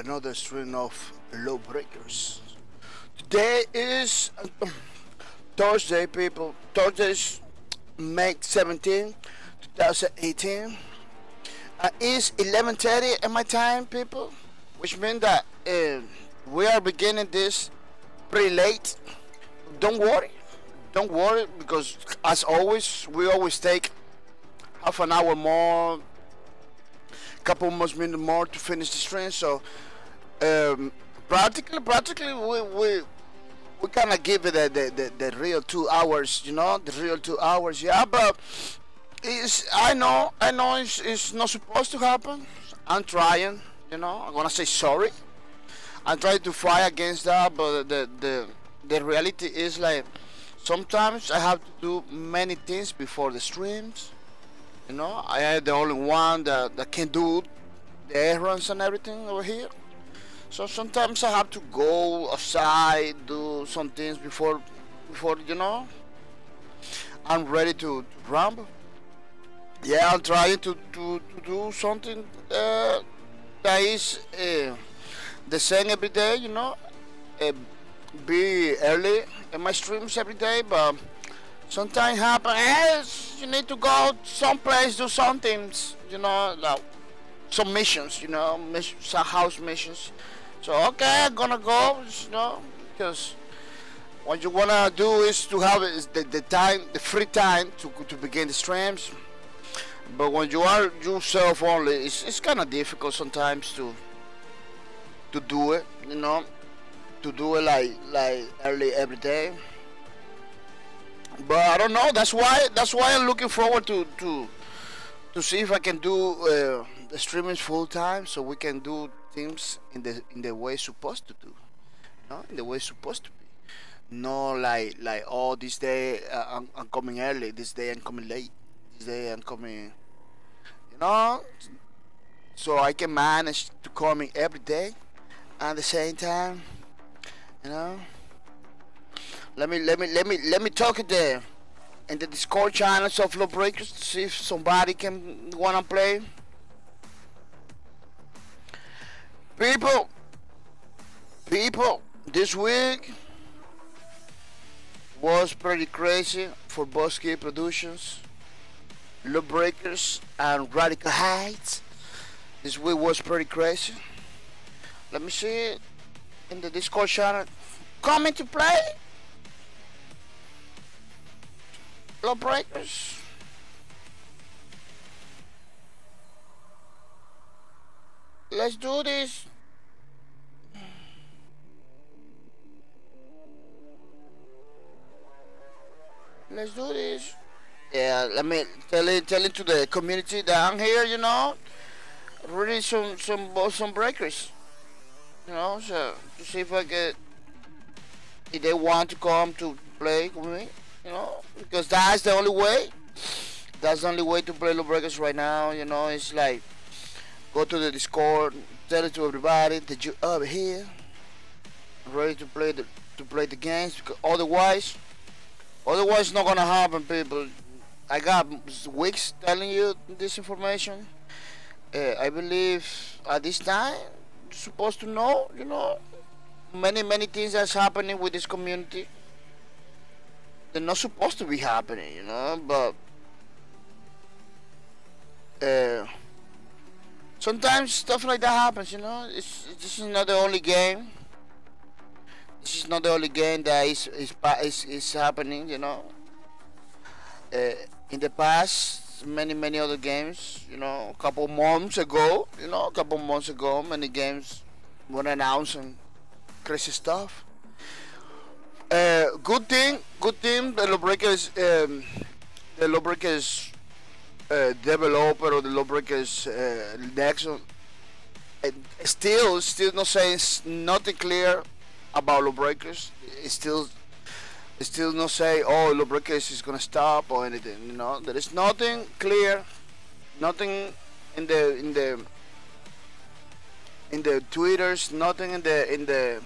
another string of Lawbreakers. Today is uh, Thursday, people. Thursday is May 17, 2018. Uh, it's 11:30 at my time, people, which means that uh, we are beginning this pretty late. Don't worry, don't worry, because as always, we always take half an hour more couple more minutes more to finish the stream. So um, practically, practically, we we we kind of give it the, the, the the real two hours. You know, the real two hours. Yeah, but it's I know I know it's, it's not supposed to happen. I'm trying. You know, I'm gonna say sorry. I'm trying to fight against that, but the the the reality is like sometimes I have to do many things before the streams. You know, I am the only one that, that can do the errands and everything over here. So sometimes I have to go outside, do some things before, before you know, I'm ready to, ramble. Yeah, I'm trying to, to, to do something uh, that is uh, the same every day, you know. Uh, be early in my streams every day, but sometimes happen you need to go someplace do some things you know like some missions you know miss, some house missions so okay i'm gonna go you know because what you wanna do is to have the, the time the free time to to begin the streams but when you are yourself only it's, it's kind of difficult sometimes to to do it you know to do it like like early every day but I don't know. That's why. That's why I'm looking forward to to to see if I can do uh, the streaming full time, so we can do things in the in the way supposed to do, no, in the way supposed to be. No, like like oh, this day uh, I'm, I'm coming early. This day I'm coming late. This day I'm coming. You know, so I can manage to come in every day, at the same time. You know. Let me let me let me let me talk it there in the Discord channels of Lawbreakers to see if somebody can wanna play. People, people, this week was pretty crazy for Boss Key Productions, Lawbreakers, and Radical Heights. This week was pretty crazy. Let me see in the Discord channel. Coming to play. Lawbreakers. Let's do this. Let's do this. Yeah, let me tell it tell it to the community down here, you know. Really some some some breakers. You know, so to see if I get if they want to come to play with me you know, because that's the only way. That's the only way to play Lawbreakers right now. You know, it's like go to the Discord, tell it to everybody that you're over here, ready to play the to play the games. Because otherwise, otherwise it's not gonna happen, people. I got weeks telling you this information. Uh, I believe at this time, you're supposed to know, you know, many many things that's happening with this community. They're not supposed to be happening, you know, but uh, sometimes stuff like that happens, you know. It's, this is not the only game. This is not the only game that is is is, is happening, you know. Uh, in the past, many many other games, you know, a couple months ago, you know, a couple months ago, many games were announcing crazy stuff. Uh, good thing, good thing. The Lawbreakers, um, the Lawbreakers uh, developer or the Lawbreakers uh, Nexon, still, still not saying nothing clear about Lawbreakers. It's still, it's still not say, oh, Lawbreakers is gonna stop or anything. You know, there is nothing clear, nothing in the in the in the twitters, nothing in the in the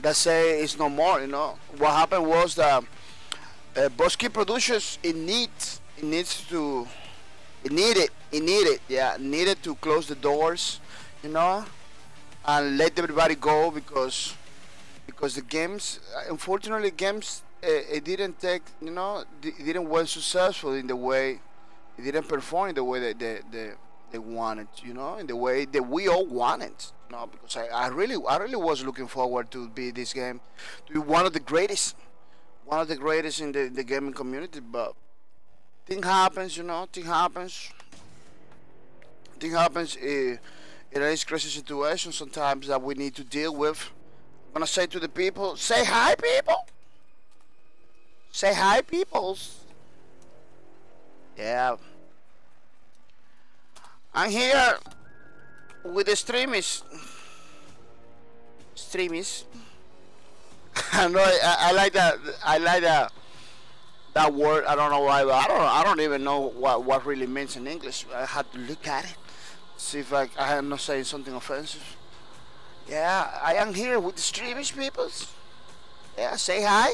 that say it's no more. You know, what happened was that uh, Boss Key Productions it needs it needs to it needed it needed yeah needed to close the doors, you know, and let everybody go because because the games unfortunately games uh, it didn't take you know it didn't went successful in the way it didn't perform in the way that they, they, they wanted you know in the way that we all wanted you know because I, I really I really was looking forward to be this game to be one of the greatest one of the greatest in the, the gaming community but thing happens you know thing happens. Thing happens uh, it is crazy situation sometimes that we need to deal with gonna say to the people say hi people. Say hi peoples. Yeah. I'm here with the streamies streamies I know I, I like that I like that that word. I don't know why but I don't I don't even know what what really means in English. I had to look at it see if I, I am not saying something offensive yeah I am here with the streamish peoples yeah say hi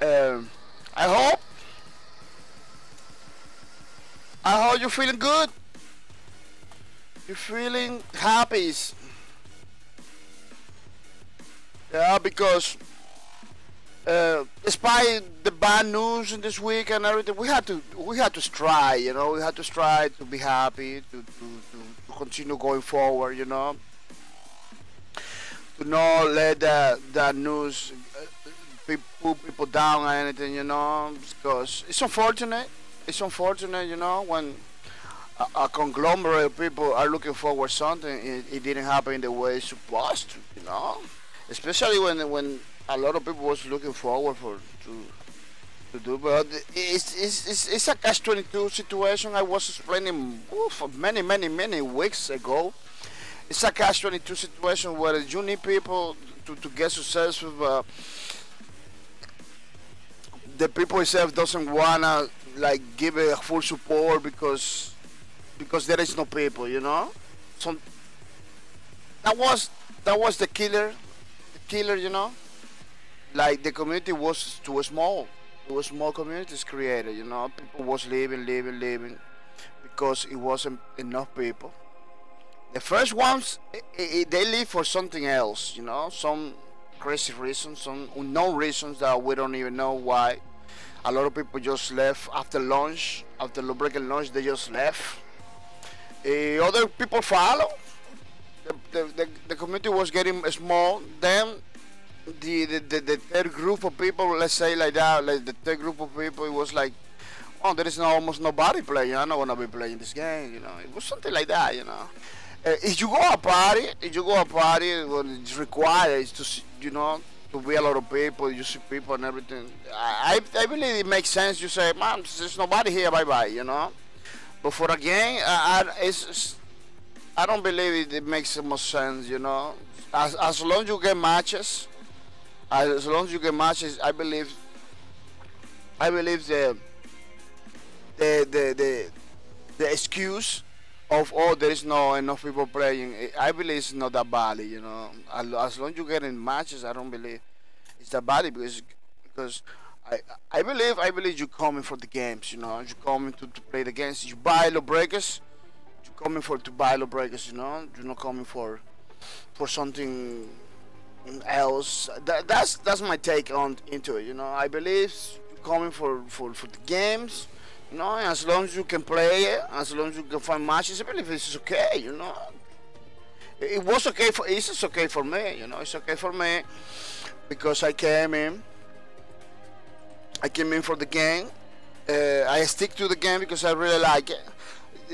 um, I hope I hope you're feeling good you're feeling happy yeah because uh, despite the bad news in this week and everything, we had to we had to strive. You know, we had to strive to be happy, to, to, to continue going forward. You know, to not let that that news uh, pull people down or anything. You know, because it's unfortunate. It's unfortunate. You know, when a, a conglomerate of people are looking forward something, it, it didn't happen the way it's supposed to. You know, especially when when a lot of people was looking forward for to to do, but it's it's it's, it's a catch twenty two situation. I was explaining oof, many many many weeks ago. It's a catch two situation where you need people to, to get successful, uh, but the people itself doesn't wanna like give it full support because because there is no people, you know. So that was that was the killer, the killer, you know like the community was too small. It was small communities created, you know. People was leaving, leaving, leaving because it wasn't enough people. The first ones, they leave for something else, you know, some crazy reasons, some unknown reasons that we don't even know why. A lot of people just left after lunch, after lubricant lunch, they just left. Uh, other people follow. The, the, the, the community was getting small. Then the, the, the, the, third group of people, let's say like that, like the third group of people, it was like, oh, there is no, almost nobody playing. I'm not gonna be playing this game, you know. It was something like that, you know. Uh, if you go a party, if you go a party, what it's required is to, you know, to be a lot of people, you see people and everything. I, I believe it makes sense. You say, man, there's nobody here, bye bye, you know. But for a game, I, I, it's, I don't believe it, it makes much sense, you know. As, as long as you get matches, as long as you get matches, I believe. I believe the the the the, the excuse of all there is no enough people playing. I believe it's not that bad, you know. As long as you get in matches, I don't believe it's that bad because because I I believe I believe you coming for the games, you know. You coming to, to play the games. You buy breakers. You coming for to buy Lawbreakers, you know. You're not coming for for something else. That, that's that's my take on into it. You know, I believe you coming for for for the games. You know, as long as you can play it, as long as you can find matches, I believe it's okay. You know, it was okay for it's okay for me. You know, it's okay for me because I came in. I came in for the game. Uh, I stick to the game because I really like it.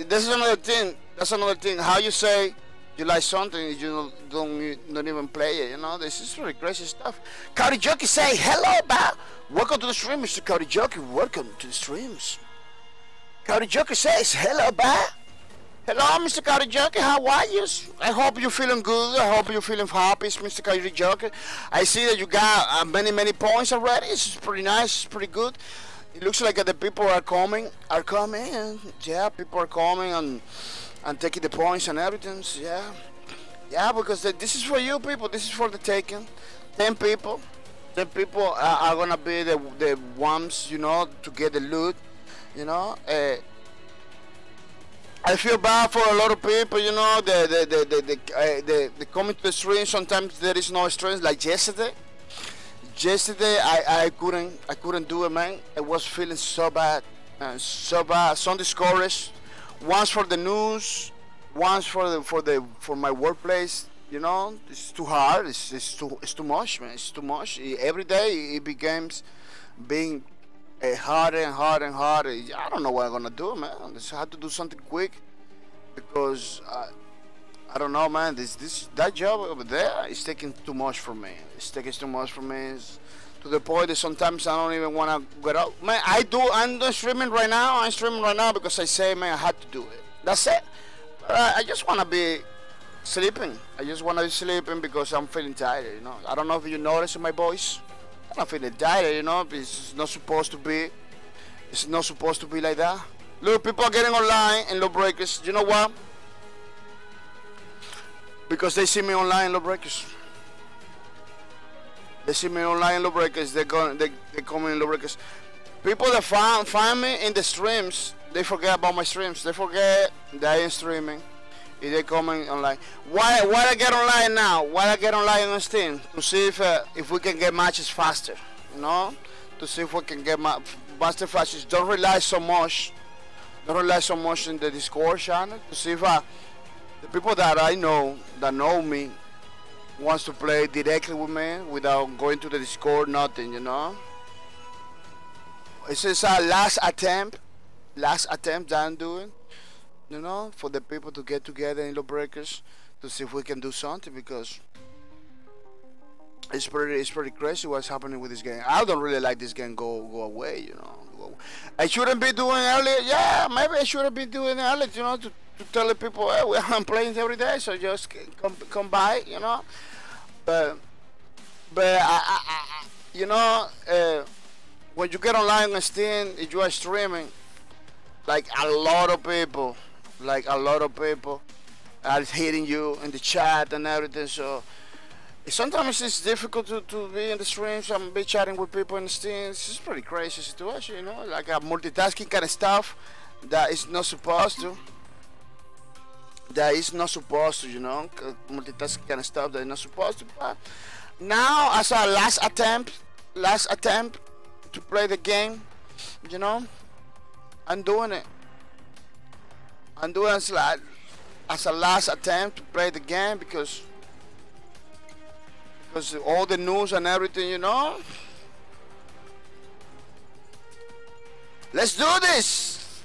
This is another thing. That's another thing. How you say you like something you don't, don't, don't even play it. You know, this is really crazy stuff. Cody Jockey say hello, ba. Welcome to the stream, Mr. Cody Jockey. Welcome to the streams. Cody Jockey says hello, ba. Hello, Mr. Cody Jockey. How are you? I hope you're feeling good. I hope you're feeling happy, Mr. Cody Jockey. I see that you got uh, many, many points already. It's pretty nice. It's pretty good. It looks like the people are coming. Are coming. And yeah, people are coming and and taking the points and everything. So yeah, yeah, because the, this is for you people. This is for the taking. Ten people. Ten people are, are gonna be the the ones, you know, to get the loot. You know. Uh, I feel bad for a lot of people, you know, the the the the the, uh, the, the coming to the stream. Sometimes there is no streams. Like yesterday, yesterday I, I couldn't I couldn't do it, man. I was feeling so bad, uh, so bad, so discouraged. Once for the news, once for the for the for my workplace. You know, it's too hard. It's, it's too it's too much, man. It's too much. Every day it becomes being uh, harder and harder and harder. I don't know what I'm gonna do, man. I just have to do something quick because uh, I don't know, man. This this that job over there is taking too much for me. It's taking too much for me. It's to the point that sometimes I don't even wanna get out. Man, I do. I'm streaming right now. I'm streaming right now because I say, man, I had to do it. That's it. Uh, I just wanna be sleeping. I just wanna be sleeping because I'm feeling tired. You know. I don't know if you notice my voice. I'm feeling tired. You know. It's not supposed to be. It's not supposed to be like that. Look, people are getting online in Lawbreakers. You know what? Because they see me online in Lawbreakers. They see me online in Lawbreakers. They go, they they come in Lawbreakers. People that find find me in the streams, they forget about my streams. They forget that I am streaming. If they come in online, why why I get online now? Why I get online on Steam to see if uh, if we can get matches faster. You know, to see if we can get ma faster matches. Don't rely so much don't rely so much in the Discord channel to see if uh, the people that I know that know me wants to play directly with me without going to the Discord, nothing, you know. This is our last attempt, last attempt that I'm doing, you know, for the people to get together in the breakers to see if we can do something because it's pretty it's pretty crazy what's happening with this game. I don't really like this game go go away, you know. I shouldn't be doing early. Yeah, maybe I shouldn't be doing early, you know, to, to tell the people, hey, I'm playing every day, so just come come by, you know. But but I, I, I you know, uh, when you get online on Steam, if you are streaming, like a lot of people, like a lot of people are hitting you in the chat and everything, so sometimes it's difficult to, to be in the streams and be chatting with people in the streams. It's pretty crazy situation, you know, like a multitasking kind of stuff that is not supposed to. That is not supposed to, you know, multitasking kind of stuff that is not supposed to. But now, as a last attempt, last attempt to play the game, you know, I'm doing it. Doing it as, a last attempt to play the game because because all the news and everything, you know. Let's do this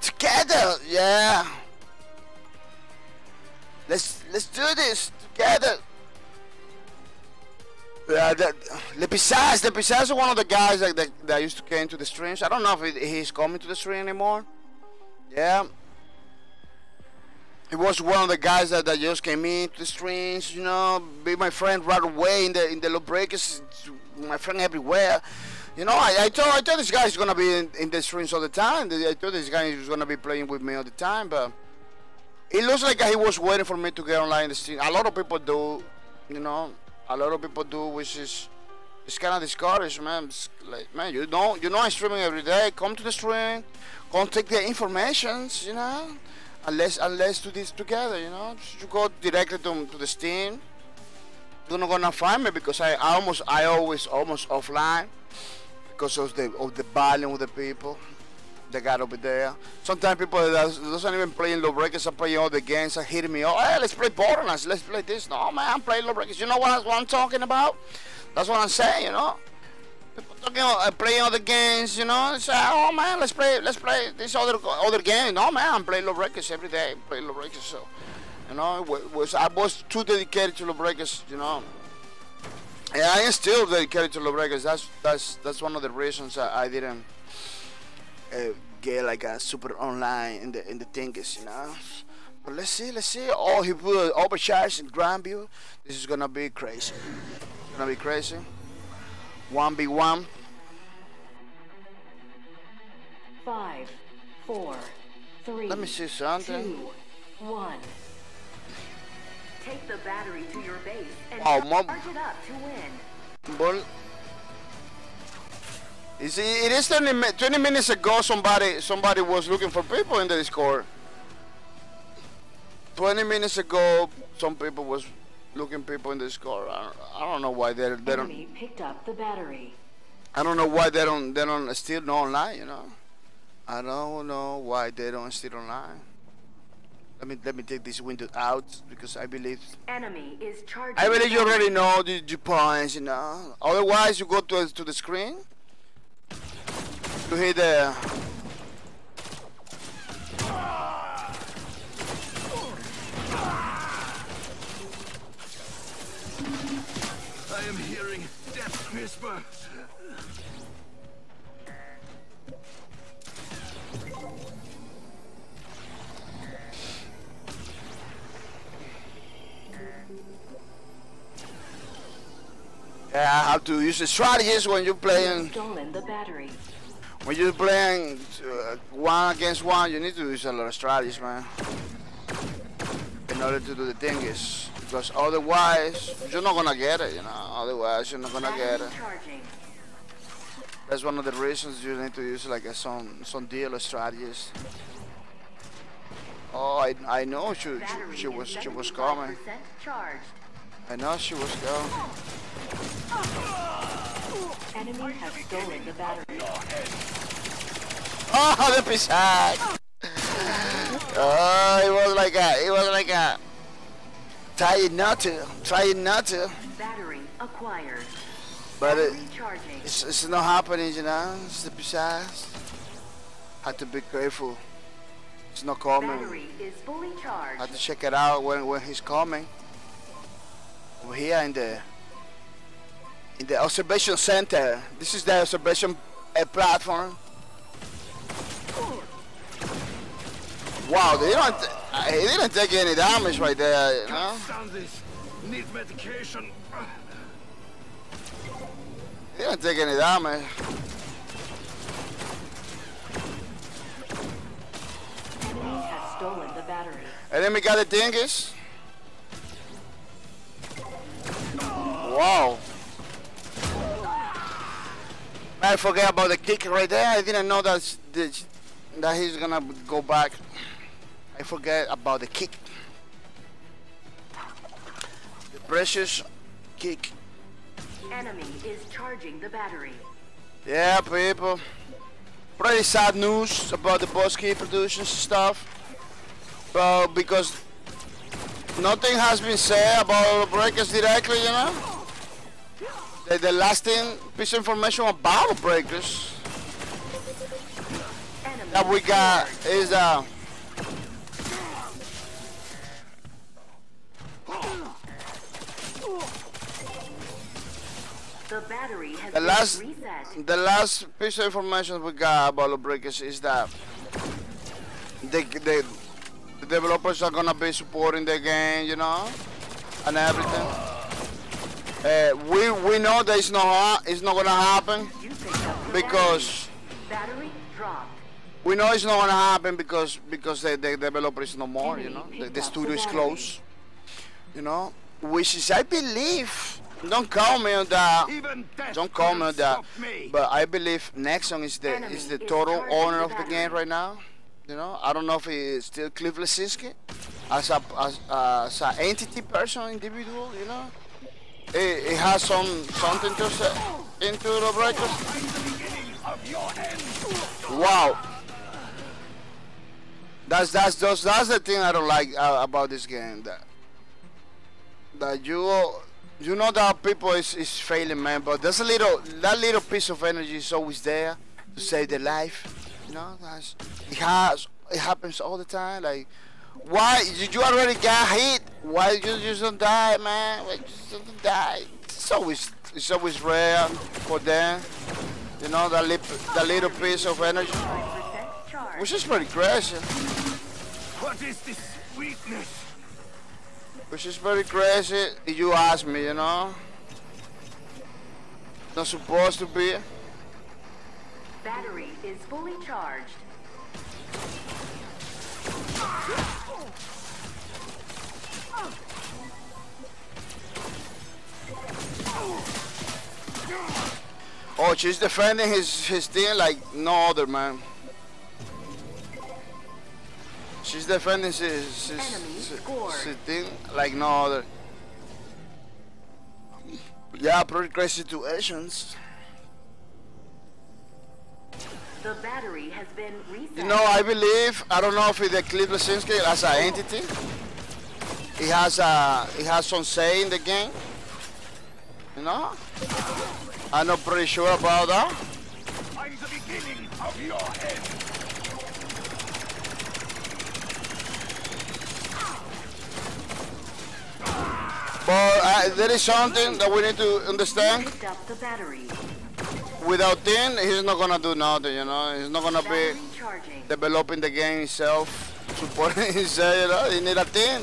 together, yeah. Let's let's do this together. Yeah, that, Lepisaz, Lepisaz is one of the guys that, that, that used to came to the streams. I don't know if he's coming to the stream anymore. Yeah, he was one of the guys that, that just came into the streams, you know, be my friend right away in the in the Lawbreakers, my friend everywhere. You know, I, I thought I thought this guy's gonna be in, in the streams all the time. I thought this guy was gonna be playing with me all the time, but it looks like he was waiting for me to get online in the stream. A lot of people do, you know, a lot of people do, which is it's kind of discouraged, man. It's like, man, you know, you know, I'm streaming every day. Come to the stream, come take the informations, you know unless and let's do this together you know you go directly to, to the steam You're not gonna find me because I, I almost I always almost offline because of the of the volume of the people they got over there. Sometimes people that doesn't even play in Lawbreakers are playing all the games are hitting me. Oh, hey, let's play Borderlands. Let's play this. No, man, I'm playing Lawbreakers. You know what, what I'm talking about? That's what I'm saying. You know, uh, playing other games. You know, say, oh man, let's play let's play this other other game. No, man, I'm playing Lawbreakers every day. Play Lawbreakers. So, you know, was I was too dedicated to Lawbreakers. You know. Yeah, I am still dedicated to Lawbreakers. That's that's that's one of the reasons I, I didn't uh, get like a super online in the in the things, you know. But let's see, let's see. Oh, he put overcharge in Grandview. This is gonna be crazy. It's gonna be crazy. One v one. Five, four, three. Let me see something. Two, one. Take the battery to your base and Oh, mom. charge it up to win. Well, you see, it is 20, 20 minutes ago. Somebody, somebody was looking for people in the Discord. 20 minutes ago, some people was looking people in the Discord. I don't, I don't know why they they don't. Enemy picked up the battery. I don't know why they don't they don't still know online. You know, I don't know why they don't still online. Let me let me take this window out because I believe Enemy is charging. I believe you already know the, the points. You know, otherwise you go to to the screen to hit the. I am hearing death whisper. Yeah, I have to use the strategies when you're playing. Stolen the battery. When you're playing uh, one against one, you need to use a lot of strategies, man. In order to do the thing is, because otherwise you're not gonna get it, you know. Otherwise you're not gonna get it. That's one of the reasons you need to use like a, some some deal of strategies. Oh, I I know she she, she was she was coming. charged. I know she was coming. Enemy has stolen the battery. Oh, the pisag! Oh, ah, it was like a it was like a. Trying not to, trying not to, Battery acquired. but it. It's, it's not happening, you know. It's the besides. Have to be careful. It's not coming. Battery is fully charged. Have to check it out when when he's coming. We're here in the in the observation center. This is the observation uh, platform. Wow, they don't. Uh, he didn't take any damage right there, you know. Can't stand this. Need medication. He didn't take any damage. Enemy has stolen the battery. Enemy got a dingus. Wow. I forget about the kick right there. I didn't know that that he's gonna go back. I forget about the kick. The precious kick. Enemy is charging the battery. Yeah, people. Pretty sad news about the Boss Key Productions stuff. But because nothing has been said about Breakers directly, you know? The, the last thing, piece of information about Breakers that we got is uh, The battery has the last reset. the last piece of information we got about the Breakers is that the, the, the developers are gonna be supporting the game, you know, and everything. Uh, we we know that it's not ha- it's not gonna happen You picked up the because battery. Battery dropped. we know it's not gonna happen because because the, the developer is no more, you know, the, the studio is closed, you know, which is I believe. Don't call me on that. Don't call me on that. But I believe Nexon is the is the total owner of the game right now. You know, I don't know if he is still Cliff Bleszinski as a as, as an entity person, individual. You know, it, it has some something to say into the breakers. Wow. That's that's just that's the thing I don't like uh, about this game. That that you you know that people is, is failing, man. But there's a little that little piece of energy is always there to save their life. You know, that's it has it happens all the time. Like, why Did you already got hit? Why did you just don't die, man? Why you just don't die? It's always it's always rare for them. You know that lip, that little piece of energy, 5% charge. which is pretty crazy. What is this weakness? Which is very crazy, if you ask me, you know? Not supposed to be. Battery is fully charged. Oh, she's defending his, his thing like no other, man. She's defending his, his, his, his thing like no other. Yeah, pretty crazy situations. The battery has been reset. You know, I believe, I don't know if the Cliff Bleszinski as an entity, he has a, he has some say in the game. You know? I'm not pretty sure about that. I'm the beginning of your end. But uh, there is something that we need to understand. Picked up the battery. Without Tin, he's not gonna do nothing, you know? He's not gonna be charging. developing the game himself, supporting himself, you know? He need a Tin.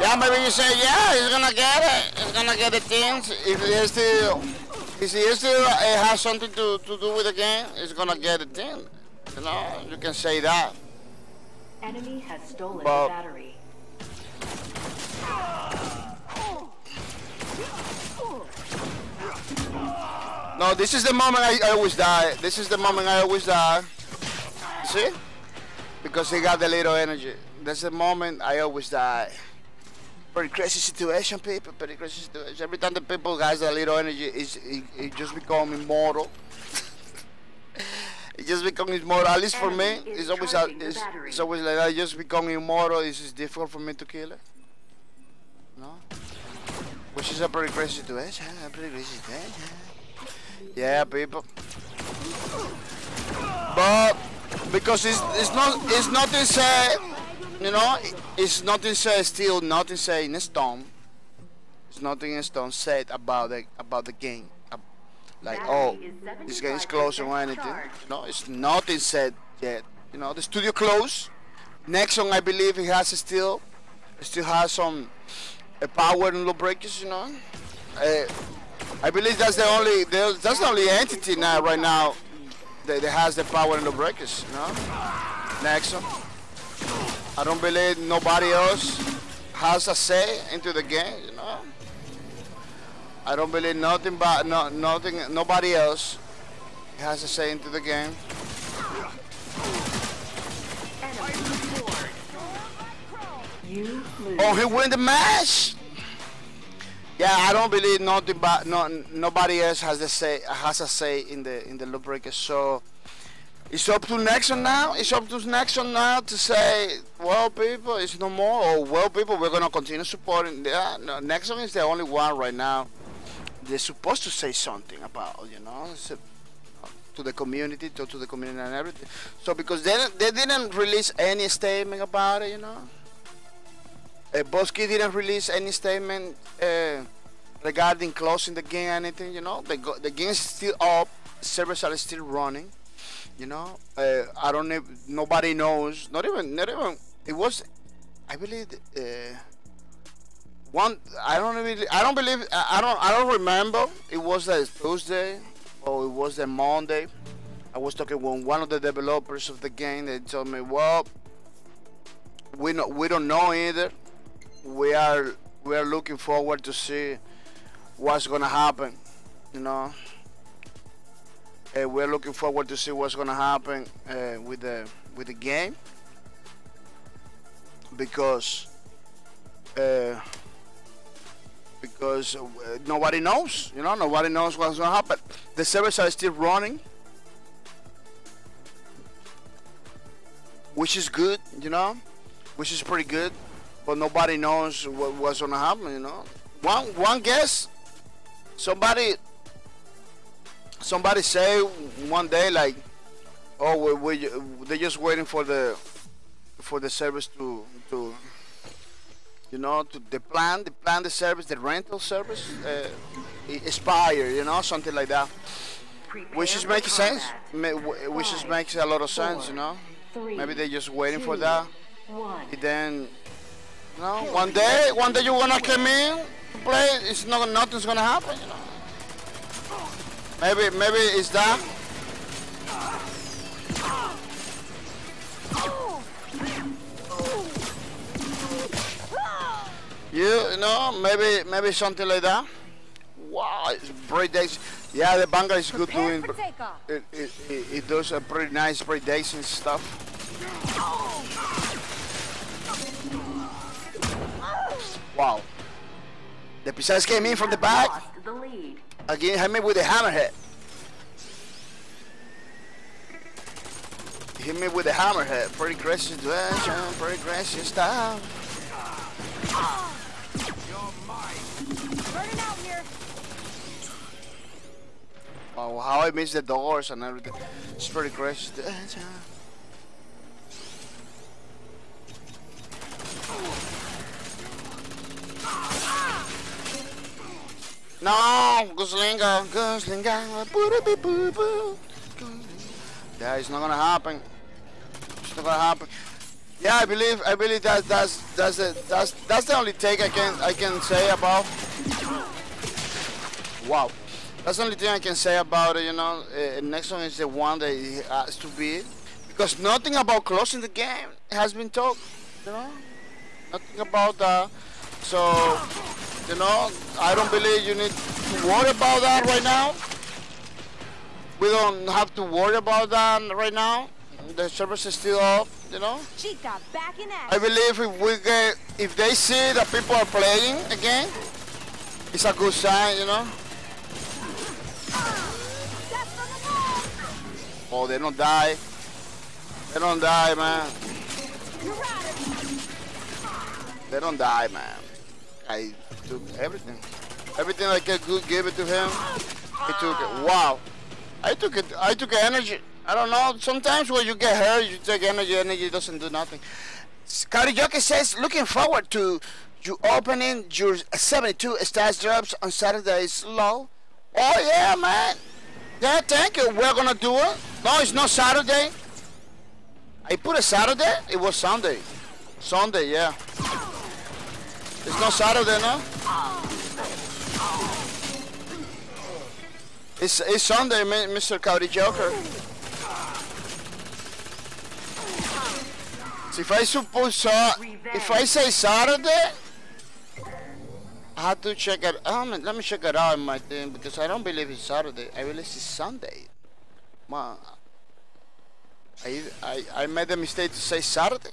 Yeah, maybe you say, yeah, he's gonna get it. He's gonna get the things. If he still, if he still uh, has something to, to do with the game, he's gonna get the thing. You know, you can say that. Enemy has stolen But- the battery. No, this is the moment I, I always die. This is the moment I always die. See? Because he got the little energy. That's the moment I always die. Pretty crazy situation, people. Pretty crazy situation. Every time the people has a little energy, it's, it, it just become immortal. it just become immortal. At least for me, it's always a, it's, it's always like that. It just become immortal. It's just difficult for me to kill it. No? Which is a pretty crazy situation. A pretty crazy situation. Yeah, people. But because it's it's not it's nothing said, you know, it's nothing said still nothing said in stone. It's nothing in stone said about the about the game. Like oh, this game is closed or anything. No, it's nothing said yet. You know, the studio closed. Nexon, I believe, it has still it still has some uh, power and Lawbreakers. You know. Uh, I believe that's the only the- that's the only entity now right now that, that has the power in the breakers. You know, Nexon. I don't believe nobody else has a say into the game. You know, I don't believe nothing but no nothing nobody else has a say into the game. Oh, he win the match. Yeah, I don't believe nothing but no nobody else has the say has a say in the in the Lawbreakers. So it's up to Nexon now. It's up to Nexon now to say, well, people, it's no more. Or well, people, we're gonna continue supporting. Yeah, no, Nexon is the only one right now. They're supposed to say something about, you know, to the community, to, to the community and everything. So because they they didn't release any statement about it, you know. Uh, Boss Key didn't release any statement uh, regarding closing the game, anything, you know. The, the game is still up, servers are still running, you know. Uh, I don't nobody knows, not even, not even, it was, I believe, uh, one, I don't I don't believe, I I don't, I don't remember, it was a Tuesday or it was a Monday. I was talking with one of the developers of the game, they told me, well, we, no, we don't know either we are we are looking forward to see what's gonna happen you know uh, we're looking forward to see what's gonna happen uh, with the with the game because uh, because uh, nobody knows. You know, nobody knows what's gonna happen. The servers are still running, which is good. You know, which is pretty good. But nobody knows what, what's gonna happen. You know, one one guess. Somebody somebody say one day like, oh, we, we they're just waiting for the for the service to to you know to the plan the plan the service the rental service uh, expire you know something like that. Which is Prepare making sense. wh- which is makes a lot of sense four, you know. three, maybe they're just waiting for that. One. and then you know one day one day you're gonna come in to play it's not nothing's gonna happen you know maybe maybe it's that You, you know, maybe maybe something like that. Wow, it's break days. Yeah, the Vanguard is good doing. It, it, it, it does a pretty nice break days and stuff. Wow. The Pizzazz came in from the back. Lost the lead. Again, hit me with the hammerhead. Hit me with the hammerhead. Pretty crazy situation, pretty crazy stuff. Burning out here. Wow, how I miss the doors and everything. It's pretty crazy No, Guslinga, Guslinga. Yeah, it's not gonna happen. It's not gonna happen. Yeah, I believe, I believe that that's that's the that's that's the only take I can I can say about. Wow, that's the only thing I can say about it. You know, uh, Nexon is the one that it has to be, because nothing about closing the game has been talked. You know, nothing about that. So, you know, I don't believe you need to worry about that right now. We don't have to worry about that right now. The service is still off. You know. Chica back in action. I believe if we get, if they see that people are playing again, it's a good sign, you know. That's from the wall. Oh, they don't die. They don't die, man. They don't die, man. I took everything. Everything I could give it to him. he took it. Wow. I took it. I took energy. I don't know. Sometimes when you get hurt, you take energy. Energy doesn't do nothing. Karaoke says, looking forward to you opening your 72 stats drops on Saturdays. Lol. Oh yeah, man. Yeah, thank you. We're gonna do it. No, it's not Saturday. I put a Saturday. It was Sunday. Sunday, yeah. It's not Saturday, no? It's, it's Sunday, Mr. Cowdy Joker. So if I suppose if I say Saturday, I have to check it. Um, let me check it out in my thing because I don't believe it's Saturday. I believe it's Sunday. Ma, I, I I made the mistake to say Saturday.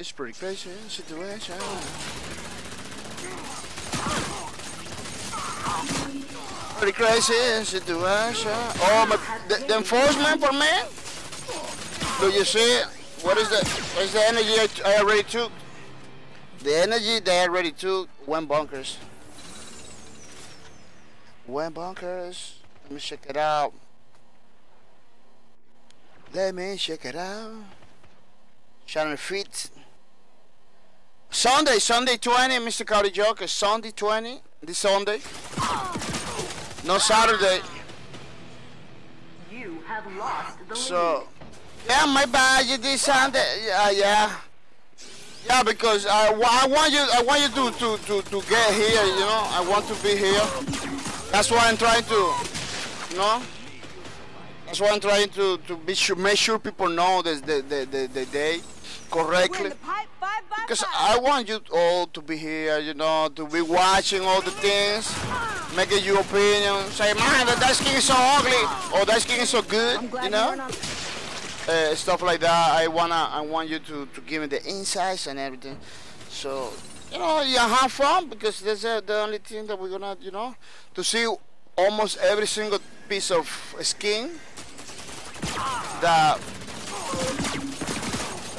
It's pretty crazy situation. Pretty crazy situation. Oh, my, the, the enforcement for me? Do you see? What is the, what is the energy I, I already took? The energy they already took went bunkers. Went bunkers. Let me check it out. Let me check it out. Shannon Feet. Sunday, Sunday 20, Mr. Cowdy Joker. Sunday 20, this Sunday. No Saturday. You have lost the So, yeah, my bad. You did Sunday. Yeah, yeah. Yeah, because I, I want you, I want you to, to, to, to get here. You know, I want to be here. That's why I'm trying to, you know. That's why I'm trying to, to be sure, make sure people know the the, the, the, the day correctly. pipe five by Because five. I want you all to be here, you know, to be watching all the things, making your opinion. Say, man, that, that skin is so ugly, or that skin is so good, you you know, uh, stuff like that. I wanna, I want you to, to give me the insights and everything. So you know, you have fun because that's uh, the only thing that we're gonna, you know, to see almost every single piece of skin that,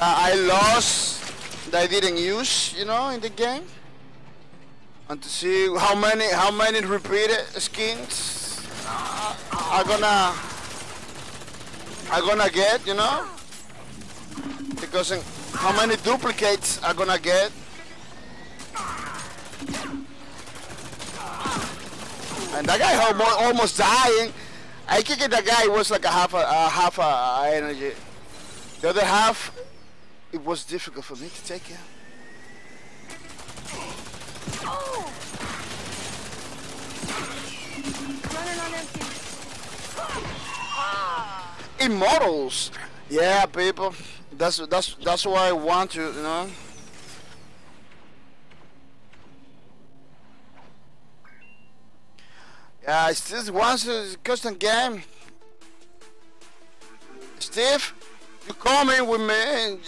that I lost, that I didn't use, you know, in the game, and to see how many how many repeated skins uh, are gonna are gonna get, you know, because how many duplicates are gonna get. And that guy almost, almost dying. I kicked that guy. Was like a half a, a half a, a energy. The other half, it was difficult for me to take empty. Immortals. Yeah, people. That's that's that's why I want to, you know. Yeah, it's just once a custom game. Steve, you coming with me?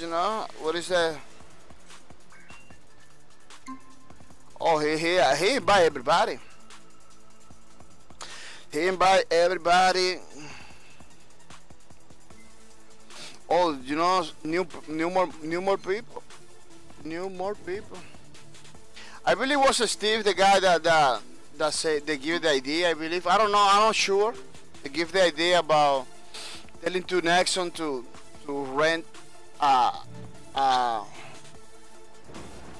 You know what is that? Oh, he he he invite everybody. He invite everybody. Oh, you know, new, new more, new more people, new more people. I believe was Steve, the guy that that that said they give the idea. I believe I don't know. I'm not sure. They give the idea about telling to Nexon to to rent uh uh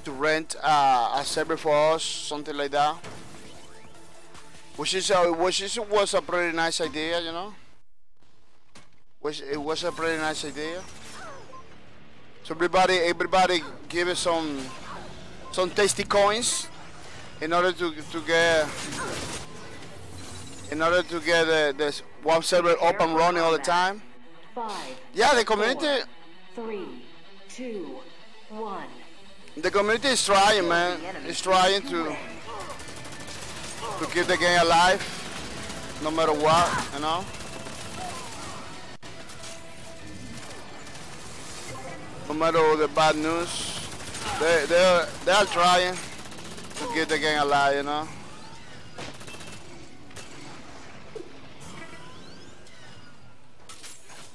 to rent uh, a server for us, something like that. Which is a, which is was a pretty nice idea, you know was it was a pretty nice idea. So everybody, everybody give us some some tasty coins in order to to get in order to get uh, this one server up and running all the time. Five, Yeah, the community, three, two, one. the community is trying, man. It's trying to to keep the game alive, no matter what, you know. No matter the bad news, they they they are trying to keep the game alive, you know.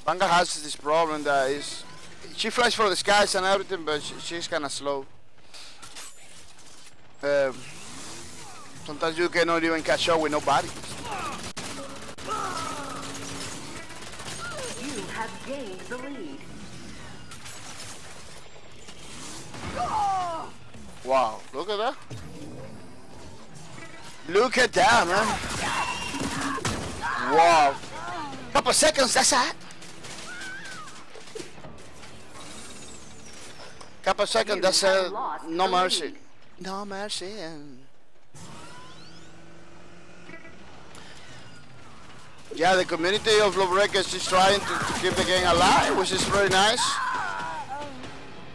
Banga has this problem that is, she flies for the skies and everything, but she, she's kind of slow. Um, sometimes you cannot even catch up with nobody. You have gained the lead. Wow, look at that. Look at that, man. Wow. Couple seconds, that's it. Couple second, that's it. No mercy. No mercy. Yeah, the community of Lawbreakers is trying to, to keep the game alive, which is very nice.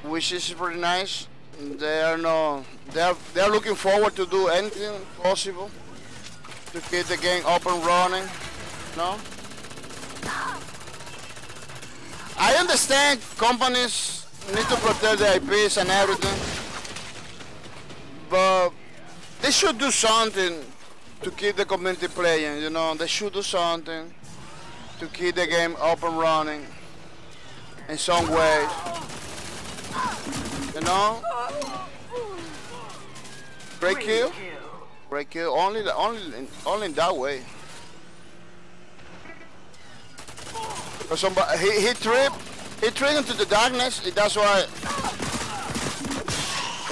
Which is pretty nice. They are no, they are they are looking forward to do anything possible to keep the game up and running. No. I understand companies need to protect the IPs and everything, but they should do something to keep the community playing. You know, they should do something to keep the game up and running in some way. You know? Break kill. Break kill. Only, the- only, in, only in that way. But somebody, he, he tripped. He tripped into the darkness. That's why.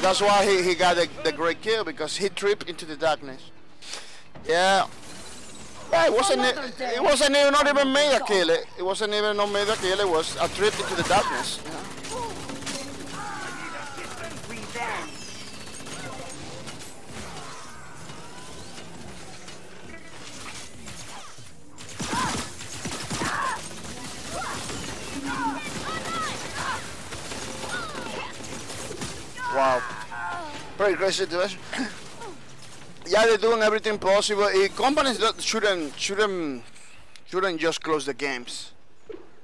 That's why he, he got the, the great kill because he tripped into the darkness. Yeah. Yeah, it wasn't. It wasn't even not even me that killed it. It wasn't even not me that killed it. Was a trip into the darkness. you Wow. Very crazy situation. yeah, they're doing everything possible. Eh, companies shouldn't shouldn't shouldn't just close the games.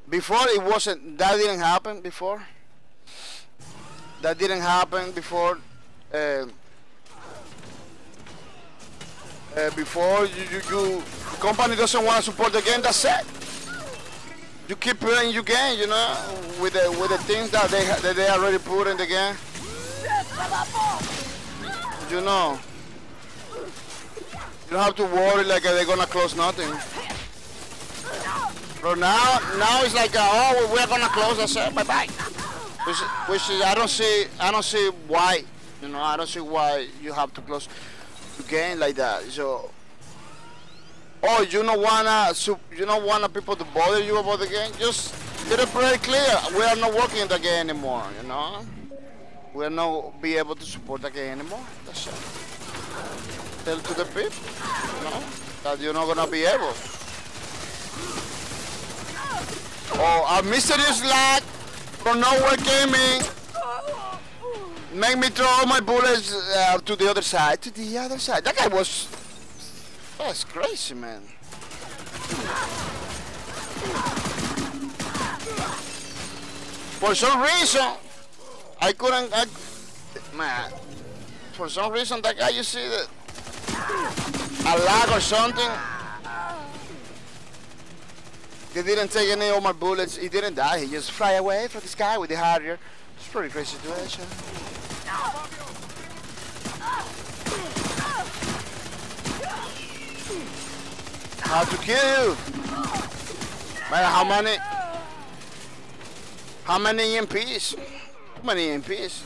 Before it wasn't that didn't happen before. That didn't happen before. uh, uh, before you, you, you company doesn't want to support the game, that's it. You keep playing your game, you know, with the with the things that they that they already put in the game. You know, you don't have to worry like they're gonna close nothing. But now, now it's like, uh, oh, we're gonna close. That's it. Bye bye. Which, which is, I don't see, I don't see why. You know, I don't see why you have to close the game like that. So, oh, you don't wanna, you don't wanna people to bother you about the game. Just get it pretty clear. We are not working in the game anymore. You know, we are not be able to support game anymore. That's it. Tell to the you know, that you're not gonna be able. Oh, a mysterious lag from nowhere came in. Make me throw my bullets uh, to the other side. To the other side. That guy was. That's crazy, man. For some reason, I couldn't. I, man, for some reason, that guy, you see that. A lag or something. He didn't take any of my bullets. He didn't die. He just fly away from the sky with the Harrier. It's a pretty crazy situation. How to kill you? Man, how many? How many EMPs? How many EMPs?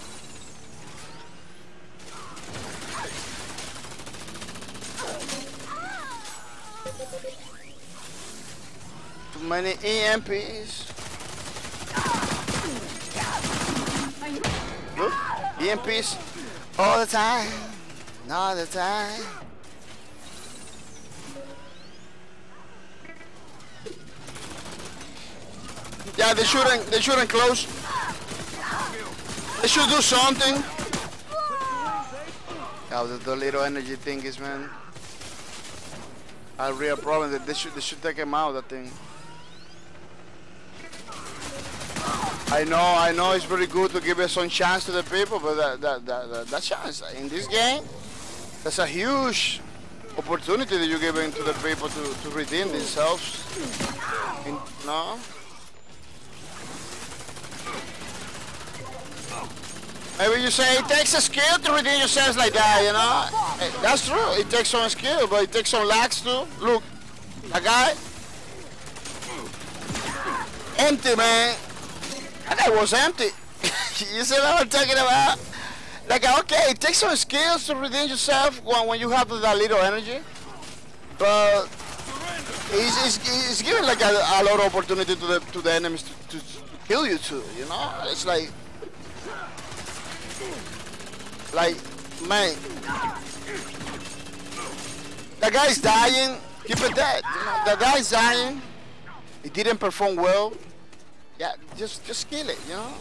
Too many EMPs. Look, EMPs all the time, all the time. Yeah, they shouldn't. They shouldn't close. They should do something. Yeah, the, the little energy thing is, man. A real problem. That they should. They should take him out. That thing. I know, I know it's very good to give us some chance to the people, but that, that, that, that, that chance in this game, that's a huge opportunity that you're giving to the people to, to redeem themselves. In, no? Maybe you say it takes a skill to redeem yourself like that, you know? Eh, That's true, it takes some skill, but it takes some lags too. Look, that guy, empty man. That guy was empty. you see what I'm talking about? Like, okay, it takes some skills to redeem yourself when, when you have that little energy. But it's, it's, it's giving like a, a lot of opportunity to the to the enemies to, to kill you too, you know? It's like, like, man, the guy's dying, keep it dead. You know? The guy's dying, he didn't perform well. Yeah, just just kill it, you know.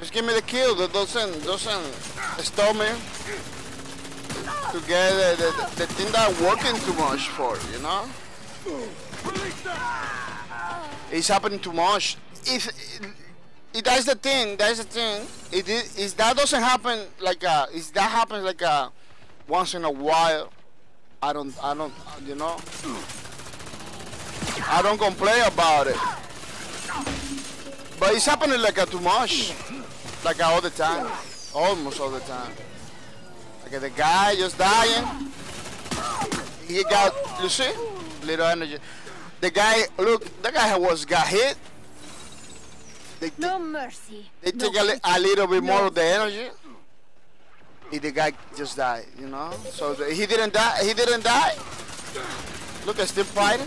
Just give me the kill that doesn't doesn't stop me to get the, the, the thing that I'm working too much for, you know. It's happening too much. If it, that's the thing, that's the thing. It is that doesn't happen like uh, is that happens like uh, once in a while. I don't I don't you know. I don't complain about it. But it's happening like a too much. Like all the time. Almost all the time. Like the guy just dying. He got, you see? Little energy. The guy, look, the guy was got hit. They, No mercy. they no take a, li- a little bit more of the energy. And the guy just died, you know? So the, he didn't die. He didn't die. Look, I'm still fighting.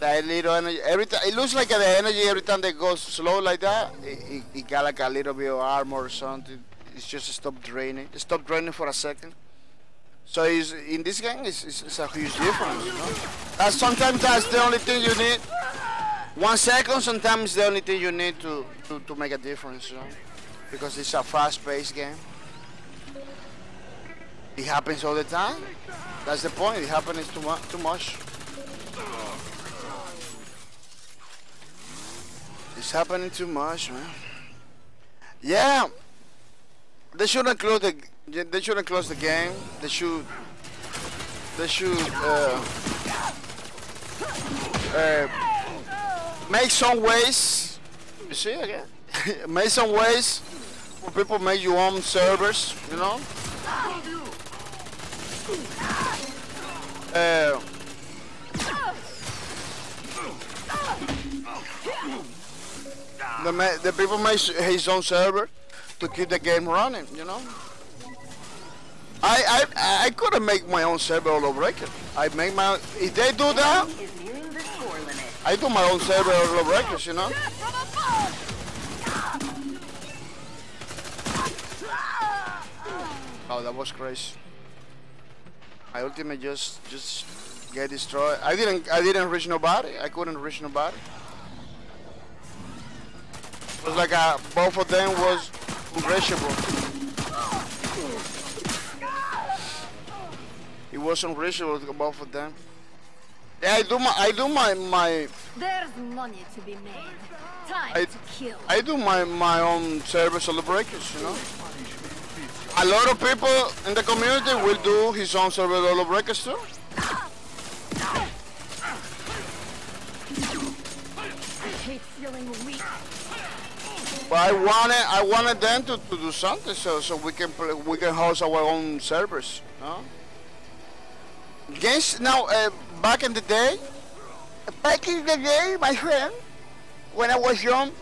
That little energy. Every time it looks like the energy every time they go slow like that, it, it, it got like a little bit of armor or something. It's just stopped draining. It stopped draining for a second. So in this game, it's, it's, it's a huge difference. You know? Sometimes that's the only thing you need. One second, sometimes the only thing you need to, to, to make a difference. You know? Because it's a fast-paced game. It happens all the time. That's the point. It happens too, mu- too much. It's happening too much, man. Yeah. they shouldn't close the they shouldn't close the game. They should they should uh, uh, make some ways. You see again? make some ways for people make your own servers. You know. Uh, the, ma- the people make his own server to keep the game running, you know. I I I couldn't make my own server all over again. I make my own, if they do that, Is nearing the score limit. I do my own server over records, you know. Oh, that was crazy. My ultimate just just get destroyed. I didn't I didn't reach nobody. I couldn't reach nobody. It was like uh, both of them was unreachable. It was unreachable both of them. Yeah, I do my I do my my There's money to be made. Time I- to kill. I do my my own service breakers, you know. A lot of people in the community will do his own server breakers too. I hate feeling weak. But I wanted I wanted them to, to do something so so we can play, we can host our own servers, no? Games now uh, back in the day, back in the day, my friend, when I was young,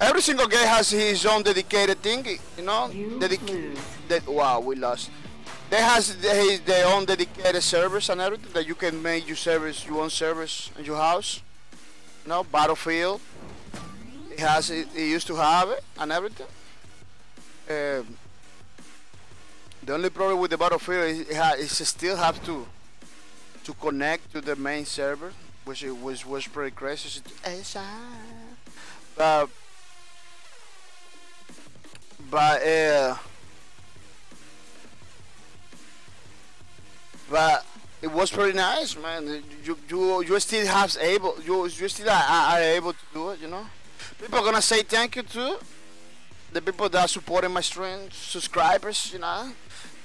every single game has his own dedicated thing, you know. You Dedic- that wow we lost. They has they, their own dedicated servers and everything that you can make your service your own service in your house you know battlefield. It has it, it used to have it and everything. Um, the only problem with the battlefield is it, ha- it still have to to connect to the main server which it was was pretty crazy but but uh but it was pretty nice, man. You you you still have able you you still are, are able to do it, you know. People are gonna say thank you to the people that are supporting my stream, subscribers, you know,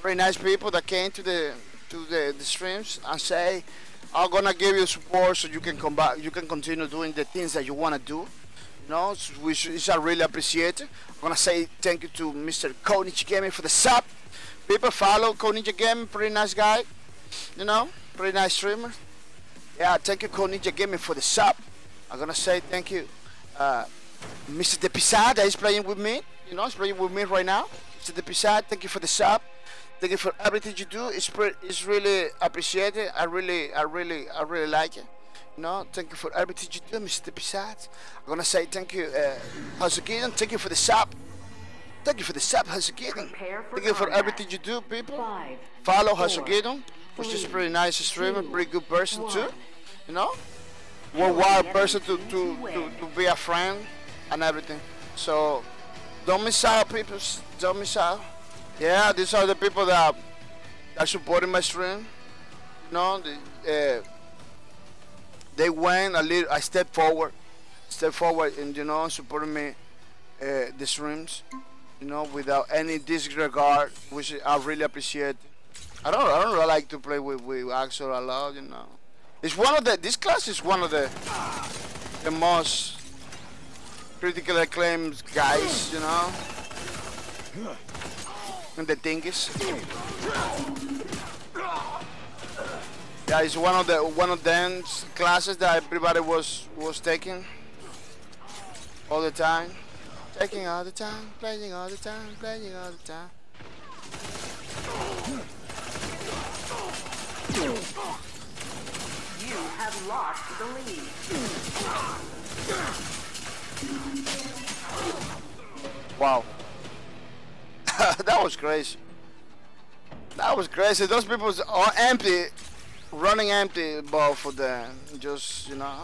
very nice people that came to the to the, the streams and say, "I'm gonna give you support so you can come back, you can continue doing the things that you wanna do." You know, which is I really appreciate. I'm gonna say thank you to Mr. Konichi Gaming for the sub. People follow Konichi Gaming, pretty nice guy. You know, pretty nice streamer. Yeah, thank you, Ninja Gaming, for the sub. I'm gonna say thank you, uh, Mr. De Pisad that is playing with me. You know, he's playing with me right now. Mr. De Pisad, thank you for the sub. Thank you for everything you do. It's it's really appreciated. I really, I really, I really like it. You know, thank you for everything you do, Mr. De I'm gonna say thank you, uh, Hazukidan. Thank you for the sub. Thank you for the sub, Hazukidan. Thank you for everything you do, people Five. follow Hasugidon, which is pretty nice streamer, pretty good person too. You know, worldwide person to, to to, to be a friend and everything. So don't miss out, people. Don't miss out. Yeah, these are the people that are supporting my stream. You know, the, uh, they went a little, I step forward, step forward, and you know, supporting me, uh, the streams you know, without any disregard, which I really appreciate. I don't, I don't really like to play with with Axel a lot, you know. It's one of the, this class is one of the, the most critically acclaimed guys, you know. And the thing is, yeah, it's one of the one of them classes that everybody was was taking all the time. Taking all the time, playing all the time, playing all the time. You have lost the lead. Wow. that was crazy. That was crazy. Those people are empty, running empty ball for them. Just, you know,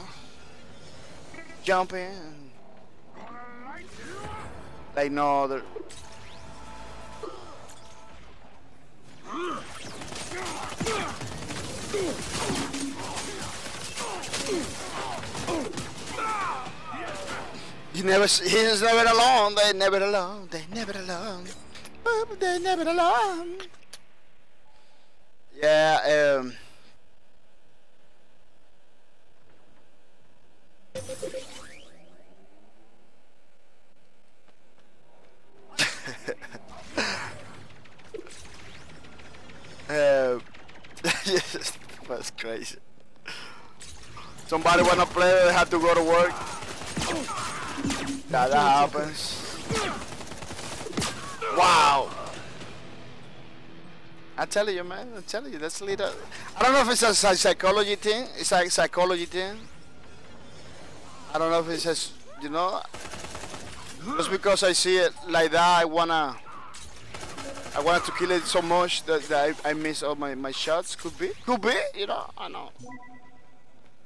jumping. Like no other. You never, he's never alone. They never alone. They never alone. Yeah. Um. uh, that's crazy. Somebody wanna play, they have to go to work. Yeah, that happens. Wow. I tell you, man. I tell you, that's little. I don't know if it's a psychology thing. It's a psychology thing. I don't know if it's just, you know, just because I see it like that, I wanna. I wanted to kill it so much that, that I, I miss all my, my shots. Could be, could be, you know. I know.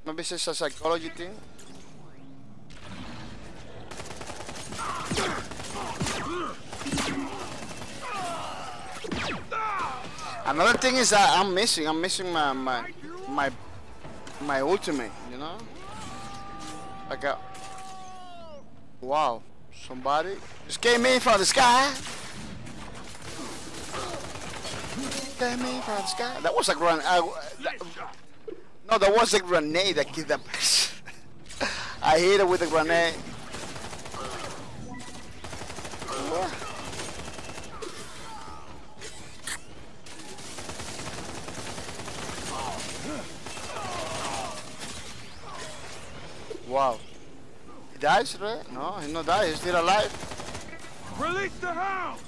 Maybe it's just a psychology thing. Another thing is that I'm missing. I'm missing my my my my ultimate. You know. Like a wow. Somebody just came in from the sky. Came in from the sky. That was a grenade. Uh, no, that was a grenade that killed that person. I hit it with a grenade. Wow. He dies, right? No, he's not died. He's still alive. Release the hound!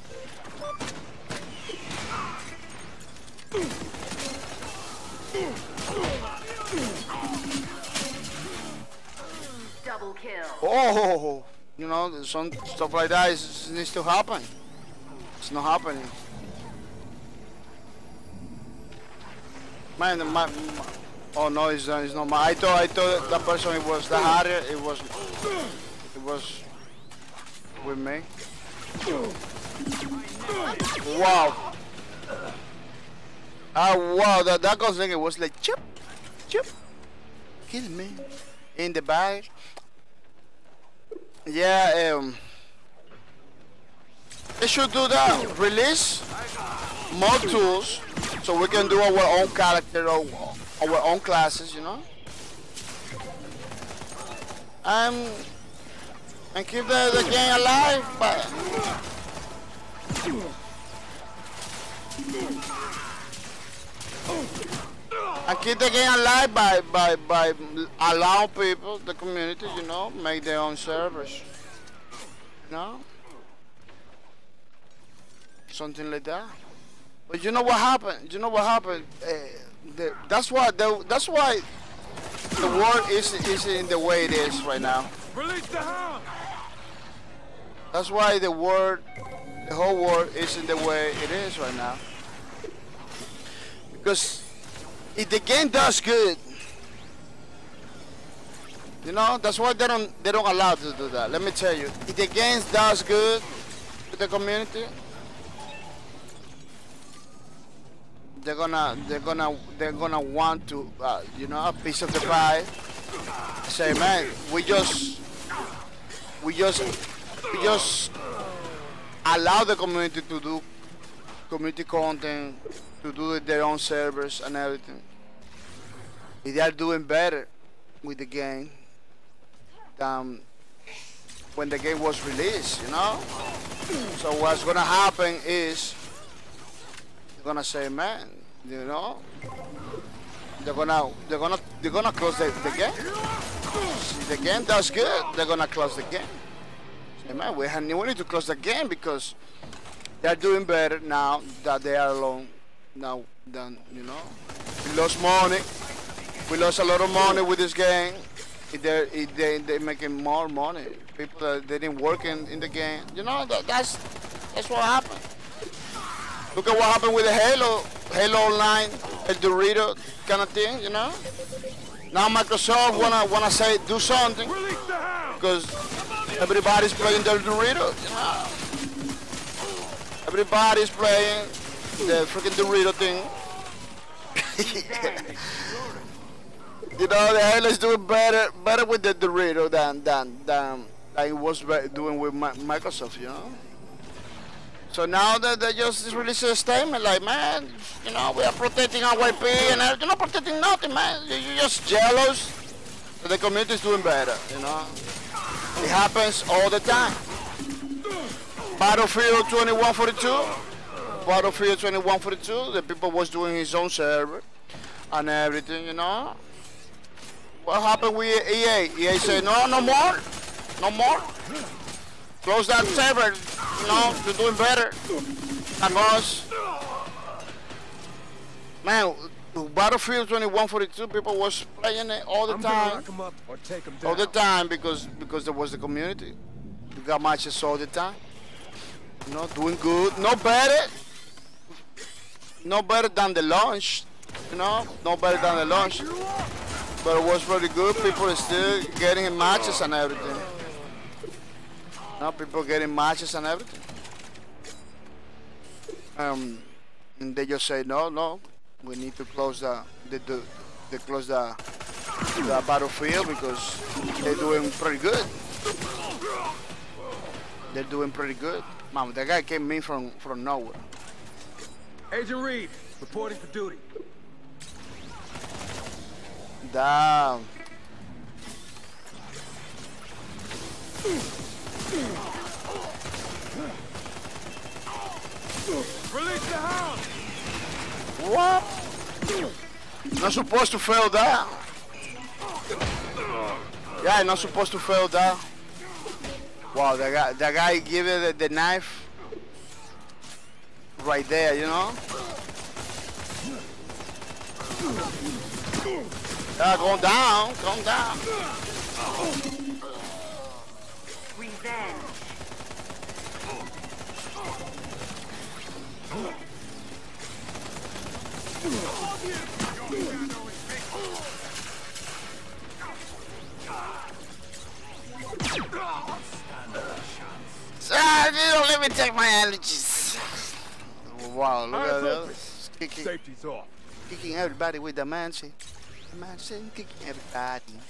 Double kill. Oh, you know, some stuff like that is, needs to happen. It's not happening. Man, my, my oh no, it's, not- it's not my. I thought I thought that person it was the harder. It was it was with me. Wow. Ah wow, that that goes it was like chip, chip, kill me in the bag. Yeah, um, they should do that. Release more tools so we can do our own character or our own classes, you know. Um, and keep the, the game alive, but and keep the game alive by by by allowing people, the community, you know, make their own servers. You know, something like that. But you know what happened? You know what happened? Uh, the, that's why the, that's why the world is is in the way it is right now. Release the hound! That's why the world, the whole world is in the way it is right now. Because if the game does good, you know, that's why they don't they don't allow to do that. Let me tell you, if the game does good with the community, they're gonna they're gonna they're gonna want to uh, you know a piece of the pie. Say, man, we just we just we just allow the community to do community content, to do their own servers and everything. They are doing better with the game than when the game was released, you know? So what's gonna happen is gonna say, man, you know, they're gonna they're gonna they're gonna close the, the game. If the game does good, they're gonna close the game. Say, man, we, have, we need to close the game because they're doing better now that they are alone now than you know. We lost money. We lost a lot of money with this game. They're they they making more money. People that they didn't work in, in the game. You know that, that's that's what happened. Look at what happened with the Halo, Halo Online, ElDewrito kind of thing. You know. Now Microsoft wanna wanna say do something because everybody's playing the Dewrito. You know? Everybody's playing the freaking Dewrito thing. you know, the Halo's doing better better with the Dewrito than than than like it was doing with Microsoft, you know. So now that they just released a statement like, man, you know, we are protecting our IP and you're not protecting nothing, man. You- You're just jealous that the community is doing better, you know. It happens all the time. Battlefield 2142, Battlefield 2142, the people was doing his own server and everything, you know. What happened with EA? EA said, no, no more, no more. Close that server, you know, you're doing better than us. Man, Battlefield 2142, people was playing it all the I'm time lock 'em up or take 'em down. all the time because because there was the community. We got matches all the time. You know, doing good. No better. No better than the launch. You know, no better than the launch. But it was pretty good. People are still getting matches and everything. Now people getting matches and everything. Um, and they just say no, no. We need to close the the the, the close the the battlefield because they're doing pretty good. They're doing pretty good. Mom, that guy came in from from nowhere. Agent Reed, reporting for duty. Damn. Release the hound! What? Not supposed to fail that. Yeah, not supposed to fail that. Wow, the guy, that guy give it the, the knife right there, you know? Yeah, going down, going down. Ah, don't let me take my allergies. Wow, look at this. Kicking, Safety's off. kicking everybody with the mansion. The mansion kicking everybody.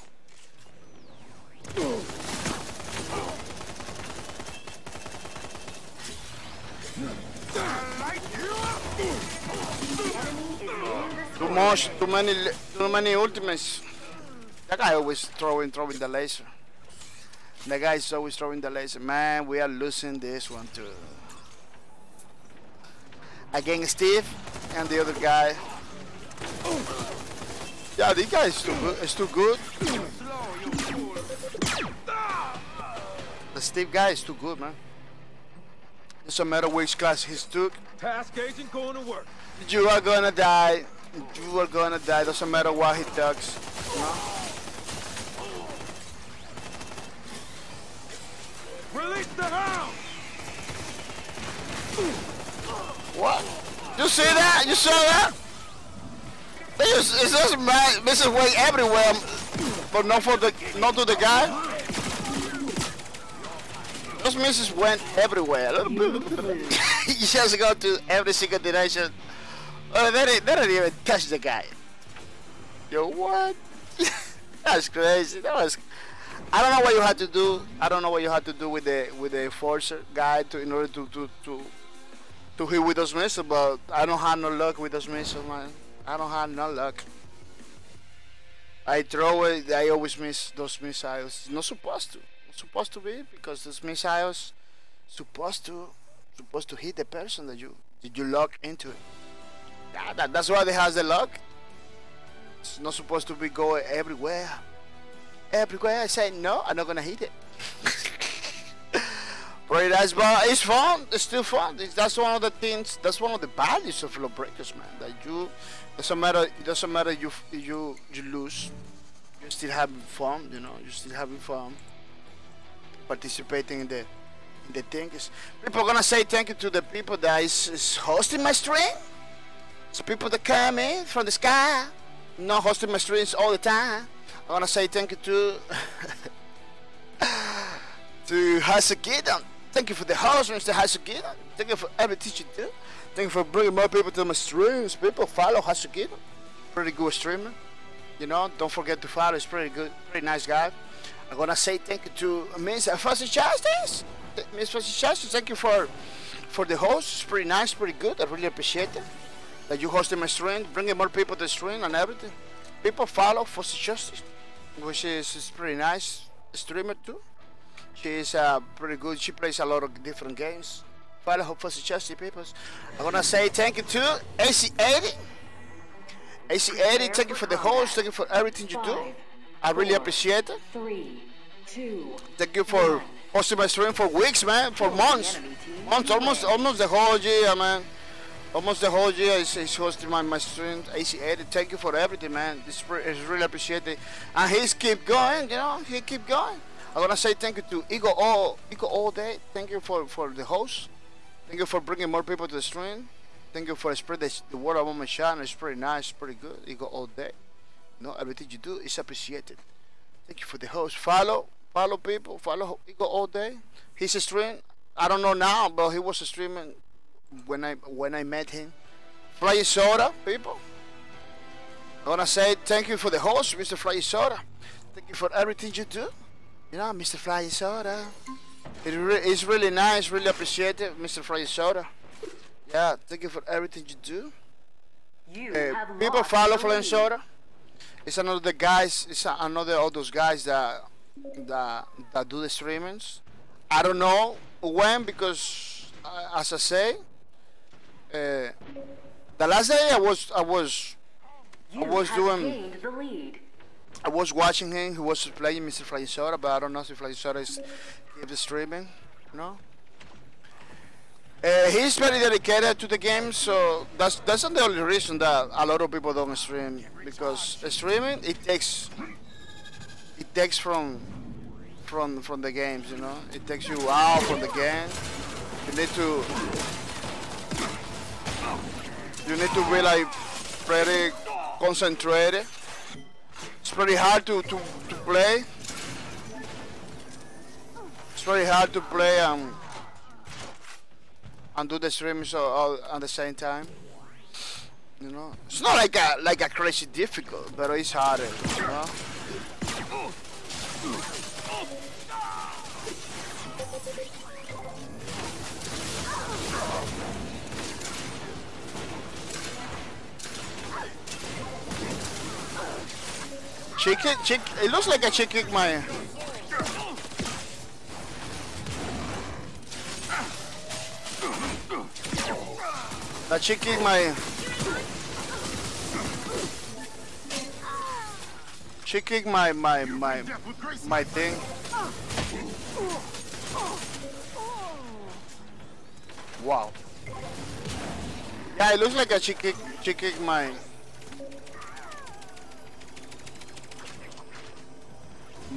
Too much, too many, too many ultimates. That guy always throwing, throwing the laser. The guy is always throwing the laser. Man, we are losing this one too. Against Steve and the other guy. Yeah, this guy is too good. Is too good. The Steve guy is too good, man. Doesn't matter which class he took. Task agent going to work. You are gonna die. You are gonna die. Doesn't matter what he does. Release the hound! What? You see that? You saw that? Just, it's just ma- missing way everywhere, but not for the, not to the guy. Those missiles went everywhere. you just go to every single direction. Oh, they didn't, they didn't even touch the guy. Yo, what? That's crazy. That was. I don't know what you had to do. I don't know what you had to do with the with the enforcer guy to in order to to to to hit with those missiles, but I don't have no luck with those missiles, man. I don't have no luck. I throw it, I always miss those missiles. Not supposed to. Supposed to be because those missiles supposed to supposed to hit the person that you that you lock into it. Yeah, that, that's why they has the luck. It's not supposed to be going everywhere. Everywhere I say no, I'm not gonna hit it. But that's but it's fun. It's still fun. It's, that's one of the things. That's one of the values of Lawbreakers, man. That you doesn't matter. It doesn't matter you you you lose. You're still having fun. You know. You're still having fun. Participating in the in the things. People gonna say thank you to the people that is, is hosting my stream. It's people that come in from the sky. Not hosting my streams all the time. I wanna say thank you to to Hasagidon. Thank you for the host, Mr. Hasagidon. Thank you for everything you do. Thank you for bringing more people to my streams. People follow Hasagidon. Pretty good streamer. You know, don't forget to follow. He's pretty good, pretty nice guy. I'm gonna say thank you to Miss Fuzzy Justice. Miss Fuzzy Justice, thank you for for the host. It's pretty nice, pretty good. I really appreciate it that you hosted my stream, bringing more people to the stream and everything. People follow Fuzzy Justice, which is, is pretty nice. Streamer too. She's uh, pretty good. She plays a lot of different games. Follow her Fuzzy Justice, people. I'm gonna say thank you to AC80. AC80, thank you for the host, thank you for everything you do. I really appreciate it. Three, two, Thank you for hosting my stream for weeks, man, for months, months, almost, almost the whole year, man. Almost the whole year is, is hosting my, my stream. AC80, thank you for everything, man. This is really appreciated, and he's keep going, you know, he keep going. I'm gonna say thank you to Ego all, Ego all day. Thank you for for the host. Thank you for bringing more people to the stream. Thank you for spreading the, the word about my channel. It's pretty nice, pretty good. Ego all day. Know, everything you do is appreciated. Thank you for the host. Follow, follow people, follow Ego all day. He's a stream. I don't know now, but he was a streaming when I when I met him. Fly Soda, people. I wanna say thank you for the host, Mr. Fly Soda. Thank you for everything you do. You know, Mr. Fly Soda. It re- it's really nice, really appreciated, Mr. Fly Soda. Yeah, thank you for everything you do. You Uh, have people follow the Fly lead. Soda. It's another the guys. It's another of those guys that that that do the streamings. I don't know when because, uh, as I say, uh, the last day I was I was You was have doing- gained the lead. I was watching him. He was playing Mr. Flying Soda, but I don't know if Flying Soda is the streaming. No. Uh, he's very dedicated to the game, so that's that's not the only reason that a lot of people don't stream because streaming it takes it takes from from from the games, you know. It takes you out from the game. You need to you need to be like pretty concentrated. It's pretty hard to, to, to play. It's very hard to play and and do the streams all, all at the same time. You know, it's not like a like a crazy difficult, but it's harder. You know. Chicken, chick. It looks like a chick kicked my. Chick kicked my. Kicked my my my my thing. Wow. Yeah, it looks like a chick kick, chick kicked my.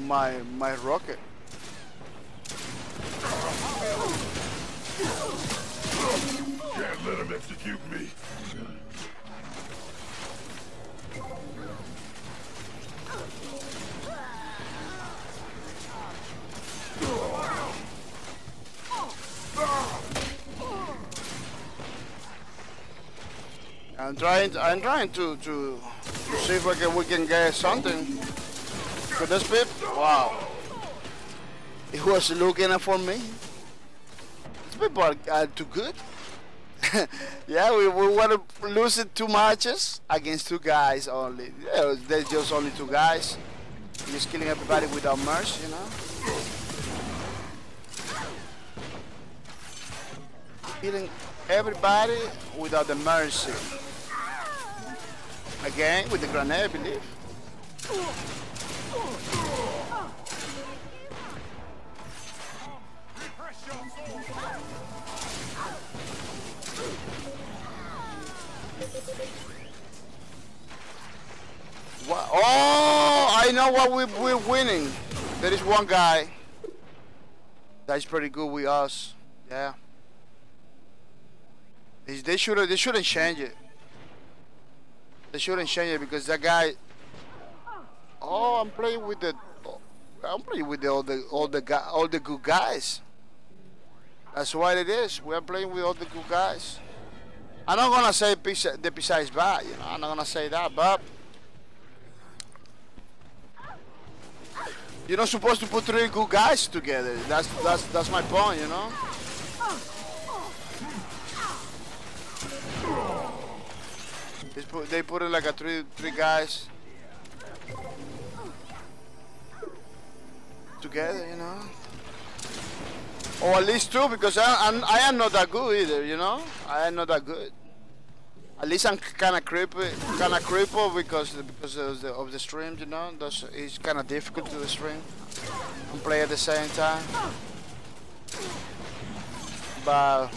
my my rocket. Can't let him execute me. I'm trying. I'm trying to to, see if we can we can get something. For this pip, wow. He was looking for me. These people are, are too good. yeah, we, we want to lose it two matches against two guys only. Yeah, there's just only two guys. Just killing everybody without mercy, you know. Killing everybody without the mercy. Again with the grenade, I believe. What? Oh, I know what we, we're winning. There is one guy. That's pretty good with us. Yeah. They- should they shouldn't change it. They shouldn't change it because that guy. Oh, I'm playing with the. I'm playing with the, all the all the guy all the good guys. That's what it is. We're playing with all the good guys. I'm not gonna say the pizza is bad. You know, I'm not gonna say that, but You're not supposed to put three good guys together. That's that's that's my point, you know. They put they put it like a three three guys together, you know. Or at least two, because I I'm, I am not that good either, you know. I am not that good. At least I'm kind of creepy, kind of crippled because because of the, of the stream, you know. That's it's kind of difficult to stream and play at the same time. But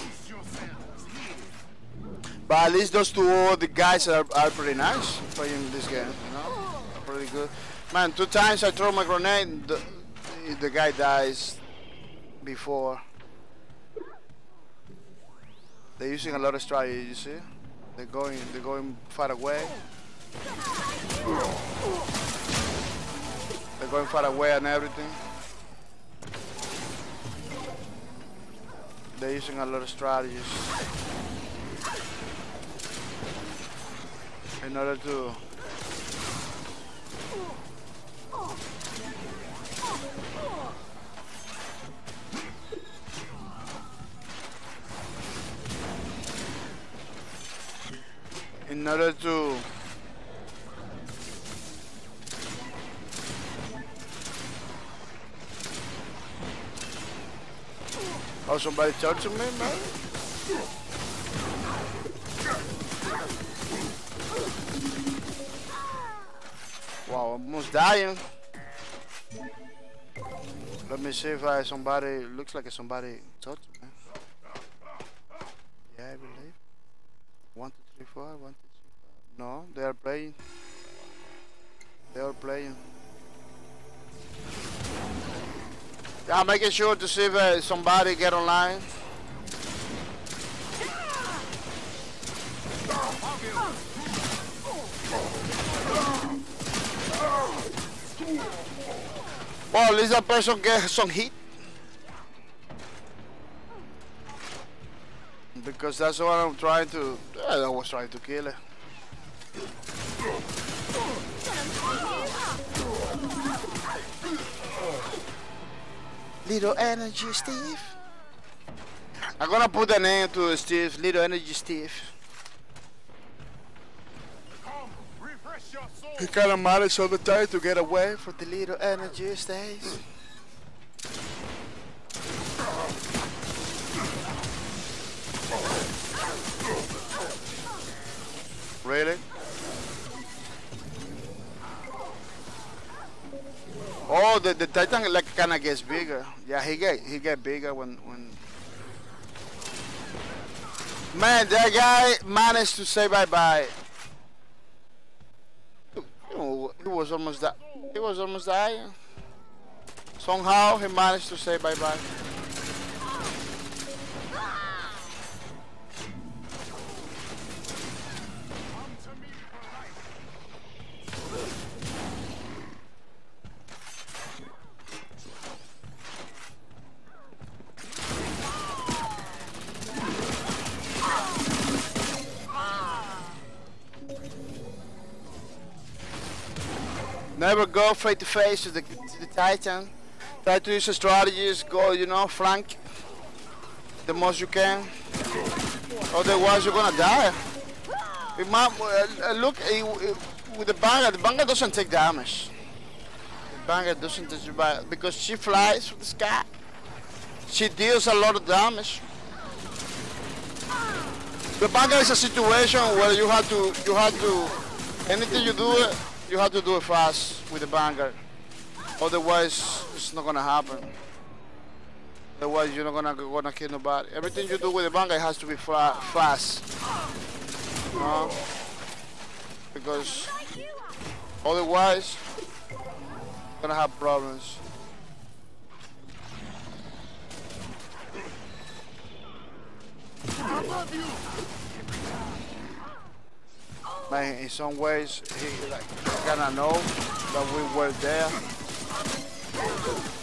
but at least those two other guys are, are pretty nice playing this game, you know. Pretty good. Man, two times I throw my grenade, the, the guy dies before. They're using a lot of strategy, you see? They're going, they're going far away. They're going far away and everything. They're using a lot of strategies in order to in order to Oh, somebody touching me, man? Wow, almost dying. Let me see if I somebody looks like somebody touched me. Yeah, I believe. Two, three, four. One, two, three, four. No, they are playing. They are playing. Yeah, I'm making sure to see if uh, somebody get online. Well, at least that person get some hit. Because that's what I'm trying to. I was trying to kill it. Little energy, Steve. I'm gonna put the name to Steve. Little energy, Steve. Refresh your soul. He kind of managed all the time to get away from the little energy stage. Really? Oh, the, the Titan like kind of gets bigger. Yeah, he get he get bigger when when. Man, that guy managed to say bye bye. He was almost that. He was almost dying. Somehow he managed to say bye bye. Never go face to face to the, the Titan. Try to use strategies, go, you know, flank the most you can. Otherwise, you're gonna die. It might, uh, uh, look, uh, uh, with the banger, the banger doesn't take damage. The banger doesn't take damage because she flies from the sky. She deals a lot of damage. The banger is a situation where you have to, you have to, anything you do, it, you have to do it fast with the banger. Otherwise, it's not gonna happen. Otherwise, you're not gonna gonna kill nobody. Everything you do with the banger has to be fa fast. You know? Because otherwise, you're gonna have problems. Man, in some ways, he like kinda know that we were there.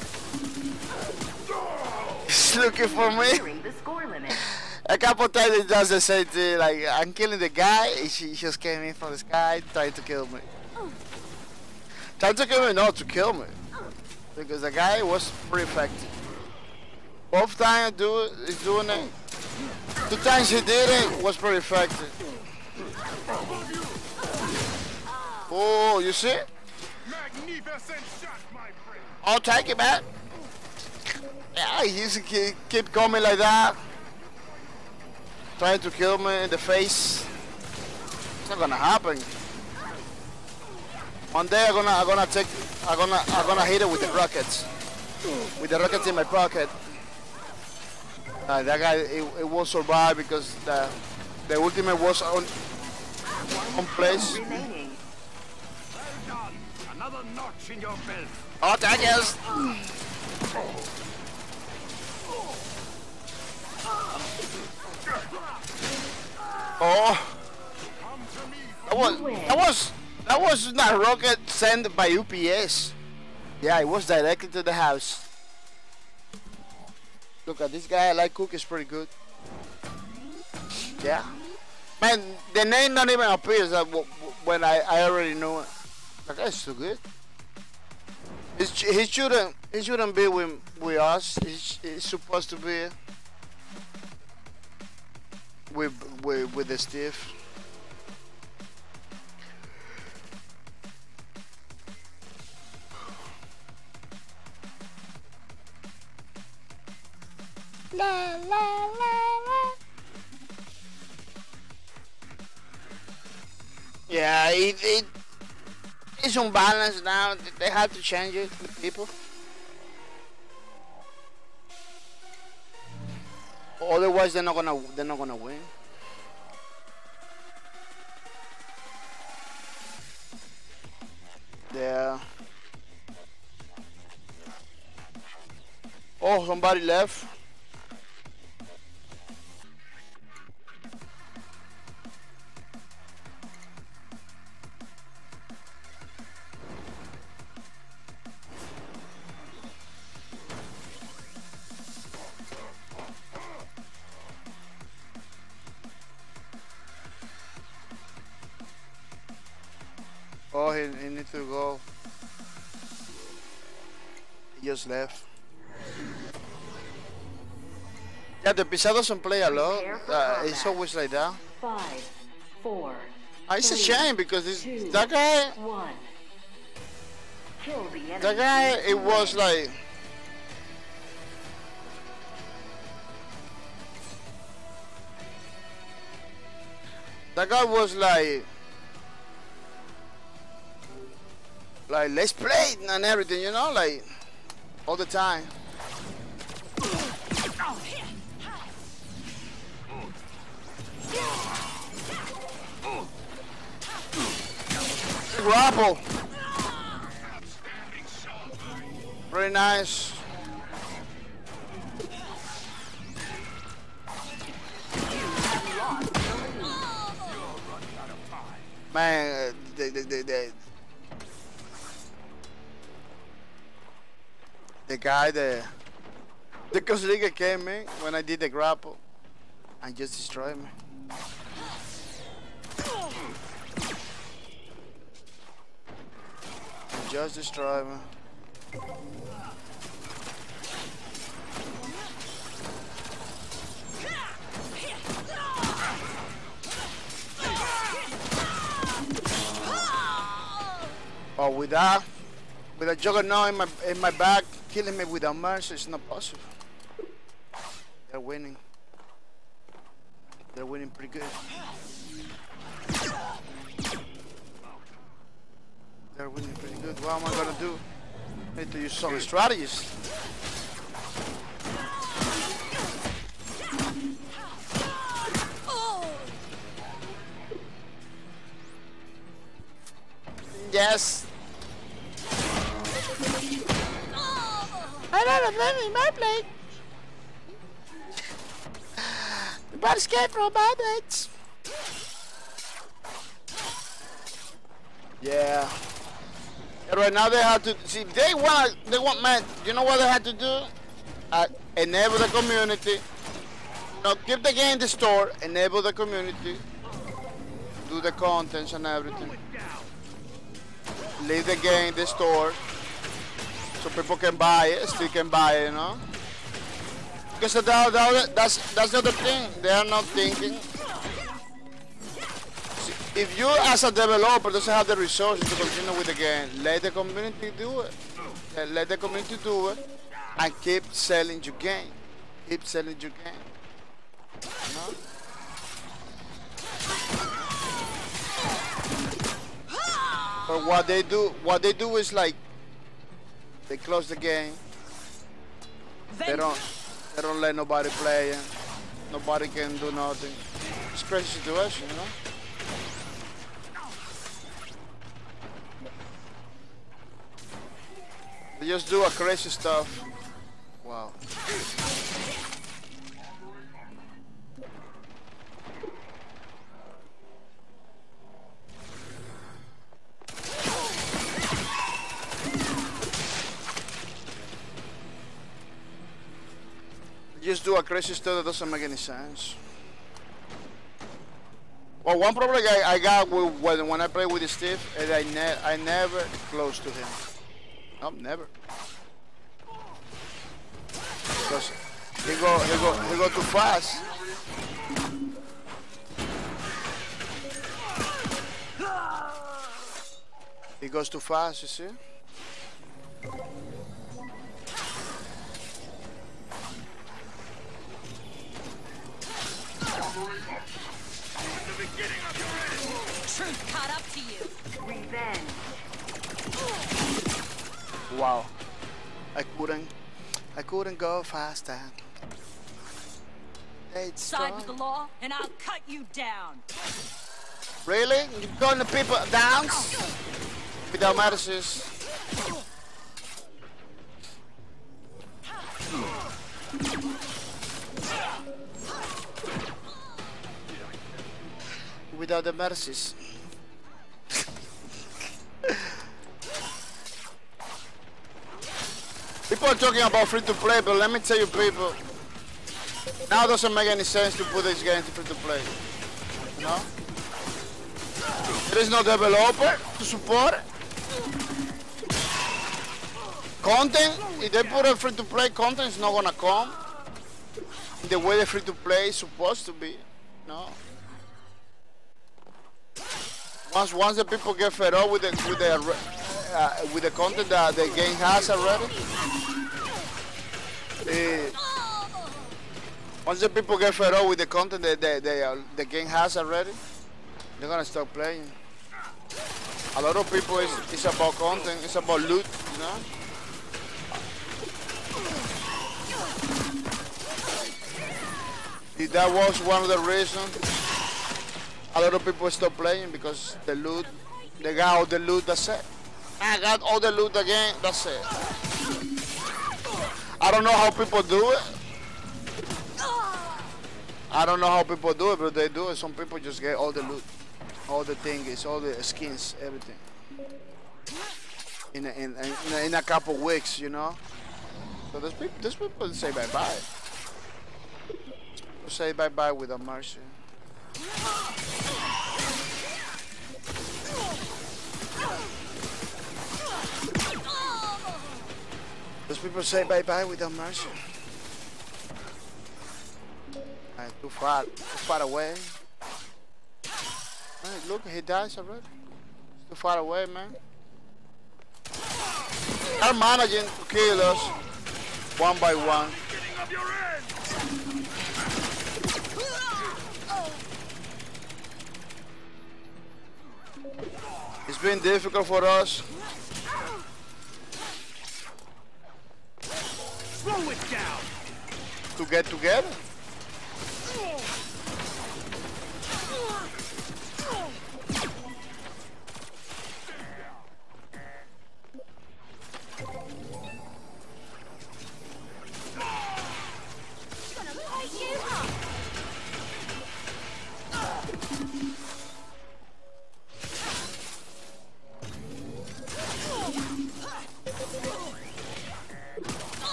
He's looking for me. Entering the score limit. A couple times he does the same thing, like I'm killing the guy, and she just came in from the sky trying to kill me. Trying to kill me, not to kill me. because the guy was pretty effective. Both times do he's doing it. Two times he did it was pretty effective. Oh, you see? Magnificent shot, my friend. I'll take it, man. Yeah, he used to keep, keep coming like that. Trying to kill me in the face. It's not gonna happen. One day I'm gonna I'm gonna take I'm gonna I'm gonna hit it with the rockets. With the rockets in my pocket. Uh, that guy it, it won't survive because the the ultimate was on on place. Another notch in your belt. Oh, that is. Oh, that was that was that was not rocket sent by UPS. Yeah, it was directly to the house. Look at this guy. I like Cook. is pretty good. Yeah, man. The name not even appears uh, when I I already know it. That guy's so good. He's, he shouldn't he shouldn't be with with us. He's, he's supposed to be with with with the Steve. La la la la. Yeah, it, it it's unbalanced now. They have to change it people. Otherwise, they're not gonna they're not gonna win. Yeah. Oh, somebody left. Oh, he, he needs to go. He just left. Yeah, the Pizza doesn't play a lot. Uh, it's always like that. Five, four, Uh, it's a shame because this, two, that guy, one. That guy, it was like. That guy was like. Like, let's play and everything, you know, like, all the time. Grapple. Very nice. Man, uh, the, the, the, the, guy, the, the Costa came in when I did the grapple and just destroyed me. Just destroyed me. Oh, with that, with a juggernaut in my in my back, killing me without mercy, it's not possible. They're winning. They're winning pretty good. They're winning pretty good. What am I gonna do? I Need to use some strategies. Yes. I don't have my plate. The body escape from my plates. Yeah. And right now they have to see they want they want man. You know what they had to do? Uh, enable the community. No, keep the game in the store. Enable the community. Do the contents and everything. Leave the game in the store. So people can buy it, still can buy it, you know. Because that, that, that's that's not the thing. They are not thinking. See, If you, as a developer, doesn't have the resources to continue with the game, let the community do it. Let the community do it, and keep selling your game. Keep selling your game. You know? But what they do, what they do is like, they close the game. They don't, they don't let nobody play. Nobody can do nothing. It's a crazy situation, you know. They just do a crazy stuff. Wow. Just do a crazy stuff that doesn't make any sense. Well, one problem I, I got with, when, when I play with Steve is I, ne I never close to him. No, never. Because he go, he go, he go too fast. He goes too fast, you see? Truth caught up to you. Revenge. Wow. I couldn't, I couldn't go faster. It's Side with the law, and I'll cut you down. Really? You're going to people down? Oh. Without medicines. Without the medicines. People are talking about free to play, but let me tell you people, now doesn't make any sense to put this game to free to play. No? There is no developer to support. Content, if they put a free to play content, it's not gonna come the way the free to play is supposed to be. No. Once once the people get fed up with the with the uh, with the content that the game has already, eh, once the people get fed up with the content that the, the, uh, the game has already, they're gonna stop playing. A lot of people is it's about content, it's about loot, you know. That was one of the reasons a lot of people stop playing because the loot, they got all the loot, that's it. I got all the loot again, that's it. I don't know how people do it. I don't know how people do it, but they do it. Some people just get all the loot, all the things, all the skins, everything. In a, in, in, a, in a couple weeks, you know. So there's people, there's people say bye bye. Say bye bye with a mercy. Those people say bye bye with mercy. Uh, too far, too far away. Man, look, he dies already. It's too far away, man. They're managing to kill us one by one. Getting up your end! It's been difficult for us. Slow it down! to get together. Oh.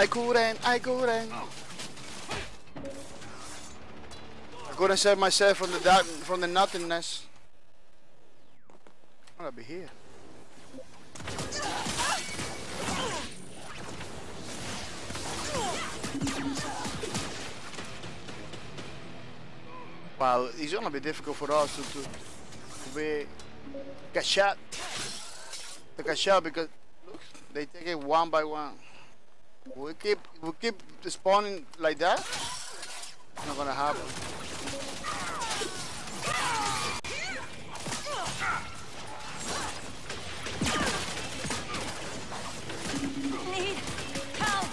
I couldn't, I couldn't. I couldn't save myself from the dark, from the nothingness. i will be here. Wow, it's gonna be difficult for us to, to, to be catch up, to because look, they take it one by one. We keep we keep spawning like that. It's not gonna happen. Need help.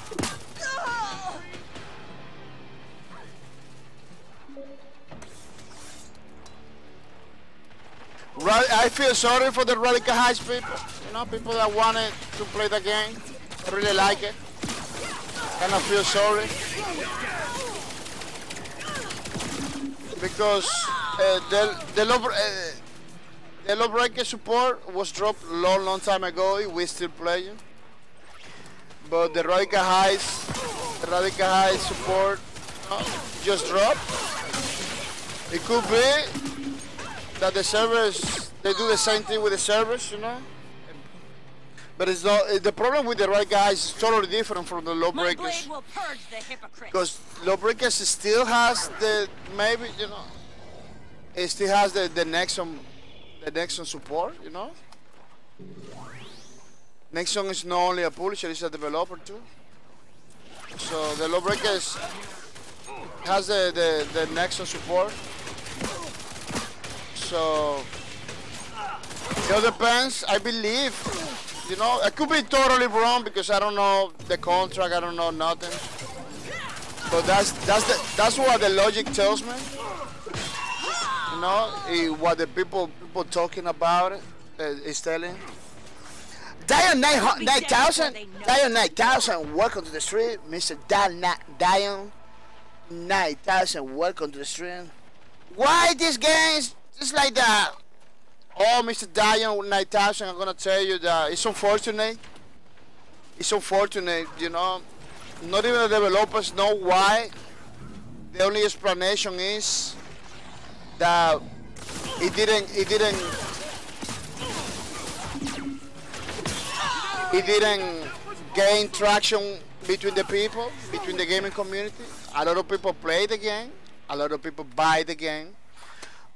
I feel sorry for the Radical Heights people. You know, people that wanted to play the game. I really like it. Kind of feel sorry. Because uh, the the low, uh, the Lawbreaker support was dropped long, long time ago. We still playing. But the Radical Heights, the Radical Heights support uh, just dropped. It could be that the servers they do the same thing with the servers, you know. But it's not the problem with the right guys is totally different from the lawbreakers blade will purge because lawbreakers still has the maybe you know it still has the the Nexon the Nexon support, you know. Nexon is not only a publisher, it's a developer too. So the lawbreakers has the the, the Nexon support. So it all depends. I believe, you know, I could be totally wrong because I don't know the contract. I don't know nothing. But that's that's the that's what the logic tells me. You know, what the people people talking about it uh, is telling. Dion 9000, Dion 9000, welcome to the stream, Mr. Dion Dion 9000, welcome to the stream. Why these games just like that? Oh, Mr. Dion 9000, I'm gonna tell you that it's unfortunate. It's unfortunate, you know. Not even the developers know why. The only explanation is that it didn't, it didn't, it didn't gain traction between the people, between the gaming community. A lot of people play the game, a lot of people buy the game,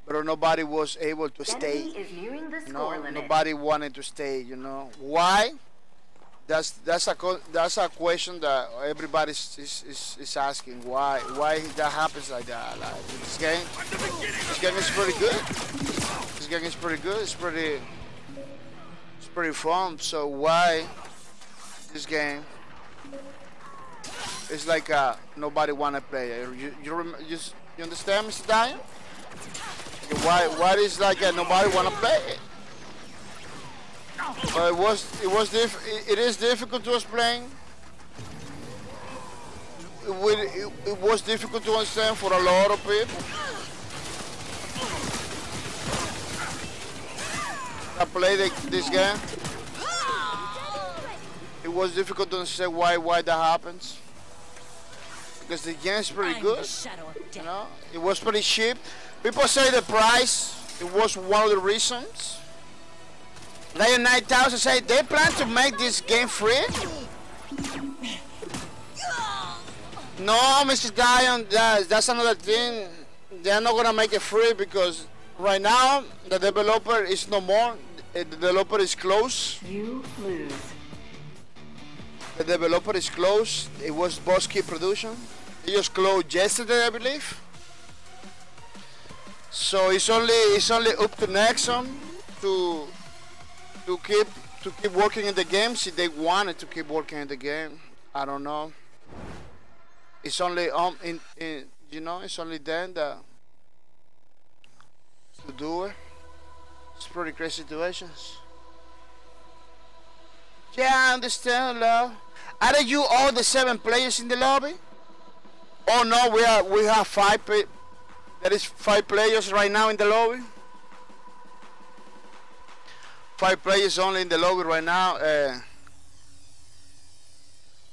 but nobody was able to stay. Enemy is nearing the You score know, limit. nobody wanted to stay. You know why? That's that's a that's a question that everybody is, is, is, asking. Why why that happens like that? Like this game, this game is pretty good. This game is pretty good. It's pretty it's pretty fun. So why this game? It's like uh, nobody wanna play. You you, rem- you, you understand, Mr. Diane? Why why is like uh, nobody wanna play it? But it was it was diff- it, it is difficult to explain. It, it, it was difficult to understand for a lot of people. I played the, this game. It was difficult to understand why why that happens. Because the game is pretty good. the shadow of You know, it was pretty cheap. People say the price, it was one of the reasons. Lion 9000 say they plan to make this game free. No, Mr. Dion, that's, that's another thing. They're not gonna make it free because right now the developer is no more. The developer is closed. You lose. The developer is closed. It was Boss Key Production. It just closed yesterday, I believe. So it's only it's only up to Nexon to to keep to keep working in the game. See, they wanted to keep working in the game. I don't know. It's only um in, in you know it's only then that to do it. It's pretty crazy situations. Yeah, I understand, love. Are you all the seven players in the lobby? Oh no, we are we have five. Pe- there is five players right now in the lobby. Five players only in the lobby right now. Uh,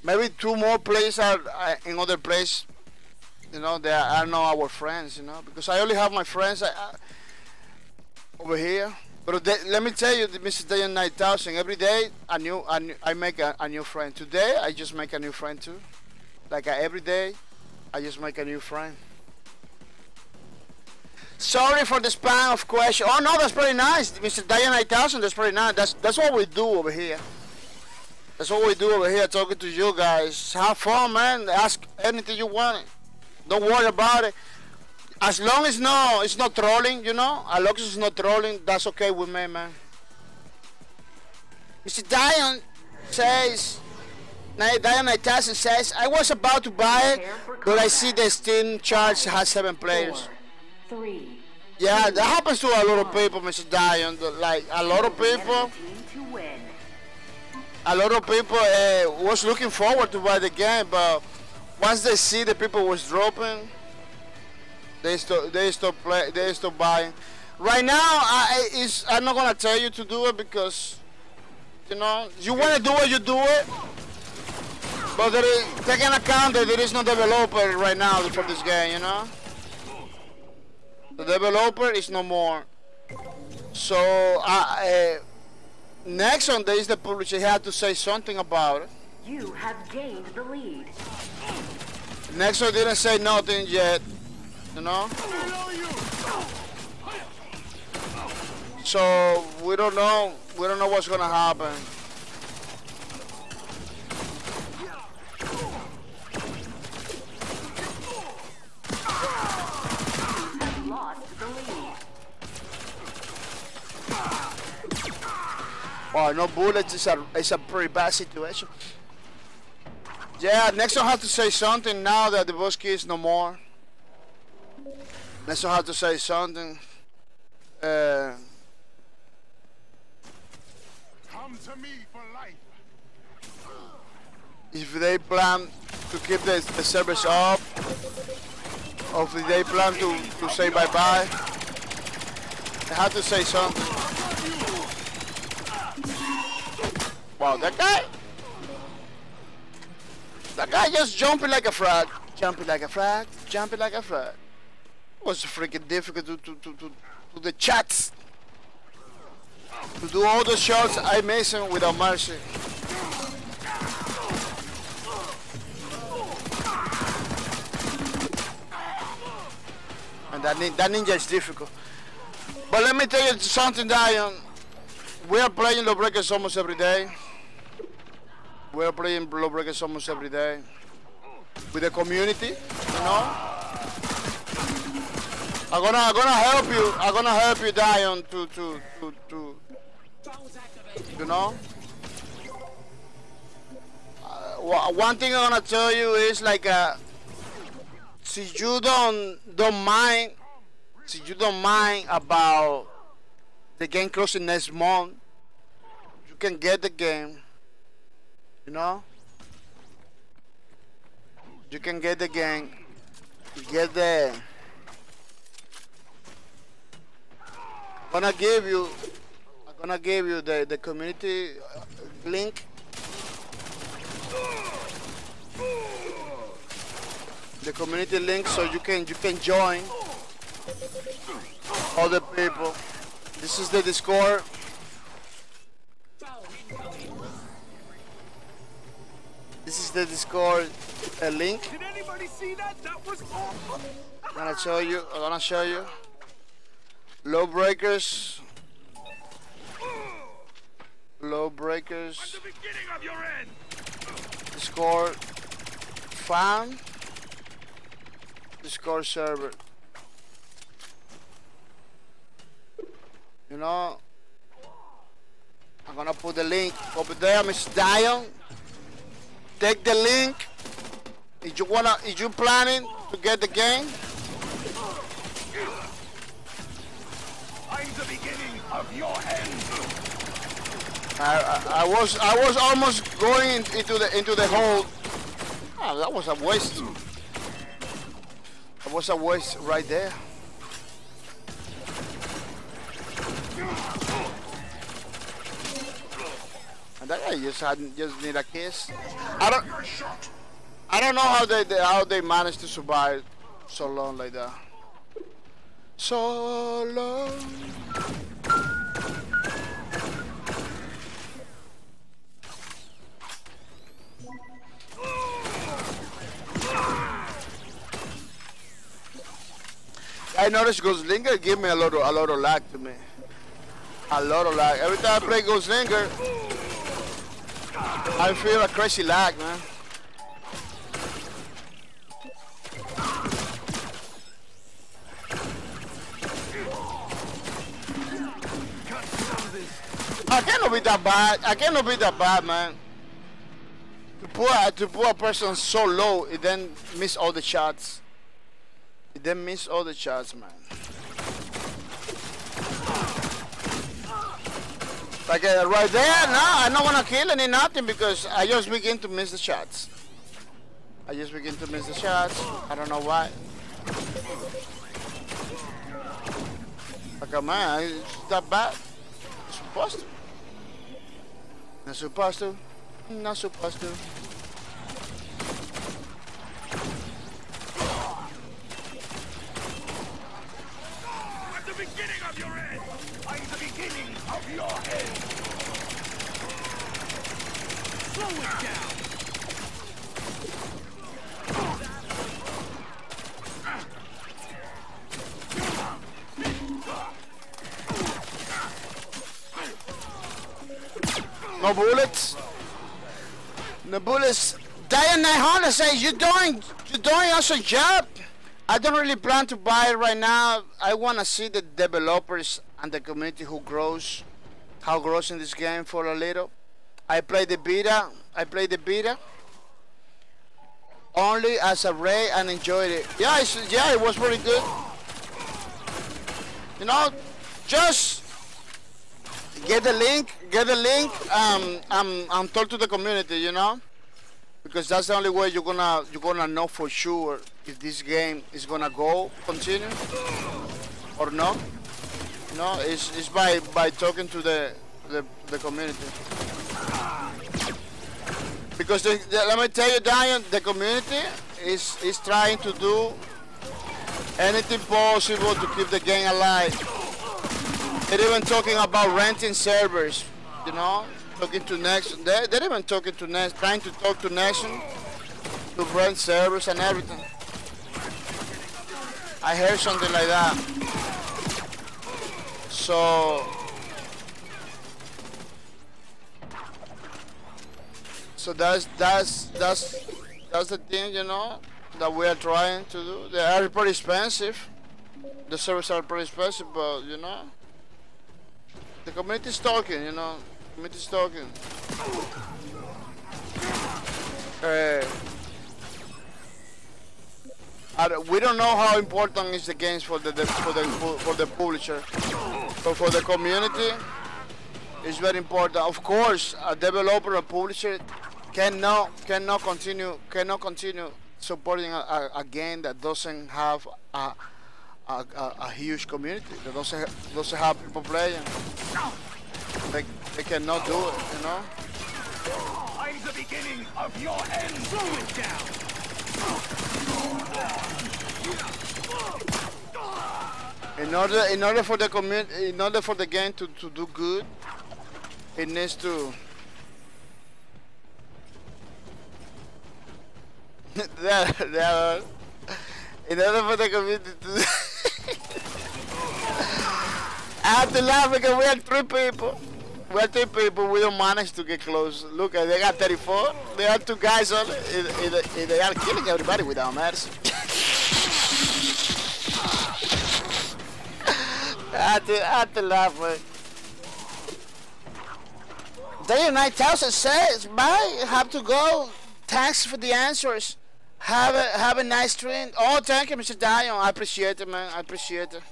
maybe two more players are uh, in other place. You know, they are, are not our friends. You know, because I only have my friends uh, uh, over here. But they, let me tell you, Mr. Dayan 9000, every day a new, a new I make a, a new friend. Today I just make a new friend too. Like uh, every day, I just make a new friend. Sorry for the spam of question. Oh no, that's pretty nice, Mr. Diane 8000. That's pretty nice. That's that's what we do over here. That's what we do over here, talking to you guys. Have fun, man. Ask anything you want. Don't worry about it. As long as no, it's not trolling, you know. As it's not trolling, that's okay with me, man. Mr. Diane says, Diane 8000 says, I was about to buy it, but I see the Steam charge has seven players. Three, Yeah, that happens to a lot of people, Mr. Dion. Like a lot of people, a lot of people uh, was looking forward to buy the game, but once they see the people was dropping, they stop, they stop play, they stop buying. Right now, I is I'm not gonna tell you to do it because, you know, you wanna do it, you do it. But there is, take an account that there is no developer right now for this game, you know. The developer is no more. So uh, uh, Nexon, there is the publisher. He had to say something about it. You have gained the lead. Nexon didn't say nothing yet, you know. So we don't know. We don't know what's gonna happen. Have lost the lead. Oh, no bullets is a it's a pretty bad situation. Yeah, Nexon has to say something now that the Boss Key is no more. Nexon has to say something. Uh, Come to me for life. if they plan to keep the, the service up, or if they plan to, to say bye-bye, they have to say something. Wow, that guy, that guy just jumping like a frog, jumping like a frog, jumping like a frog. It was freaking difficult to, to, to, to, to the chats. To do all the shots I missing without mercy. and that, nin- that ninja is difficult. But let me tell you something, Dion. We are playing the breakers almost every day. We are playing Lawbreakers almost every day with the community, you know. I'm gonna, I'm gonna help you. I'm gonna help you, Dion, to, to, to, to, you know. Uh, one thing I'm gonna tell you is like, uh, since you don't don't mind, since you don't mind about the game closing next month, you can get the game. You know, you can get the gang. Get the. I'm gonna give you. I'm gonna give you the the community uh, link. the community link so you can you can join other people. This is the Discord. This is the Discord uh, link. Did anybody see that? That was awful. I'm gonna show you. I'm gonna show you. Low breakers. Low breakers. The beginning of your end. Discord fan. Discord server. You know, I'm gonna put the link over there, Miss Dion. Take the link. If you wanna, if you planning to get the game, I'm the beginning of your end. I, I, I was, I was almost going into the into the hole. Ah, that was a waste. That was a waste right there. That just had just need a kiss. I don't I don't know how they, they how they managed to survive so long like that. So long. I noticed Gunslinger give me a lot of a lot of lag to me. A lot of lag. Every time I play Gunslinger, I feel a crazy lag, man. I cannot be that bad. I cannot be that bad, man. To put to put a person so low, it then miss all the shots. It then miss all the shots, man. Like uh, right there, no, I don't want to kill any nothing because I just begin to miss the shots. I just begin to miss the shots. I don't know why. Like, man, it's that bad. It's supposed to. Not supposed to. Not supposed to. I'm the beginning of your end! I'm the beginning of Slow it down! No bullets. No bullets. Diane 900 says you're doing you're doing awesome job. I don't really plan to buy it right now. I want to see the developers and the community who grows, how gross in this game for a little. I played the beta. I played the beta only as a Ray and enjoyed it. Yeah, yeah, it was pretty good. You know, just get the link, get the link, um, um, and talk to the community, you know, because that's the only way you're gonna you're gonna know for sure if this game is gonna go continue or not. No, it's it's by by talking to the the, the community. Because the, the, let me tell you, Diane, the community is is trying to do anything possible to keep the game alive. They're even talking about renting servers, you know, talking to Nexon. They're, they're even talking to Nexon, trying to talk to Nexon to rent servers and everything. I heard something like that. So, so that's that's that's that's the thing, you know, that we are trying to do. They are pretty expensive. The servers are pretty expensive, but you know. The community is talking, you know. Community is talking. Uh, We don't know how important is the games for the, the for the for the publisher, but for the community, it's very important. Of course, a developer or publisher cannot cannot continue cannot continue supporting a, a, a game that doesn't have a a, a, a huge community that doesn't doesn't have people playing. They, they cannot do it, you know. I'm the beginning of your end! Slow it down! In order in order for the community in order for the game to, to do good, it needs to there, there, in order for the community to I have to laugh because we are three people. We are three people. We don't manage to get close. Look, they got 34. They are two guys and- and They are killing everybody without mercy. I had to, I had to laugh, man. Day 9000 says, bye, have to go. Thanks for the answers. Have a have a nice stream. Oh, thank you, Mr. Dion. I appreciate it, man. I appreciate it.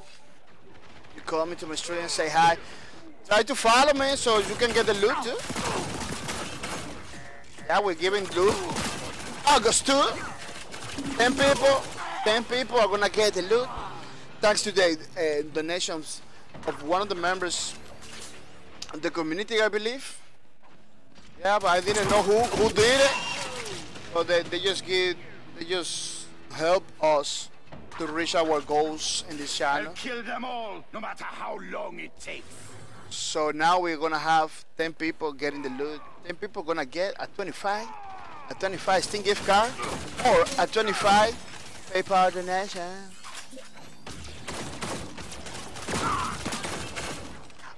You call me to my stream and say hi. Try to follow me so you can get the loot too. Yeah, we're giving loot. August 2. 10 people. 10 people are gonna get the loot. Thanks to the uh, donations of one of the members of the community, I believe. Yeah, but I didn't know who, who did it. So they, they just give, they just help us to reach our goals in this channel. I'll kill them all, no matter how long it takes! So now we're gonna have 10 people getting the loot. 10 people gonna get a 25, a 25 Steam gift card, or a 25 PayPal donation.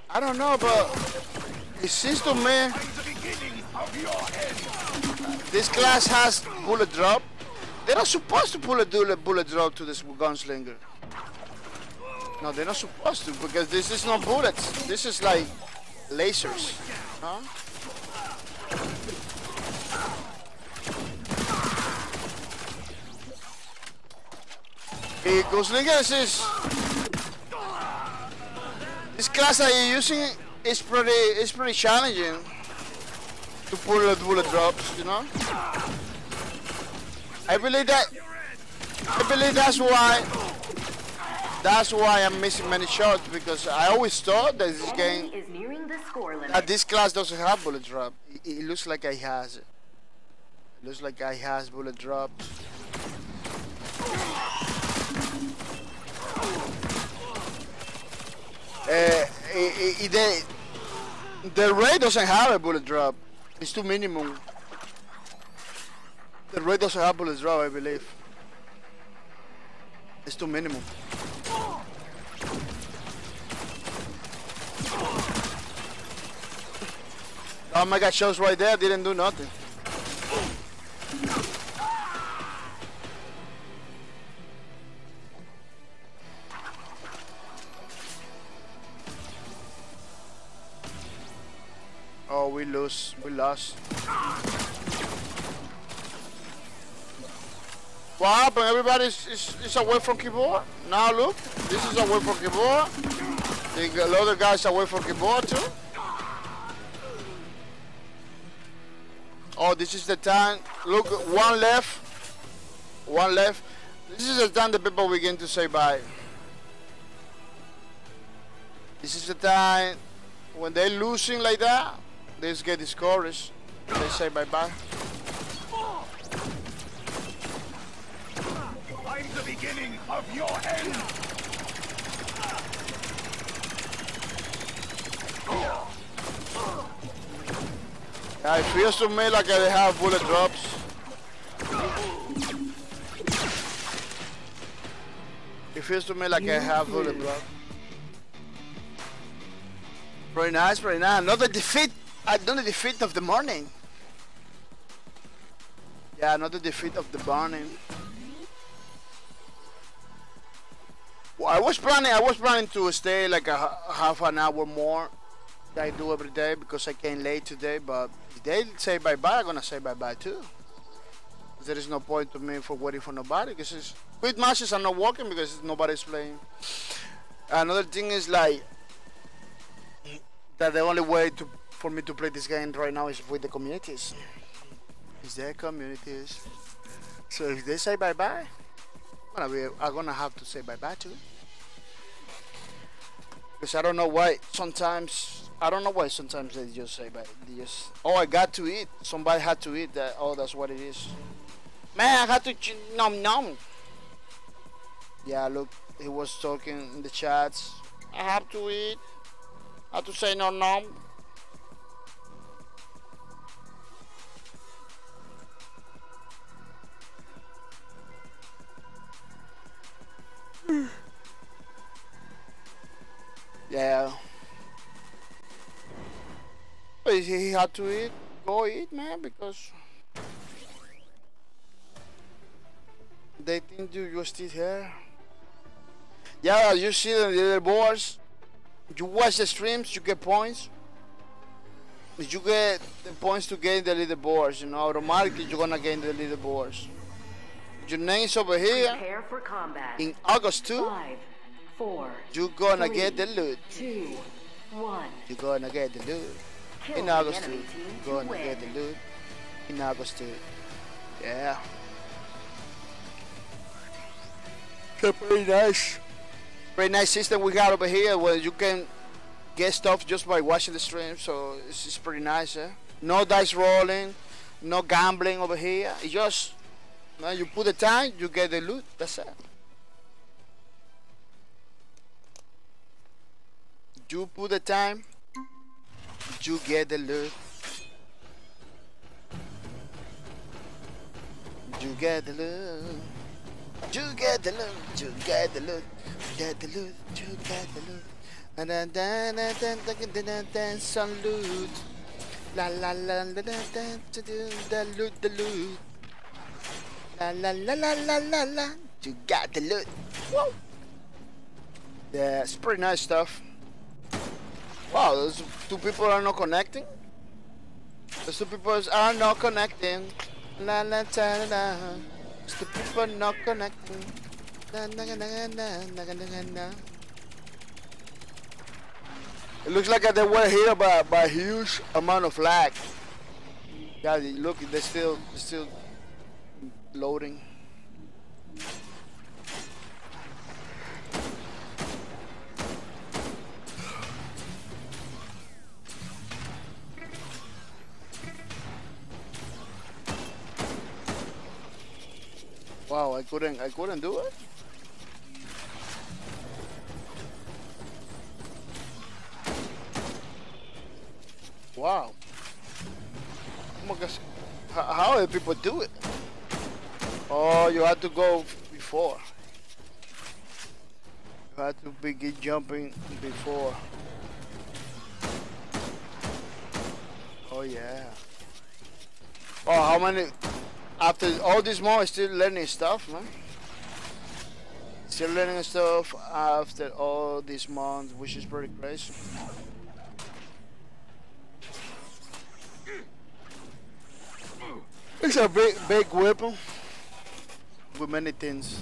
I don't know, but it seems to me this class has bullet drop. They're not supposed to pull a bullet drop to this gunslinger. No, they're not supposed to because this is not bullets. This is like lasers. Huh? Gunslingers is this class that you're using is pretty is pretty challenging to pull the bullet drops, you know. I believe that. I believe that's why. That's why I'm missing many shots because I always thought that this game, is nearing the score limit. that this class doesn't have bullet drop. It, it looks like I has it. Looks like I has bullet drop. Uh, it, it, the Ray doesn't have a bullet drop. It's too minimum. The Ray doesn't have bullet drop, I believe. It's too minimum. Oh my god, shows right there, didn't do nothing. Oh, we lose. We lost. What happened? Everybody is, is, away from keyboard? Now look, this is away from keyboard. The other guy's away from keyboard too. Oh, this is the time. Look, one left. One left. This is the time the people begin to say bye. This is the time when they're losing like that, they just get discouraged. They say bye bye. I'm the beginning of your end. It feels to me like they have bullet drops. It feels to me like I have bullet drops. Very nice, very nice. Another defeat. Uh, another defeat of the morning. Yeah, another defeat of the morning. Well, I was planning. I was planning to stay like a half an hour more. I do every day because I came late today. But they say bye bye, I'm gonna say bye bye too. There is no point to me for waiting for nobody because it's quit matches. I'm not working because nobody's playing. Another thing is like that the only way to for me to play this game right now is with the communities. Is their communities. So if they say bye bye, I'm gonna be I'm gonna have to say bye bye too. Because I don't know why sometimes I don't know why sometimes they just say bye. They just oh I got to eat. Somebody had to eat that. Oh that's what it is. Man, I had to nom nom. Yeah, look, he was talking in the chats. I have to eat. I have to say no nom. Yeah. But he had to eat. Go eat, man, because they think you you still here. Yeah, you see the little boards. You watch the streams, you get points. You get the points to gain the little leaderboards, you know, automatically you're gonna gain the little leaderboards. Your name's over here Prepare for combat. in August 2. Five, four, You're gonna three, get the loot. two, one. You're gonna get the loot. Kill In the August 2. enemy team to You're gonna win. get the loot. In August 2. Yeah. Okay, pretty nice. Pretty nice system we got over here where you can get stuff just by watching the stream, so it's, it's pretty nice, eh? No dice rolling, no gambling over here. It's just, man, you put the time, you get the loot. That's it. You put the time, together look together look together look the loot. You look the loot. and then then then then then salute la la la la la to do the loot the loot la la la la la la la you got the loot Whoa. yeah it's pretty nice stuff wow those two people are not connecting. Those two people are not connecting. La la la la la. Two people not connecting. Na na na na na na na na. It looks like they were hit by, by a huge amount of lag. Yeah, look, they're still, they're still loading. Wow, I couldn't, I couldn't do it. Wow. Oh my gosh. How, how do people do it? Oh, you had to go before. You had to begin jumping before. Oh yeah. Oh, how many? After all this more, still learning stuff, man. Still learning stuff after all these months, which is pretty crazy. It's a big, big weapon with many things.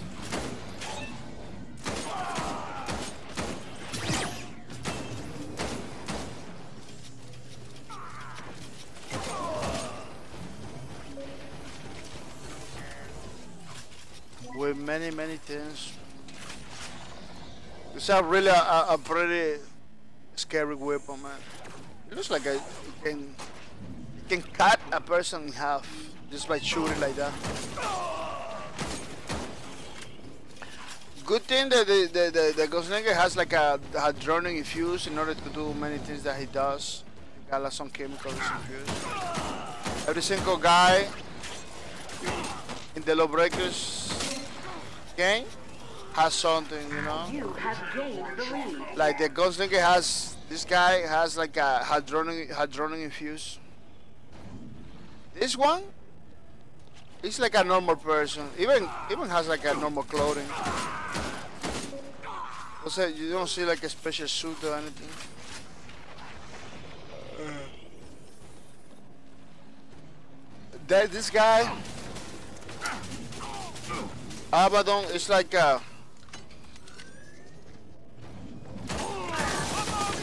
With many, many things. It's a really a, a pretty scary weapon, man. It looks like a, it can it can cut a person in half just by shooting like that. Good thing that the the the, the has like a hadronic infused in order to do many things that he does. He got like some chemicals infused. Every single guy in the Lawbreakers game has something, you know. You the. Like the Gunslinger has this guy has like a hadronic hadronic infused. This one He's like a normal person. Even even has like a normal clothing. What's that? You don't see like a special suit or anything. That this guy, Abaddon, is like uh,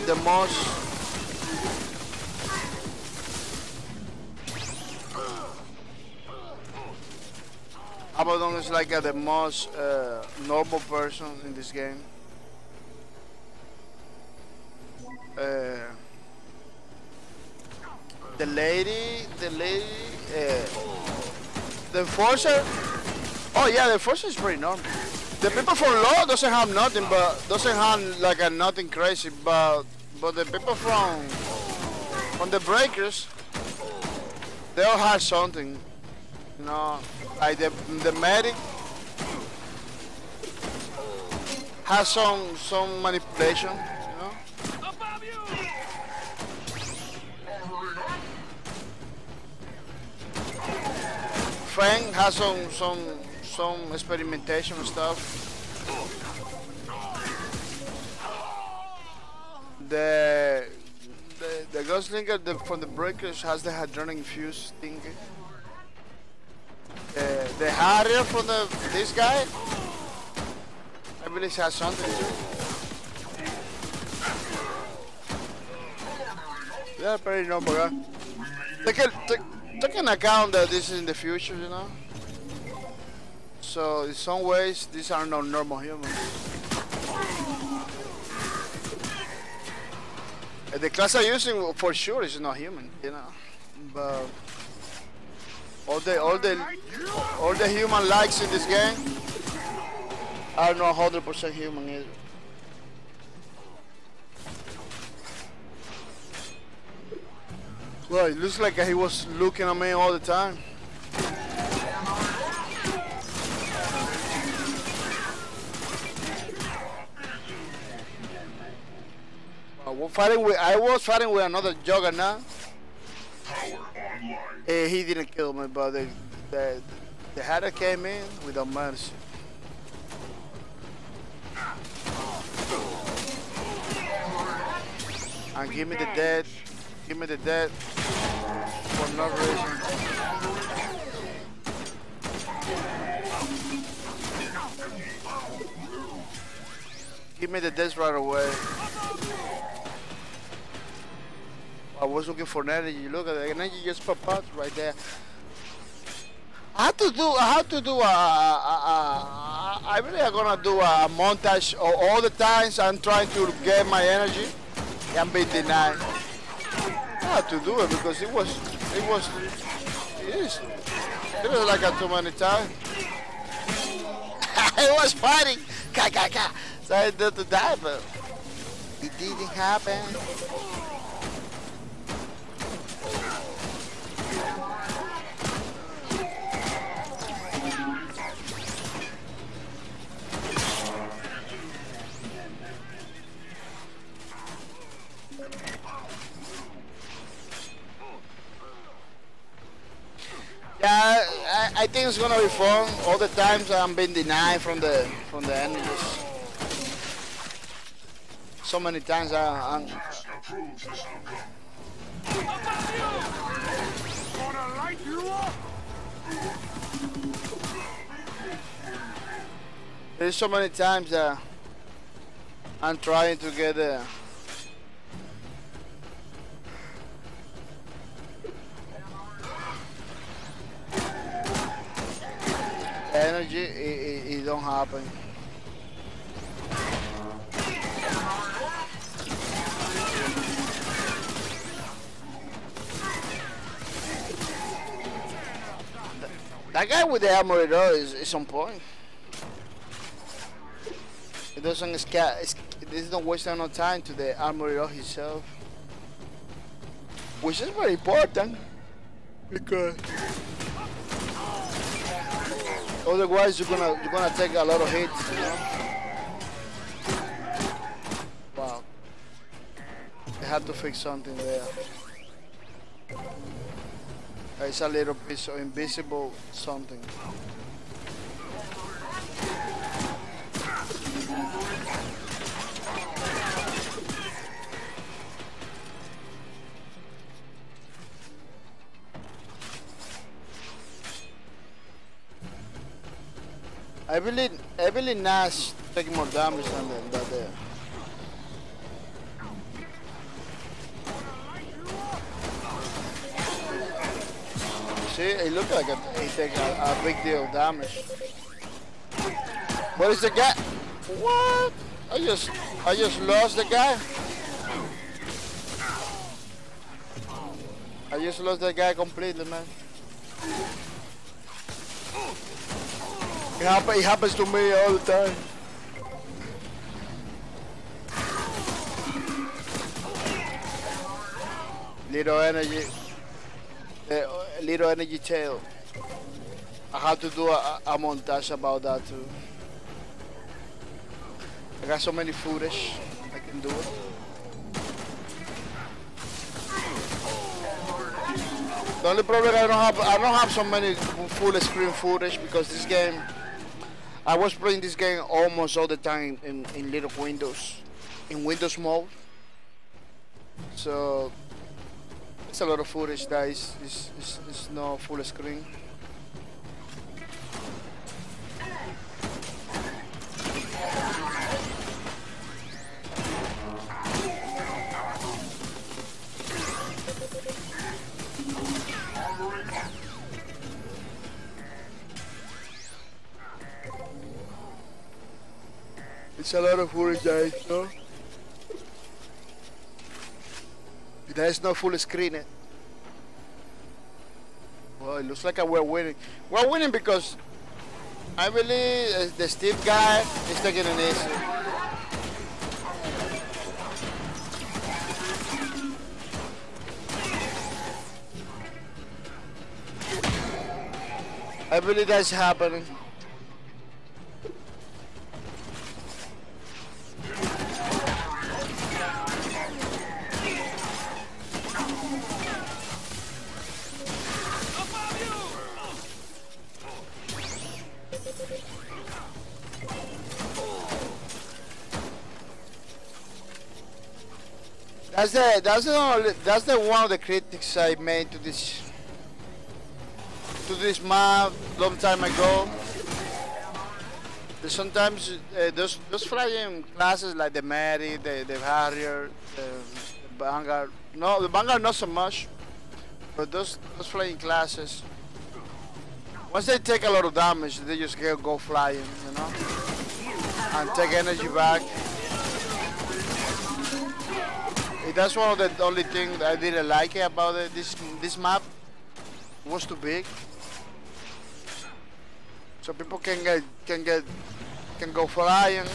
the most Abaddon is like uh, the most uh, normal person in this game. Uh, the lady, the lady, uh, the enforcer. Oh yeah, the enforcer is pretty normal. The people from law doesn't have nothing, but doesn't have like a nothing crazy. But but the people from from the breakers, they all have something. You know, like the the medic has some some manipulation. You know. Frank has some some some experimentation stuff. The the the the, from the Breakers has the hadronic infused thing. Uh, the Harrier from the this guy, I believe has something too. Yeah, pretty normal guy. Take, a, take, take an account that this is in the future, you know. So in some ways, these are not normal humans. Uh, The class I'm using for sure is not human, you know. But all the all the all the human likes in this game are not 100% human either. Well, it looks like he was looking at me all the time. Fighting with I was fighting with another juggernaut. Eh, he didn't kill me, but the the, the hatter came in without mercy. And give me the dead. Give me the dead. For no reason. Give me the dead right away. I was looking for an energy. Look at the energy just pop out right there. I have to do. I have to do I really am gonna do a montage of all the times I'm trying to get my energy. I'm being denied. I have to do it because it was. It was. It is. It was like a too many times. I was fighting. Ka ka ka. So I had to die, but it didn't happen. Yeah, I, I think it's gonna be fun. All the times I'm being denied from the from the enemies. So many times I, up! there's so many times that I'm trying to get the energy. It, it, it don't happen. That guy with the armor though is, is on point. It doesn't sca This don't waste no time to the armor himself. Which is very important. Because otherwise you're gonna you're gonna take a lot of hits, you know? Wow. They had to fix something there. It's a little piece of invisible something. I believe I believe Nash taking more damage than the, than the See, it looked like a, he take a, a big deal of damage. What is the guy? What? I just I just lost the guy. I just lost the guy completely, man. It, it happens to me all the time. Little energy. Uh, little energy tail. I have to do a, a montage about that too. I got so many footage. I can do it. The only problem I don't have I don't have so many full screen footage because this game I was playing this game almost all the time in, in little windows in Windows mode. So it's a lot of footage that is is, is, is no full screen. It's a lot of footage guys, no? There's no full screen. eh? Well, it looks like we're winning. We're winning because I believe uh, the Steve guy is taking an easy. I believe that's happening. That's the that's the only, that's the one of the critics I made to this to this map long time ago. Sometimes uh, those those flying classes like the Mary, the the Harrier, the, the Vanguard. No, the Vanguard not so much, but those those flying classes. Once they take a lot of damage, they just go go flying, you know, and take energy back. That's one of the only things I didn't like about it, this this map. Was too big, so people can get can get can go flying,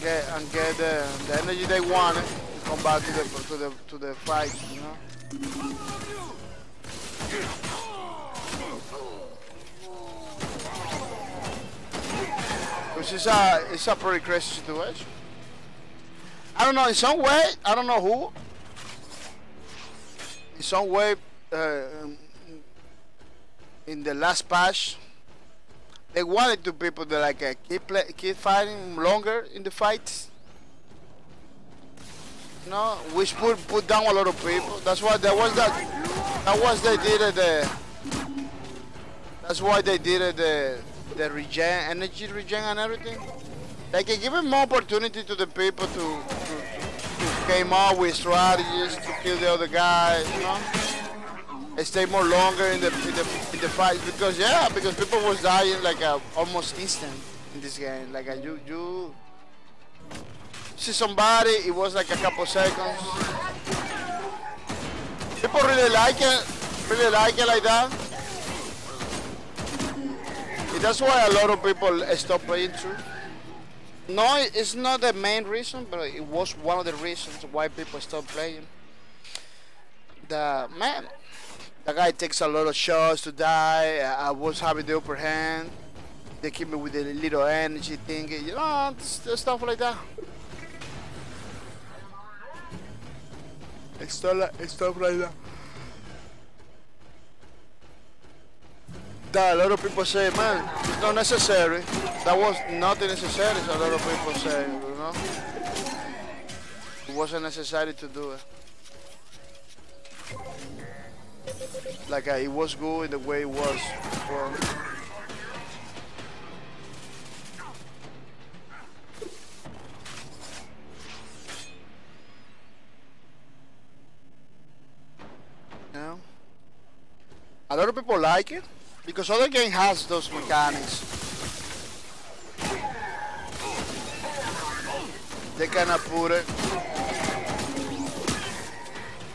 get and get the, the energy they want, and come back to the to the to the fight, you know. Which is a it's a pretty crazy situation. I don't know. In some way, I don't know who. In some way, uh, in the last patch, they wanted to people that like uh, keep play, keep fighting longer in the fights. No, which put put down a lot of people. That's why there was that. That was they did. The, that's why they did it. The the regen, energy regen, and everything. Like giving more opportunity to the people to, to, to came up with strategies to kill the other guys, you know. And stay more longer in the in the, in the fight because yeah, because people was dying like uh, almost instant in this game. Like uh, you you see somebody, it was like a couple seconds. People really like it, really like it like that. And that's why a lot of people stop playing too. No, it's not the main reason, but it was one of the reasons why people stopped playing. The man, the guy takes a lot of shots to die. I was having the upper hand. They keep me with a little energy thing, you know, stuff like that. Stuff stuff like that. That a lot of people say, man, it's not necessary. That was not necessary. So a lot of people say, you know, it wasn't necessary to do it. Like uh, it was good in the way it was before. A lot of people like it because other game has those mechanics. They kinda put it.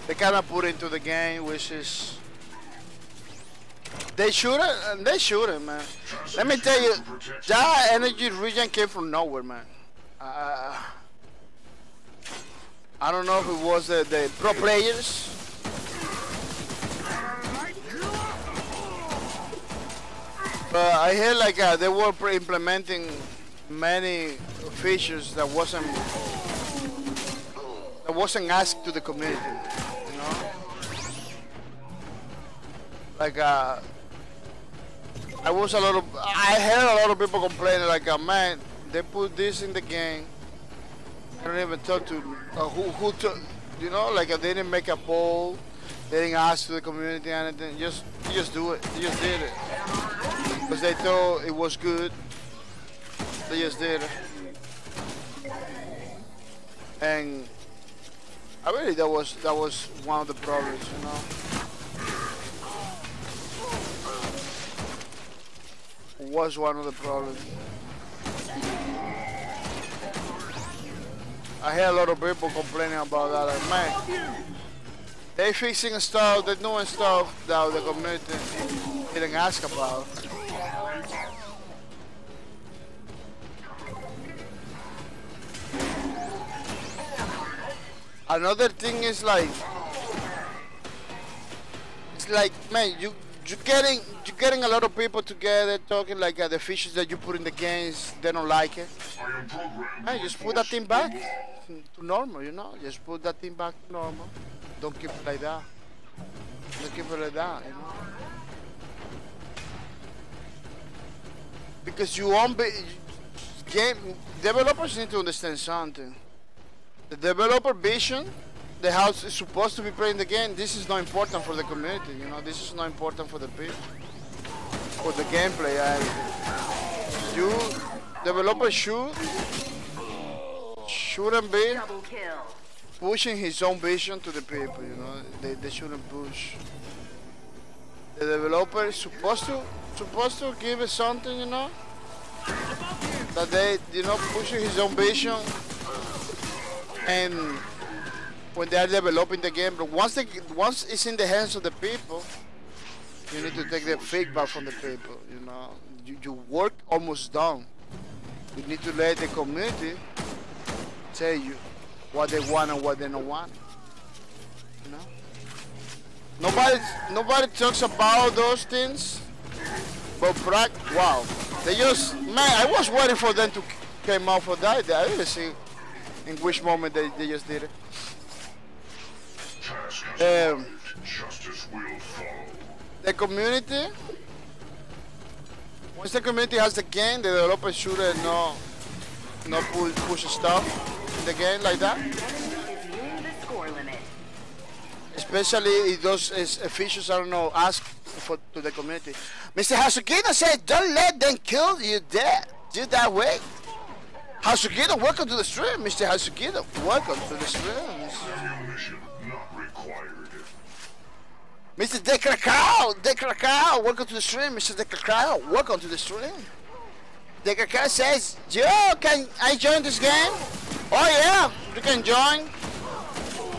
They kinda put it into the game, which is they shoot it, and they shoot it, man. Let me tell you, that energy regen came from nowhere, man. Uh, I don't know if it was the, the pro players. But I hear like uh, they were implementing many features that wasn't that wasn't asked to the community, you know. Like uh, I was a lot of I heard a lot of people complaining like, uh, man, they put this in the game. I don't even talk to uh, who who to, you know, like uh, they didn't make a poll, they didn't ask to the community anything. Just just do it. Just did it because they thought it was good. They just did and I really that was that was one of the problems, you know. Was one of the problems. I hear a lot of people complaining about that. Like, man, they fixing stuff, they're doing stuff that the community didn't ask about. Another thing is like, it's like, man, you you're getting you're getting a lot of people together talking like uh, the features that you put in the games, they don't like it. Man, just put that thing back to normal, you know. Just put that thing back to normal. Don't keep it like that. Don't keep it like that, you know. Because you won't be game developers need to understand something. The developer vision the house is supposed to be playing the game. This is not important for the community. You know, this is not important for the people. For the gameplay, I, you developer should shouldn't be pushing his own vision to the people. You know, they, they shouldn't push. The developer is supposed to supposed to give us something. You know, that they you know pushing his own vision and when they are developing the game. But once they once it's in the hands of the people, you need to take the feedback from the people. You know, you, you work almost done. You need to let the community tell you what they want and what they don't want. You know, nobody nobody talks about those things. But prac, wow, they just man, I was waiting for them to came out for that. I didn't see in which moment they, they just did it. Um. The community once the community has the game the developer should uh, no no push, push stuff in the game like that especially if those is officials I don't know ask for to the community Mr. Hasukino said don't let them kill you that Do that way Hasukino welcome to the stream Mr. Hasukino welcome to the stream. Mr. De Cacao, welcome to the stream, Mr. De welcome to the stream. De says, Joe, can I join this game? Oh yeah, you can join.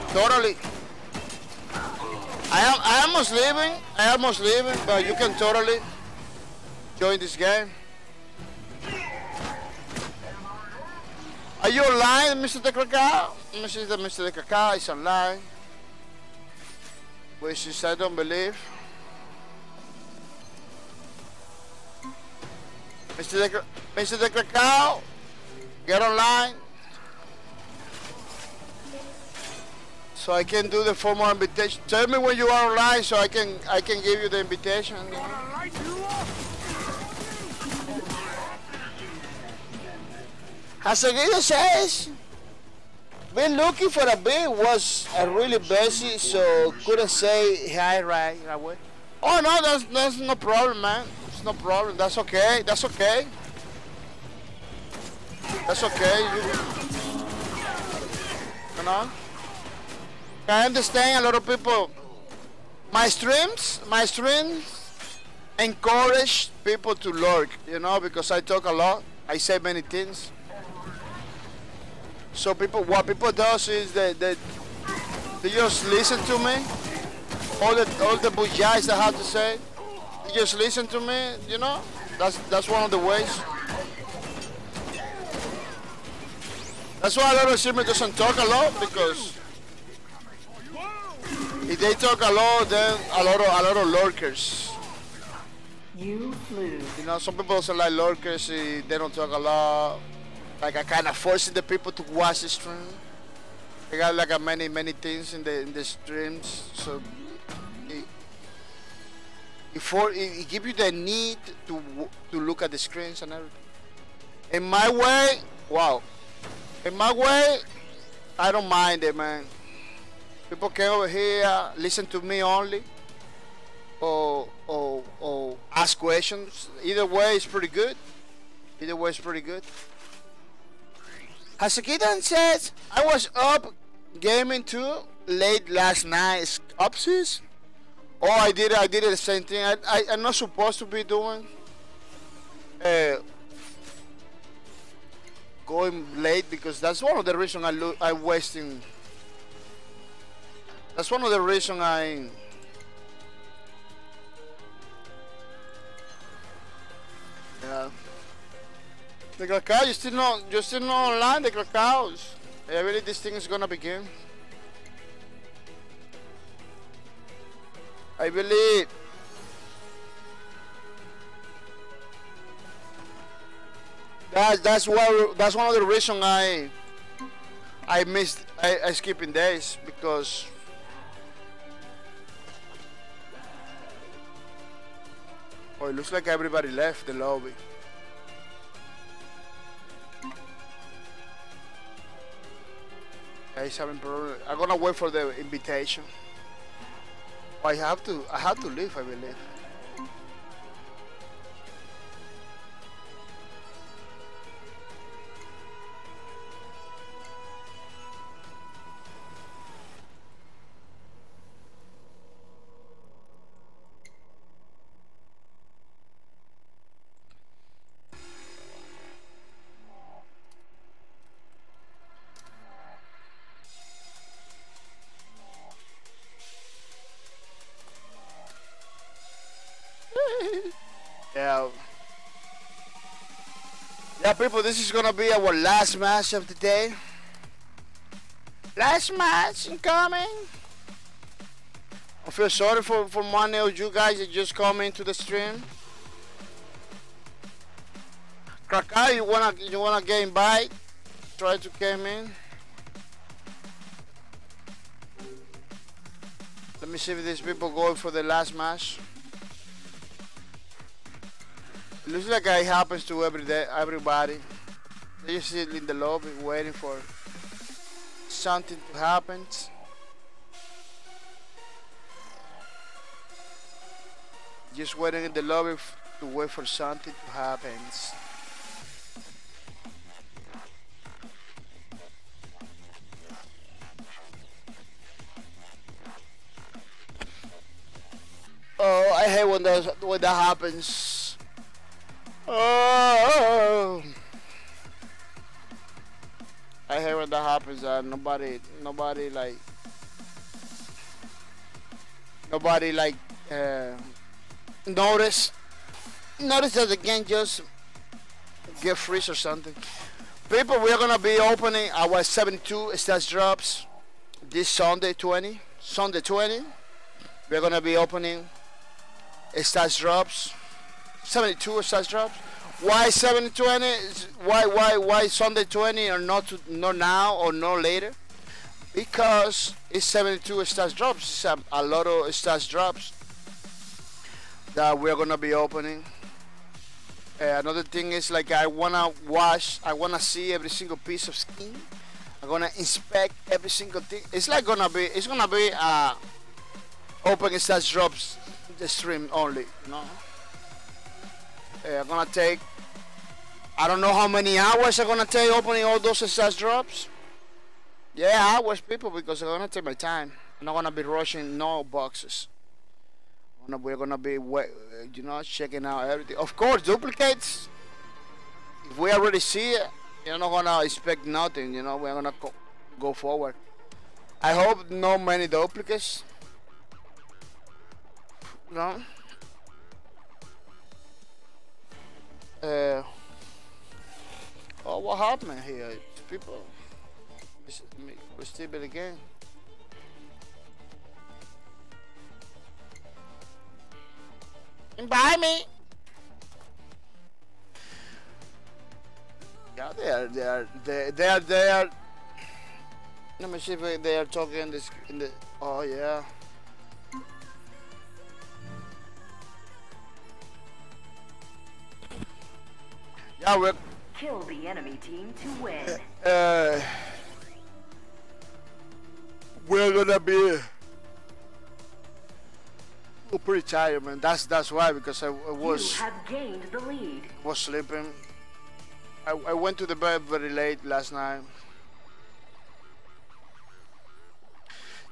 Totally. I am I almost leaving, I almost leaving, but you can totally join this game. Are you online, Mr. De? Mr. De, Mr. De is online which is I don't believe. Mr. De, Mr. De get online. So I can do the formal invitation. Tell me when you are online so I can I can give you the invitation. you. Haseguido says been looking for a bit was uh, really busy so couldn't say hi right away. Oh no, that's that's no problem, man. It's no problem. That's okay. That's okay. That's okay. You, you know. I understand a lot of people. My streams, my streams encourage people to lurk, you know, because I talk a lot. I say many things. So people, what people does is that they, they just listen to me. All the all the bujais I have to say, they just listen to me. You know, that's that's one of the ways. That's why a lot of streamers doesn't talk a lot because if they talk a lot, then a lot of a lot of lurkers. You flew. You know, some people also like lurkers. eh, They don't talk a lot. Like I kind of forcing the people to watch the stream. I got like a many many things in the in the streams, so it, it for it, it give you the need to to look at the screens and everything. In my way, wow. In my way, I don't mind it, man. People came over here, listen to me only or, or, or ask questions. Either way is pretty good. Either way is pretty good. Hasakidan says, I was up gaming too late last night. Upsies? Oh, I did I did the same thing. I, I, I'm not supposed to be doing uh, going late because that's one of the reasons I lo- I'm wasting. That's one of the reasons I The Krakow, you still not, you still not online, the Krakows. I really this thing is gonna begin. I believe. That's that's what that's one of the reasons I I missed I, I skipping days because Oh, it looks like everybody left the lobby. I'm gonna wait for the invitation. I have to. I have to leave. I believe. Yeah, people, this is gonna be our last match of the day. Last match incoming. I feel sorry for, for many of you guys that just come into the stream. Krakow, you wanna you wanna get invite? Try to come in. Let me see if these people going for the last match. Looks like it happens to every day, everybody. They just sit in the lobby waiting for something to happen. Just waiting in the lobby to wait for something to happen. Oh, I hate when that when that happens. Oh, I hate when that happens. Uh, nobody, nobody like, nobody like uh, notice. Notice that again, just get freeze or something. People, we're gonna be opening our 72 stats drops this Sunday 20. Sunday 20. We're gonna be opening stats drops 72 stash drops why 720 why why why sunday 20 or not to, not now or not later? Because it's 72 stash drops it's a, a lot of stash drops that we're gonna be opening. Uh, another thing is like i wanna wash i wanna see every single piece of skin. I'm gonna inspect every single thing. It's like gonna be it's gonna be uh open stash drops the stream only you know uh, gonna take I don't know how many hours I'm gonna take opening all those stash drops. Yeah hours people because I'm gonna take my time. I'm not gonna be rushing no boxes. We're gonna be you know checking out everything. Of course duplicates if we already see it you're not gonna expect nothing you know we're gonna go, go forward. I hope no many duplicates. No. Uh, oh, what happened here? People. We steal it again. Invite me. Yeah, they are. They are. They, they are. They are. Let me see if they are talking in this. In the. Oh yeah. We're. Kill the enemy team to win. Uh, we're gonna be pretty tired, man. That's that's why because I, I was You have gained the lead. was sleeping. I, I went to the bed very late last night.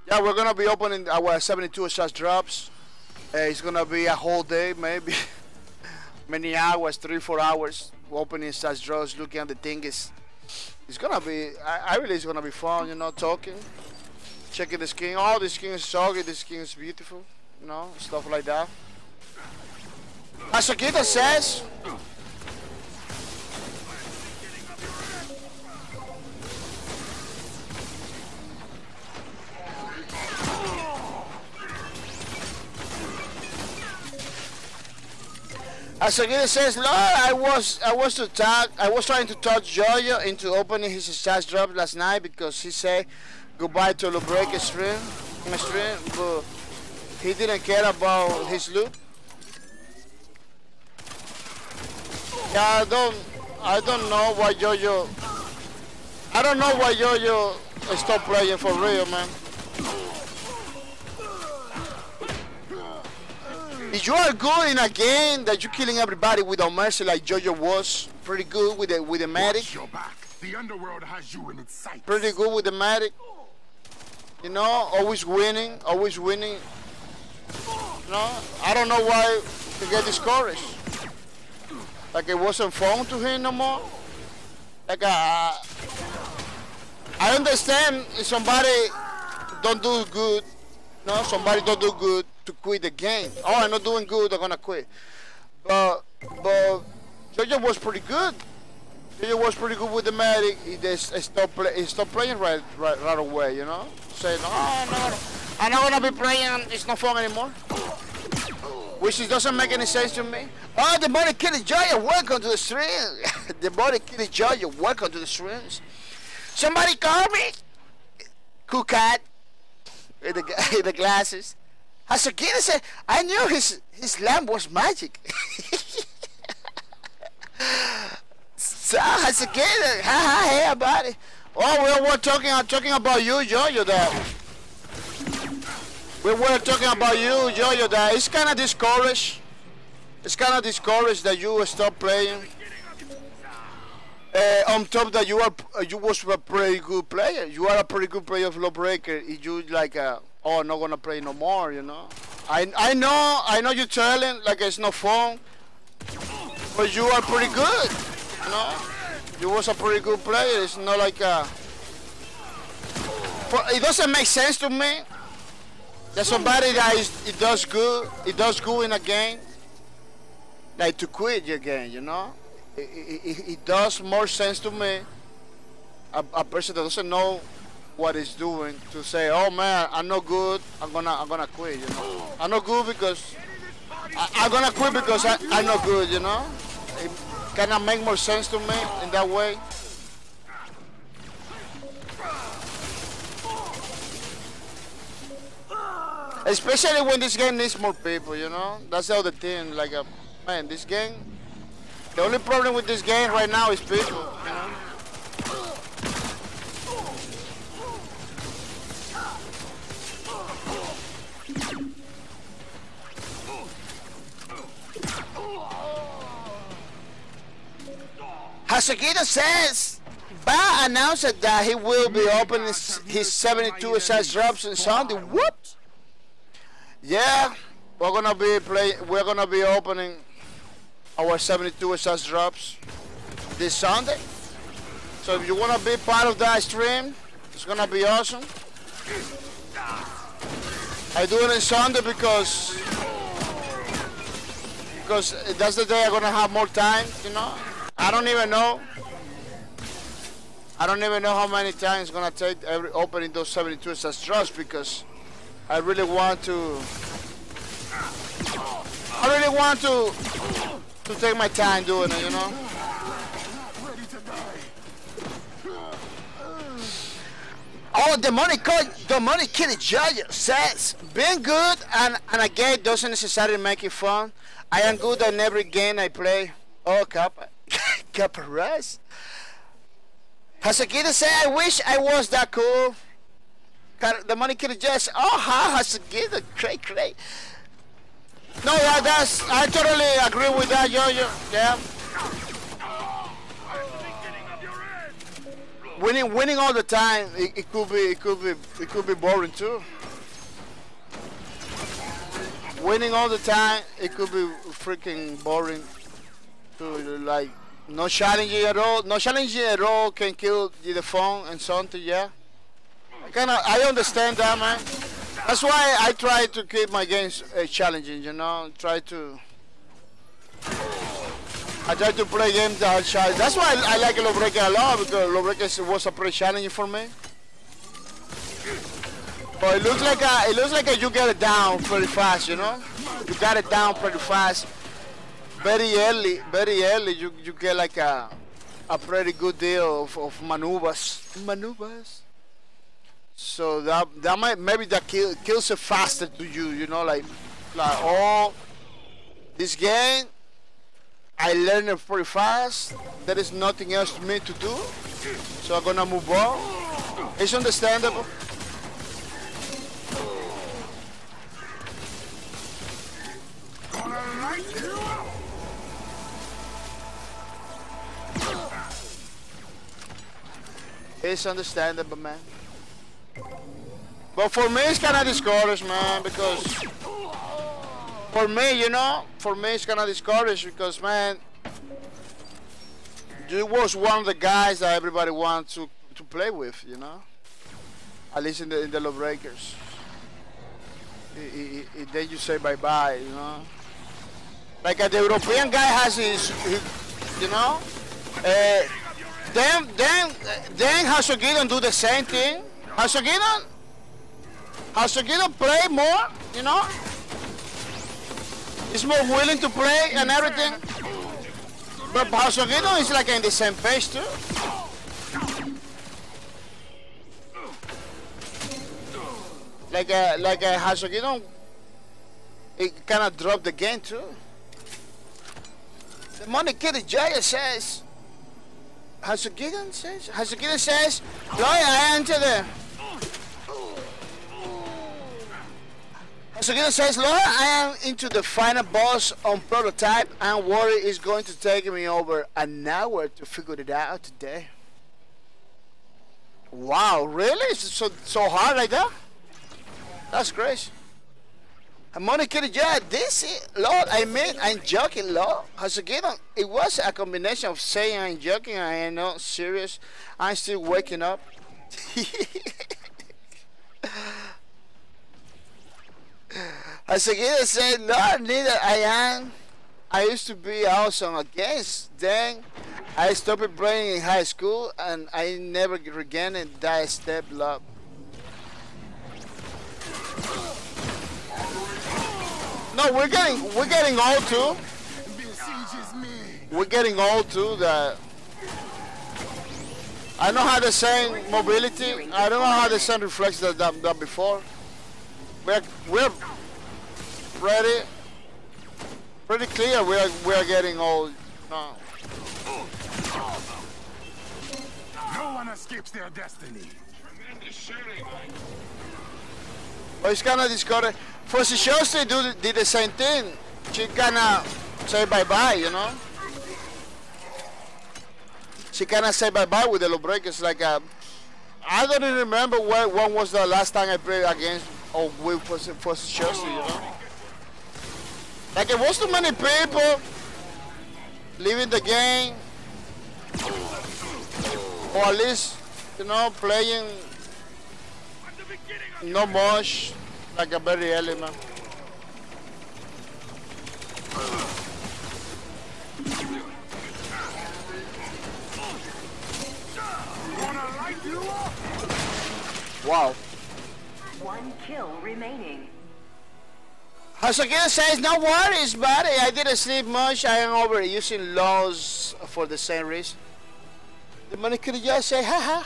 Yeah, we're gonna be opening our 72 stash drops. Uh, it's gonna be a whole day, maybe many hours, three, four hours opening stash drops, looking at the thing. Is it's gonna be. I, I really it's gonna be fun, you know, talking, checking the skin. Oh, the skin is soggy. The skin is beautiful, you know, stuff like that. As Akita says. Akita says, Lord, I was I was to talk I was trying to talk Jojo into opening his stash drop last night because he said goodbye to the break stream stream but he didn't care about his loot. Yeah, I don't I don't know why Jojo I don't know why Jojo stop playing for real, man. If you are good in a game that you're killing everybody without mercy like Jojo was, pretty good with the with the medic, Watch your back. The underworld has you in its sights. pretty good with the medic. You know, always winning, always winning. You know, I don't know why he get discouraged. Like it wasn't fun to him no more. Like uh, I understand if somebody don't do good, no, somebody don't do good to quit the game. Oh, I'm not doing good, I'm gonna quit. But but Jojo was pretty good. Jojo was pretty good with the medic. He just stopped play, he stopped playing right, right right away, you know. Saying, oh, not, gonna, I'm not gonna be playing. It's not fun anymore. Which it doesn't make any sense to me. Oh, the body killing Jojo, welcome to the stream. the body killing Jojo, welcome to the streams. Somebody call me. Cool cat. The, with the glasses. Hasukina said, I knew his his lamp was magic. so Hasukina, ha ha, hey buddy. Oh, we were talking, I'm talking about you, Jojo, that we were talking about you, Jojo, that it's kind of discouraged. It's kind of discouraged that you stop playing. Uh, on top that you are, you was a pretty good player. You are a pretty good player of Lawbreaker. You like, uh, oh, not gonna play no more, you know. I I know, I know you're telling like it's no fun, but you are pretty good, you know. You was a pretty good player. It's not like uh, for, it doesn't make sense to me that somebody that is it does good, it does good in a game, like to quit your game, you know. It, it, it, it does more sense to me a, a person that doesn't know what he's doing to say, "Oh man, I'm not good. I'm gonna I'm gonna quit." You know, I'm not good because I, I'm gonna quit because I, I'm not good. You know, it kind of make more sense to me in that way. Especially when this game needs more people, you know. That's the other thing. Like, uh, man, this game. The only problem with this game right now is people. You says Ba announced that he will be opening his, his 72 stash drops on Sunday. Whoop! Yeah, we're gonna be play. We're gonna be opening our 72 stash drops this Sunday. So if you wanna be part of that stream, it's gonna be awesome. I do it on Sunday because because that's the day I'm gonna have more time. You know, I don't even know. I don't even know how many times it's gonna take every opening those 72 stash drops because I really want to. I really want to to take my time doing it, you know. Oh, the money called the money kitty judge says being good and, and a game doesn't necessarily make it fun. I am good in every game I play. Oh, Cap, Caparaz. Hasagita said, I wish I was that cool. The money kitty just, oh, ha, Hasagita, great, great. No, yeah, that's, I totally agree with that, yo, yo, yeah. Winning, winning all the time, it, it could be, it could be, it could be boring too. Winning all the time, it could be freaking boring. To like, no challenging at all, no challenging at all can kill the phone and something, yeah. I kinda, I understand that, man. That's why I try to keep my games uh, challenging, you know. Try to. I try to play games that are challenging. That's why I, I like Lawbreaker a lot because Lawbreaker was a pretty challenging for me. But it looks like a, it looks like a, you get it down pretty fast, you know. You got it down pretty fast, very early, very early. You you get like a a pretty good deal of, of maneuvers, maneuvers. So that that might maybe that kill, kills it faster to you, you know, like like oh this game I learned it pretty fast. There is nothing else for me to do. So I'm gonna move on. It's understandable. It's understandable, man. But for me, it's kind of discouraged, man, because for me, you know, for me, it's kind of discouraged because, man, you was one of the guys that everybody wants to to play with, you know. At least in the in the I- I- then you say bye bye, you know. Like uh, the European guy has his, his you know. Uh, then then then Hasogidon do the same thing. Hasogidon Hasogidon play more, you know. He's more willing to play and everything. But Hasogidon is like in the same page too. Like a like uh, a Hasogidon it kind of dropped the game too. The Money Kitty Jaya says Hasogidon says Hasogidon says I enter the Hasogidon says Lloyd I am into the final boss on prototype and worry is going to take me over an hour to figure it out today. Wow, really? Is it so so hard like that? That's crazy. Monica, yeah, this is, Lord, I mean, I'm joking, Lord. Hasogidon, it was a combination of saying I'm joking I am not serious. I'm still waking up. Hasogidon said, Lord, neither I am. I used to be awesome against. Then I stopped playing in high school and I never regained that step, Lord. No, we're getting we're getting old too. We're getting old too. That I know how the same mobility. I don't know how the same reflex that that, that before. We're we're pretty pretty clear. We're we're getting old now. No one escapes their destiny. Tremendous shooting. But it's kind of discouraged. For Shishoshi do did the same thing. She kind of say bye bye, you know. She kind of say bye bye with the lawbreakers. Like uh, I don't even remember where, when was the last time I played against or with for for Shishoshi, you know. Like it was too many people leaving the game, or at least you know playing no much, like a very early man. Gonna light you up! Wow. One kill remaining. Hasogida says, no worries, buddy. I didn't sleep much. I am over using laws for the same reason. The money could just say, haha.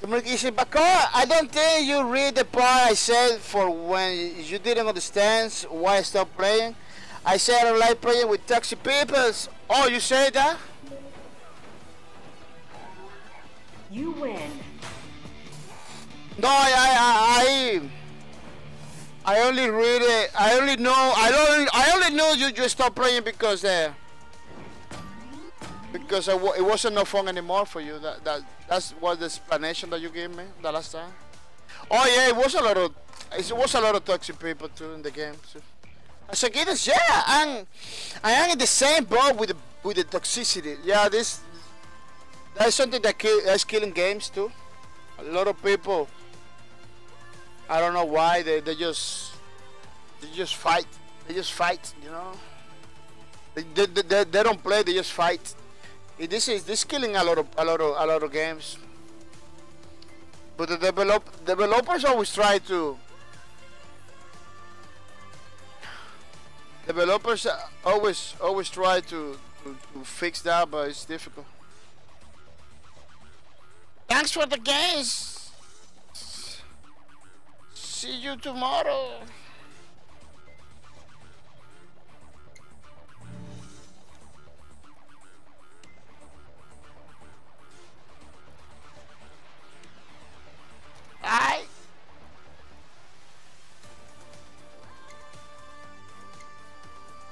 The money said, I don't think you read the part I said for when you didn't understand why I stopped playing. I said I don't like playing with toxic people. Oh, you say that? You win. No, I, I, I, I only read it. I only know. I don't. I only know you just stopped playing because uh, because it wasn't no fun anymore for you. That that that's what the explanation that you gave me the last time. Oh yeah, it was a lot of. It was a lot of toxic people too in the game. So. So Guinness, yeah, I'm, I am in the same boat with the with the toxicity. Yeah, this that's something that kill, that's killing games too. A lot of people. I don't know why they, they just they just fight. They just fight, you know. They, they, they, they don't play. They just fight. This is this killing a lot of a lot of a lot of games. But the develop developers always try to. Developers always always try to, to, to fix that, but it's difficult. Thanks for the games. See you tomorrow.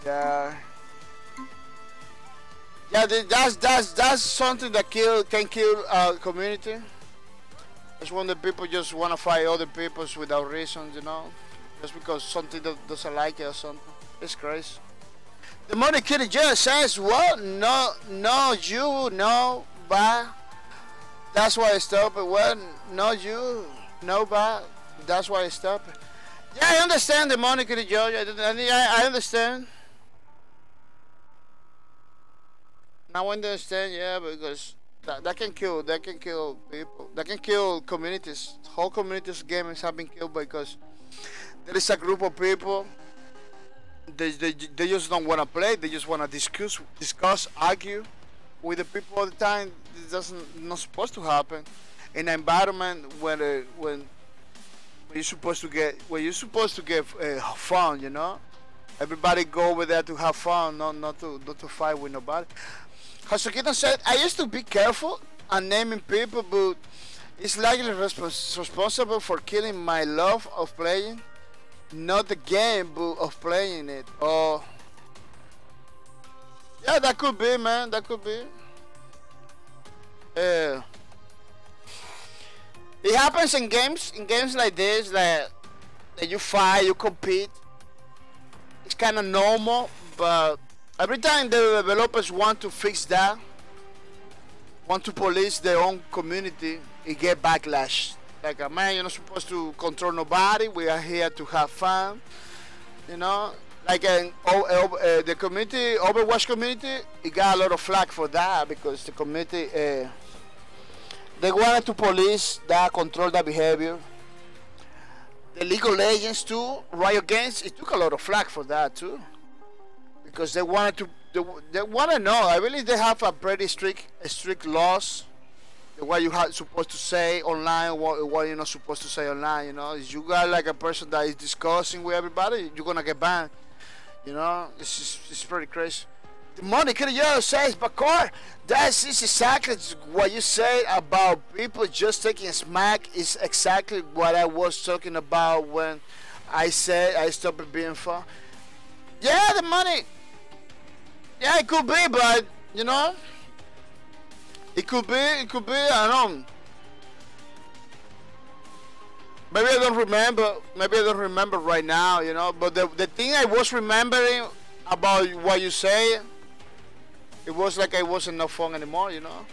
Yeah. Yeah, that's that's that's something that kill can kill a community. It's when the people just want to fight other peoples without reason, you know, just because something that doesn't like it or something. It's crazy. The money kitty just says, "What? No, no, you, no, bye." That's why I stop it. Well, no, you, no, but that's why I stop it. Yeah, I understand the kitty judge. I, I, I understand. Now I understand, yeah, because that, that can kill, that can kill people, that can kill communities. Whole communities games have been killed because there is a group of people. They, they, they just don't want to play. They just want to discuss, discuss, argue with the people all the time. This doesn't not supposed to happen in an environment where uh, when you're supposed to get when you're supposed to get uh, fun. You know, everybody go over there to have fun, not not to not to fight with nobody. Hasukito said, I used to be careful on naming people, but it's likely respons- responsible for killing my love of playing, not the game, but of playing it. Oh, yeah, that could be, man. That could be. Yeah. It happens in games, in games like this, that that you fight, you compete. It's kind of normal, but every time the developers want to fix that, want to police their own community, it get backlash. Like, uh, man, you're not supposed to control nobody. We are here to have fun. You know, like in oh, uh, the community, Overwatch community, it got a lot of flack for that because the community, uh, they wanted to police that, control that behavior. The League of Legends too, Riot Games, it took a lot of flack for that too. Because they wanted to they, they want to know i believe they have a pretty strict strict laws. What you are supposed to say online what, what you're not supposed to say online you know. If you got like a person that is discussing with everybody you're gonna get banned. You know it's just, it's pretty crazy could have says Bakar that's is exactly what you said about people just taking smack is exactly what I was talking about when I said I stopped being fun yeah the money yeah, it could be, but you know, it could be, it could be. I don't. Maybe I don't remember. Maybe I don't remember right now. You know, but the the thing I was remembering about what you say, it was like I wasn't no fun anymore. You know,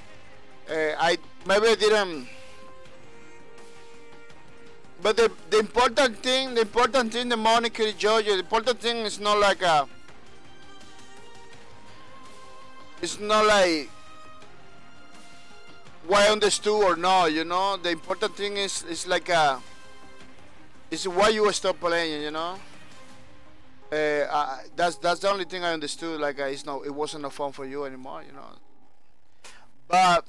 uh, I maybe I didn't. But the the important thing, the important thing, the Monica Georgia, the important thing is not like a it's not like why understood or not you know the important thing is is like a is why you stop playing you know uh, uh, that's that's the only thing I understood like uh, it's no it wasn't a fun for you anymore you know but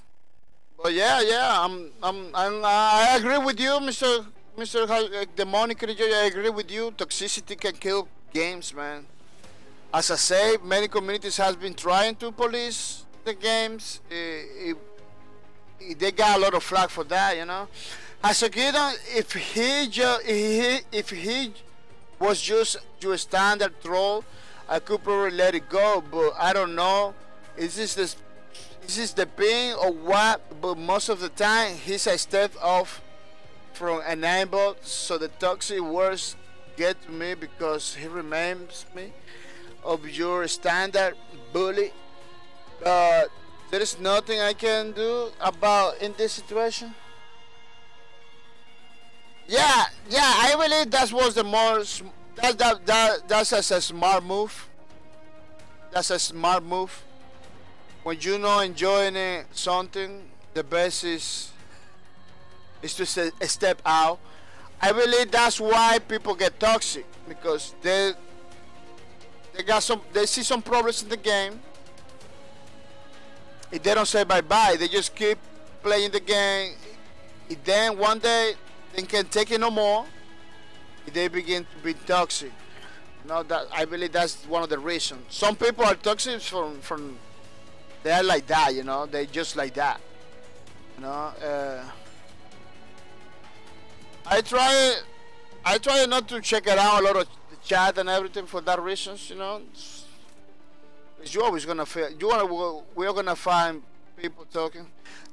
but yeah yeah I'm I'm, I'm I agree with you Mr. Mr. Demonic I agree with you toxicity can kill games man as I say, many communities has been trying to police the games. It, it, they got a lot of flack for that, you know. As a kid, if he if he, if he was just your standard troll, I could probably let it go. But I don't know. Is this this is this the pain or what? But most of the time, he's a step off from an aimbot, so the toxic words get to me because he reminds me of your standard bully but there is nothing I can do about in this situation yeah yeah I believe that was the most that, that, that that's a, smart move that's a smart move when you know enjoying something the best is is to say, step out I believe that's why people get toxic because they they got some. They see some problems in the game. If they don't say bye bye, they just keep playing the game. If then one day they can take it no more. They begin to be toxic. Know that I believe that's one of the reasons. Some people are toxic from from. They are like that, you know. They just like that. You know. Uh, I try. I try not to check out a lot of chat and everything for that reasons, you know. 'Cause you're always gonna feel you wanna we're gonna find people talking.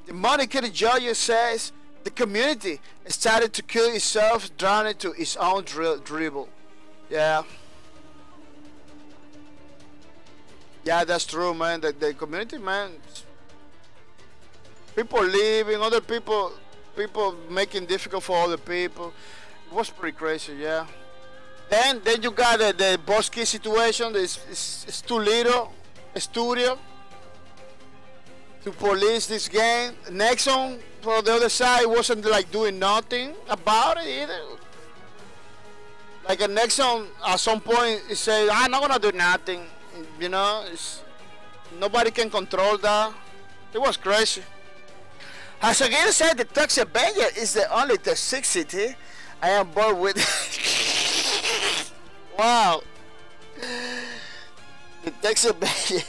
The money Kitty Georgia says the community started to kill itself, drowning to its own dri- dribble. Yeah. Yeah, that's true, man. The, the community, man. People leaving, other people, people making difficult for other people. It was pretty crazy, yeah. Then, then you got the, the Boss Key situation. It's, it's, it's too little studio to police this game. Nexon, for the other side, wasn't like doing nothing about it either. Like a Nexon, at some point, he said, ah, "I'm not gonna do nothing." You know, nobody can control that. It was crazy. As again said, the Toxic Avenger is the only toxicity I am bored with. wow. The Toxic Avenger.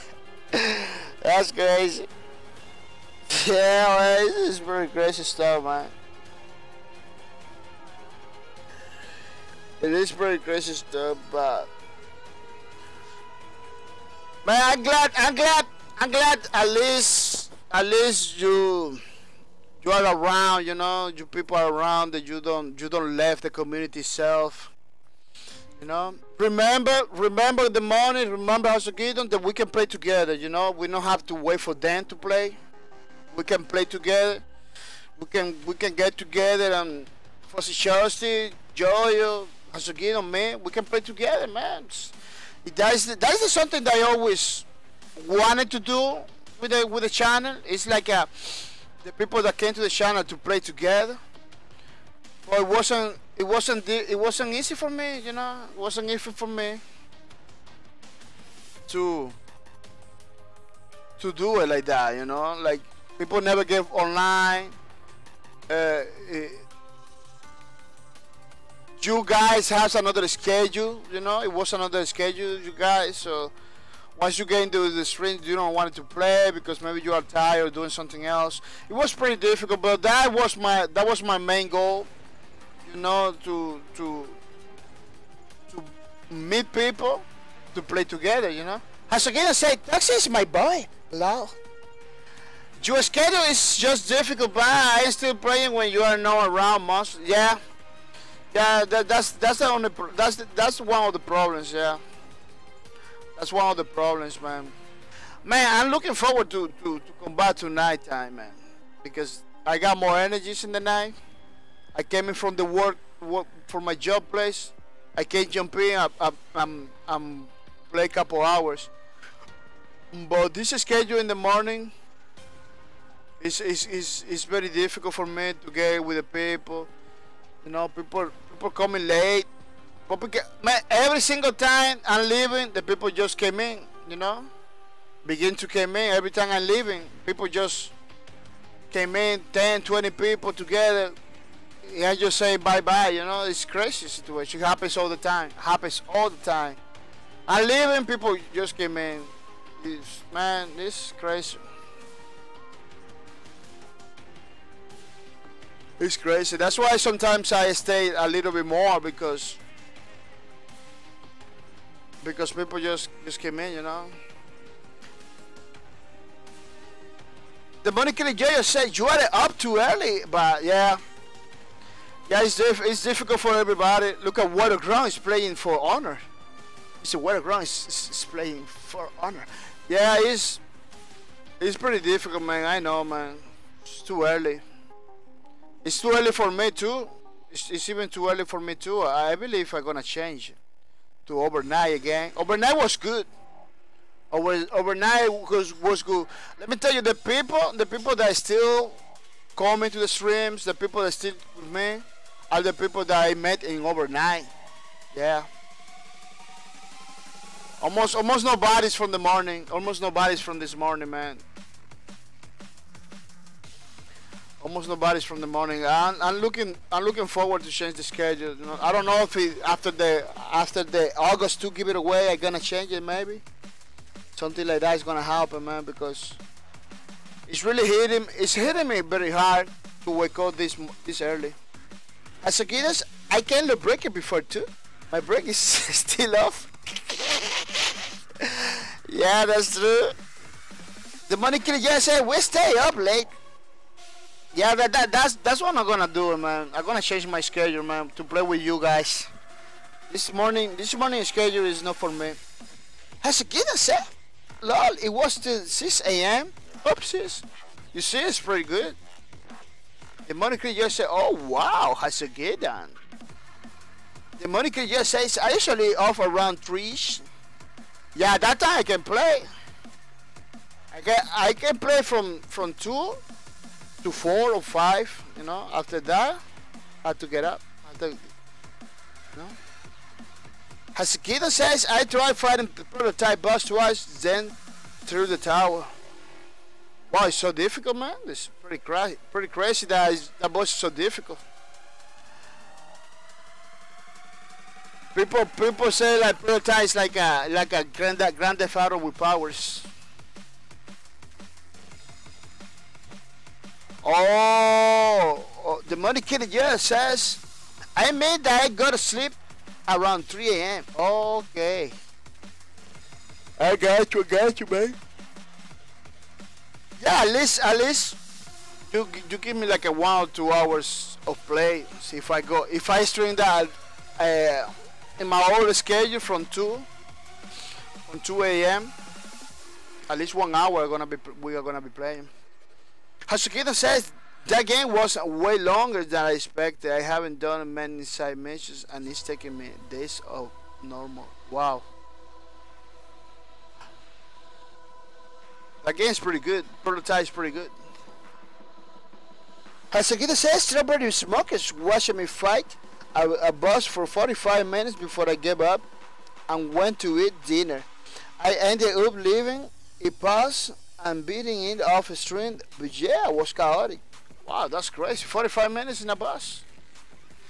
That's crazy. Yeah, this is pretty crazy stuff, man. It is pretty crazy stuff, but man, I'm glad, I'm glad, I'm glad. At least, at least you you are around. You know, you people are around that you don't you don't left the community itself. You know, remember, remember the morning. Remember House of Gideon that we can play together. You know, we don't have to wait for them to play. We can play together. We can we can get together and for Chelsea, Joyo, House of Gideon, man. We can play together, man. It's- That is that is something that I always wanted to do with the with the channel. It's like uh, the people that came to the channel to play together. But it wasn't it wasn't it wasn't easy for me, you know. It wasn't easy for me to to do it like that, you know. Like people never get online. Uh, eh, you guys has another schedule, you know. It was another schedule, you guys. So once you get into the stream, you don't want to play because maybe you are tired doing something else. It was pretty difficult, but that was my that was my main goal you know, to to to meet people, to play together, you know. As again I say, Taxi is my boy. Hello. Your schedule is just difficult, but I'm still playing when you are not around most. Yeah, yeah. That, that's that's the only pro- that's the, that's one of the problems. Yeah, that's one of the problems, man. Man, I'm looking forward to to to come back to nighttime, man, because I got more energies in the night. I came in from the work, work for my job place. I can jump in. I, I, I'm I'm play a couple hours. But this schedule in the morning is is, is is very difficult for me to get with the people. You know, people people coming late. People get, man, every single time I'm leaving, the people just came in. You know, begin to come in every time I'm leaving. People just came in, 10, 20 people together yeah, just say bye bye. You know, it's crazy situation. It happens all the time. Happens all the time. I live in people just came in. It's, man, this is crazy. It's crazy. That's why sometimes I stay a little bit more because because people just just came in. You know. The Monica J said you are up too early, but yeah. Yeah, it's, it's difficult for everybody. Look at Waterground is playing for honor. It's a Waterground is playing for honor. Yeah, it's it's pretty difficult, man. I know, man. It's too early. It's too early for me too. It's, it's even too early for me too. I believe I'm gonna change to overnight again. Overnight was good. Over overnight was was good. Let me tell you, the people, the people that still coming to the streams, the people that still with me, are the people that I met in overnight. Yeah. Almost almost nobody's from the morning. Almost nobody's from this morning, man. Almost nobody's from the morning. I'm, I'm looking I'm looking forward to change the schedule. You know, I don't know if it, after the after the August to give it away, I'm gonna change it maybe. Something like that is gonna happen, man, because it's really hitting it's hitting me very hard to wake up this this early. As a kid, I can't break it before too. My break is still off. Yeah, that's true. The money killer just said we stay up late. Yeah, that, that that's that's what I'm gonna do, man. I'm gonna change my schedule, man, to play with you guys. This morning, this morning schedule is not for me. Has a kid said, eh? lol, it was till 6 a.m. Oopsies. You see, it's pretty good. The money just said, oh wow, has a kid done. The money just says, I usually off around 3 Yeah, that time I can play. I can I can play from from two to four or five. You know. After that, I have to get up. I have you know. Hasekido says I tried fighting the prototype boss twice, then through the tower. Wow, it's so difficult, man. It's pretty crazy. Pretty crazy that is, that boss is so difficult. People people say like is like a like a grand grand Theft Auto with powers. Oh, oh, the money kid yeah says I made that I go to sleep around 3 a.m. Okay. I got you, I got you, man. Yeah, at least, at least, you you give me like a one or two hours of play. See if I go, if I string that uh, in my old schedule from two, from 2 a.m. At least one hour are gonna be we are gonna be playing. Hasukita says that game was way longer than I expected. I haven't done many side missions and it's taking me days of normal. Wow. That game's pretty good. Prototype's pretty good. Hasukita says Strawberry Smokers watching me fight a, a boss for 45 minutes before I gave up and went to eat dinner. I ended up leaving a paused and beating it off a string, but yeah, it was chaotic. Wow, that's crazy. 45 minutes in a bus.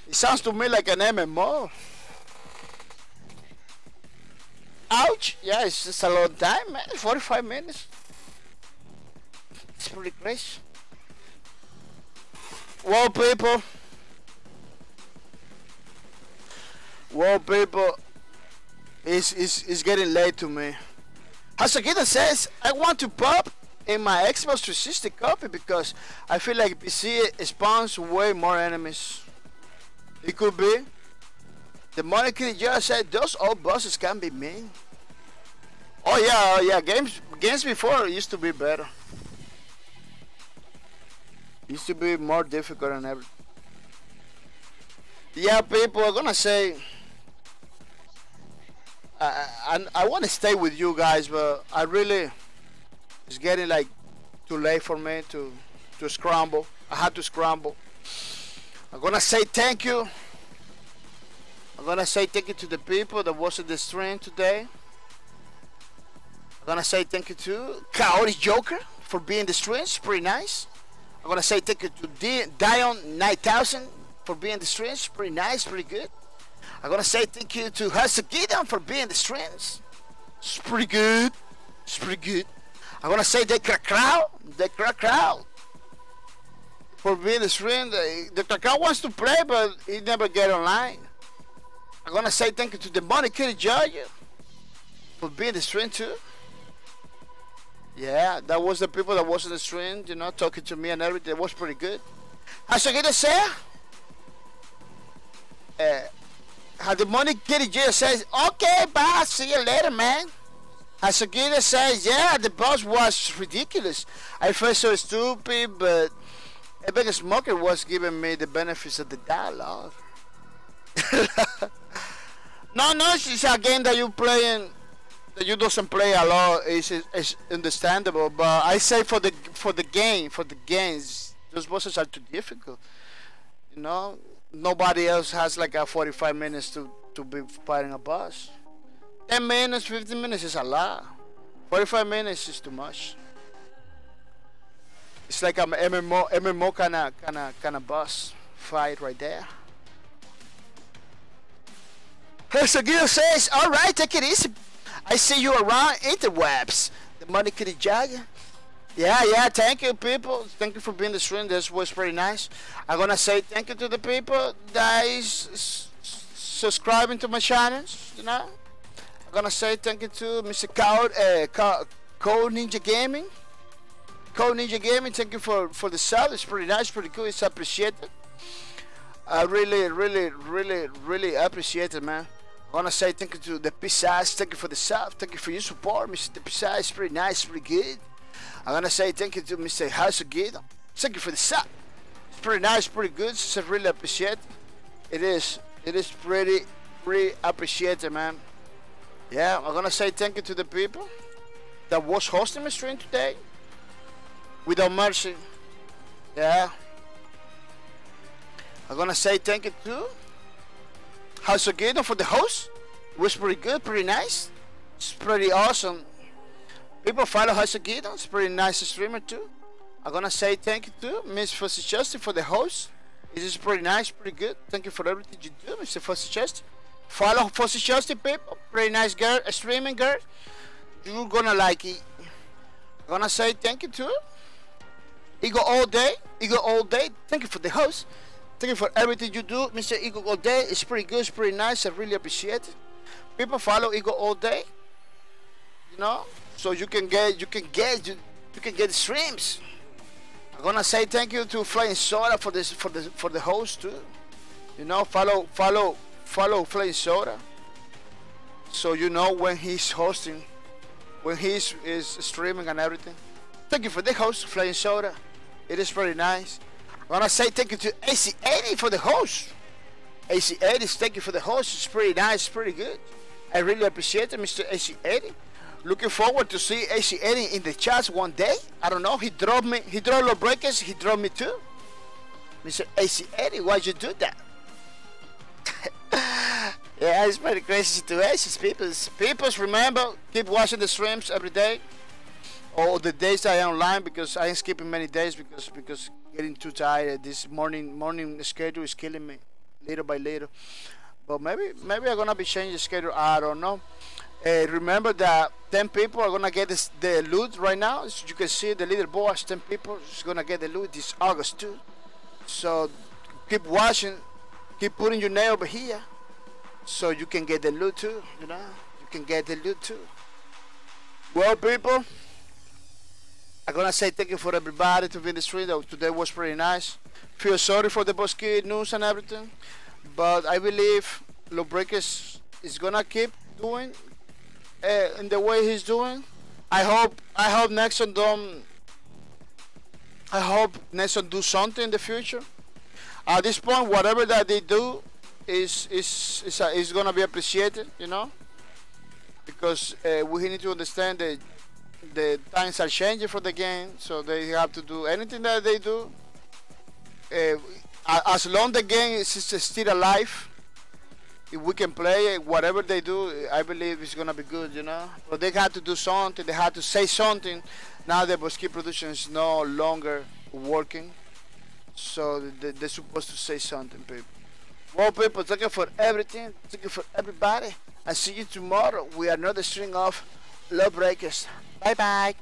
It sounds to me like an MMO. Ouch! Yeah, it's just a long time, man. 45 minutes. It's pretty crazy. Well, people. Well, people. It's, it's, it's getting late to me. Hasakita says, I want to pop in my Xbox 360 copy because I feel like PC spawns way more enemies. It could be. The Monica just said those old bosses can be mean. Oh yeah, oh yeah, games games before used to be better. Used to be more difficult than ever. Yeah, people are gonna say I, I, I want to stay with you guys, but I really it's getting like too late for me to to scramble. I had to scramble. I'm gonna say thank you. I'm gonna say thank you to the people that was in the stream today. I'm gonna say thank you to Kaori Joker for being the stream. It's pretty nice. I'm gonna say thank you to D Dion 9000 for being the. It's pretty nice, pretty good. I'm gonna say thank you to Hustle Gideon for being the streams. It's pretty good. It's pretty good. I'm gonna say the crowd, the crowd for being the stream. The, the wants to play, but he never get online. I'm gonna say thank you to the Money Kitty Judge for being the stream too. Yeah, that was the people that was in the stream, you know, talking to me and everything. It was pretty good. As I get to say, uh, how the money kitty just says, okay, bye, see you later, man. Hasagita says, yeah, the boss was ridiculous. I felt so stupid, but Epic Smoker was giving me the benefits of the dialogue. no, no, it's a game that you playing you doesn't play a lot. It's, it's understandable, but I say for the for the game, for the games, those bosses are too difficult. You know, nobody else has like a 45 minutes to to be fighting a boss. 10 minutes, 15 minutes is a lot. 45 minutes is too much. It's like a MMO, MMO kind of, kind of, kind of boss fight right there. Herzoguillo says, "All right, take it easy. I see you around interwebs. The money kitty jag. Yeah, yeah. Thank you, people. Thank you for being the stream. This was pretty nice. I'm gonna say thank you to the people that is subscribing to my channels. You know, I'm gonna say thank you to Mr. Code, uh, Co- Code Ninja Gaming. Code Ninja Gaming, thank you for for the sub. It's pretty nice, pretty cool. It's appreciated. I really, really, really, really appreciate it, man. I wanna say thank you to the Precise, thank you for the sub, thank you for your support, Mr. Precise, pretty nice, pretty good. I'm gonna say thank you to Mr. Hasugido, thank you for the sub. It's pretty nice, pretty good, so I really appreciate it. It is, it is pretty, pretty appreciated, man. Yeah, I'm gonna say thank you to the people that was hosting my stream today. Without mercy. Yeah. I'm gonna say thank you to House of Gator for the host. It was pretty good, pretty nice. It's pretty awesome. People follow Gator. It's pretty nice streamer too. I'm gonna say thank you to Miss Fussy Justin for the host. It is pretty nice, pretty good. Thank you for everything you do, Mr. Fussy Justin. Follow Fussy Justin, people. Pretty nice girl, a streaming girl. You're gonna like it. I'm gonna say thank you to Eagle All Day. Eagle All Day. Thank you for the host. Thank you for everything you do, Mr. Eagle All Day. It's pretty good. It's pretty nice. I really appreciate it. People follow Eagle All Day. You know, so you can get you can get you, you can get streams. I'm gonna say thank you to Flying Soda for this for the for the host too. You know, follow follow follow Flying Soda. So you know when he's hosting, when he's is streaming and everything. Thank you for the host, Flying Soda. It is pretty nice. I wanna say thank you to AC80 for the host. AC80, thank you for the host. It's pretty nice, pretty good. I really appreciate it, Mr. AC80. Looking forward to see AC80 in the chats one day. I don't know. He dropped me. He dropped Lawbreakers. He dropped me too. Mr. AC80, why'd you do that? yeah, it's pretty crazy situations. People, people remember, keep watching the streams every day. All the days I am online because I am skipping many days because because getting too tired. This morning morning schedule is killing me, little by little. But maybe maybe I'm gonna be changing the schedule. I don't know. Uh, remember that 10 people are gonna get this, the loot right now. As you can see, the little is 10 people is gonna get the loot this August too. So keep watching, keep putting your name over here, so you can get the loot too. You know, you can get the loot too. Well, people, I'm gonna say thank you for everybody to be in the street. Today was pretty nice. Feel sorry for the Boss Key news and everything, but I believe Lawbreakers is is gonna keep doing uh, in the way he's doing. I hope I hope Nexon don't. I hope Nexon do something in the future. At this point, whatever that they do is is is, uh, is gonna be appreciated, you know, because uh, we need to understand that the times are changing for the game, so they have to do anything that they do. Uh, as long the game is still alive, if we can play whatever they do, I believe it's gonna be good, you know. But they had to do something. They had to say something. Now the Boss Key production is no longer working, so they, they're supposed to say something, people. Well, people, thank you for everything. Thank you for everybody. I see you tomorrow. We are another string of Lawbreakers. Bye bye.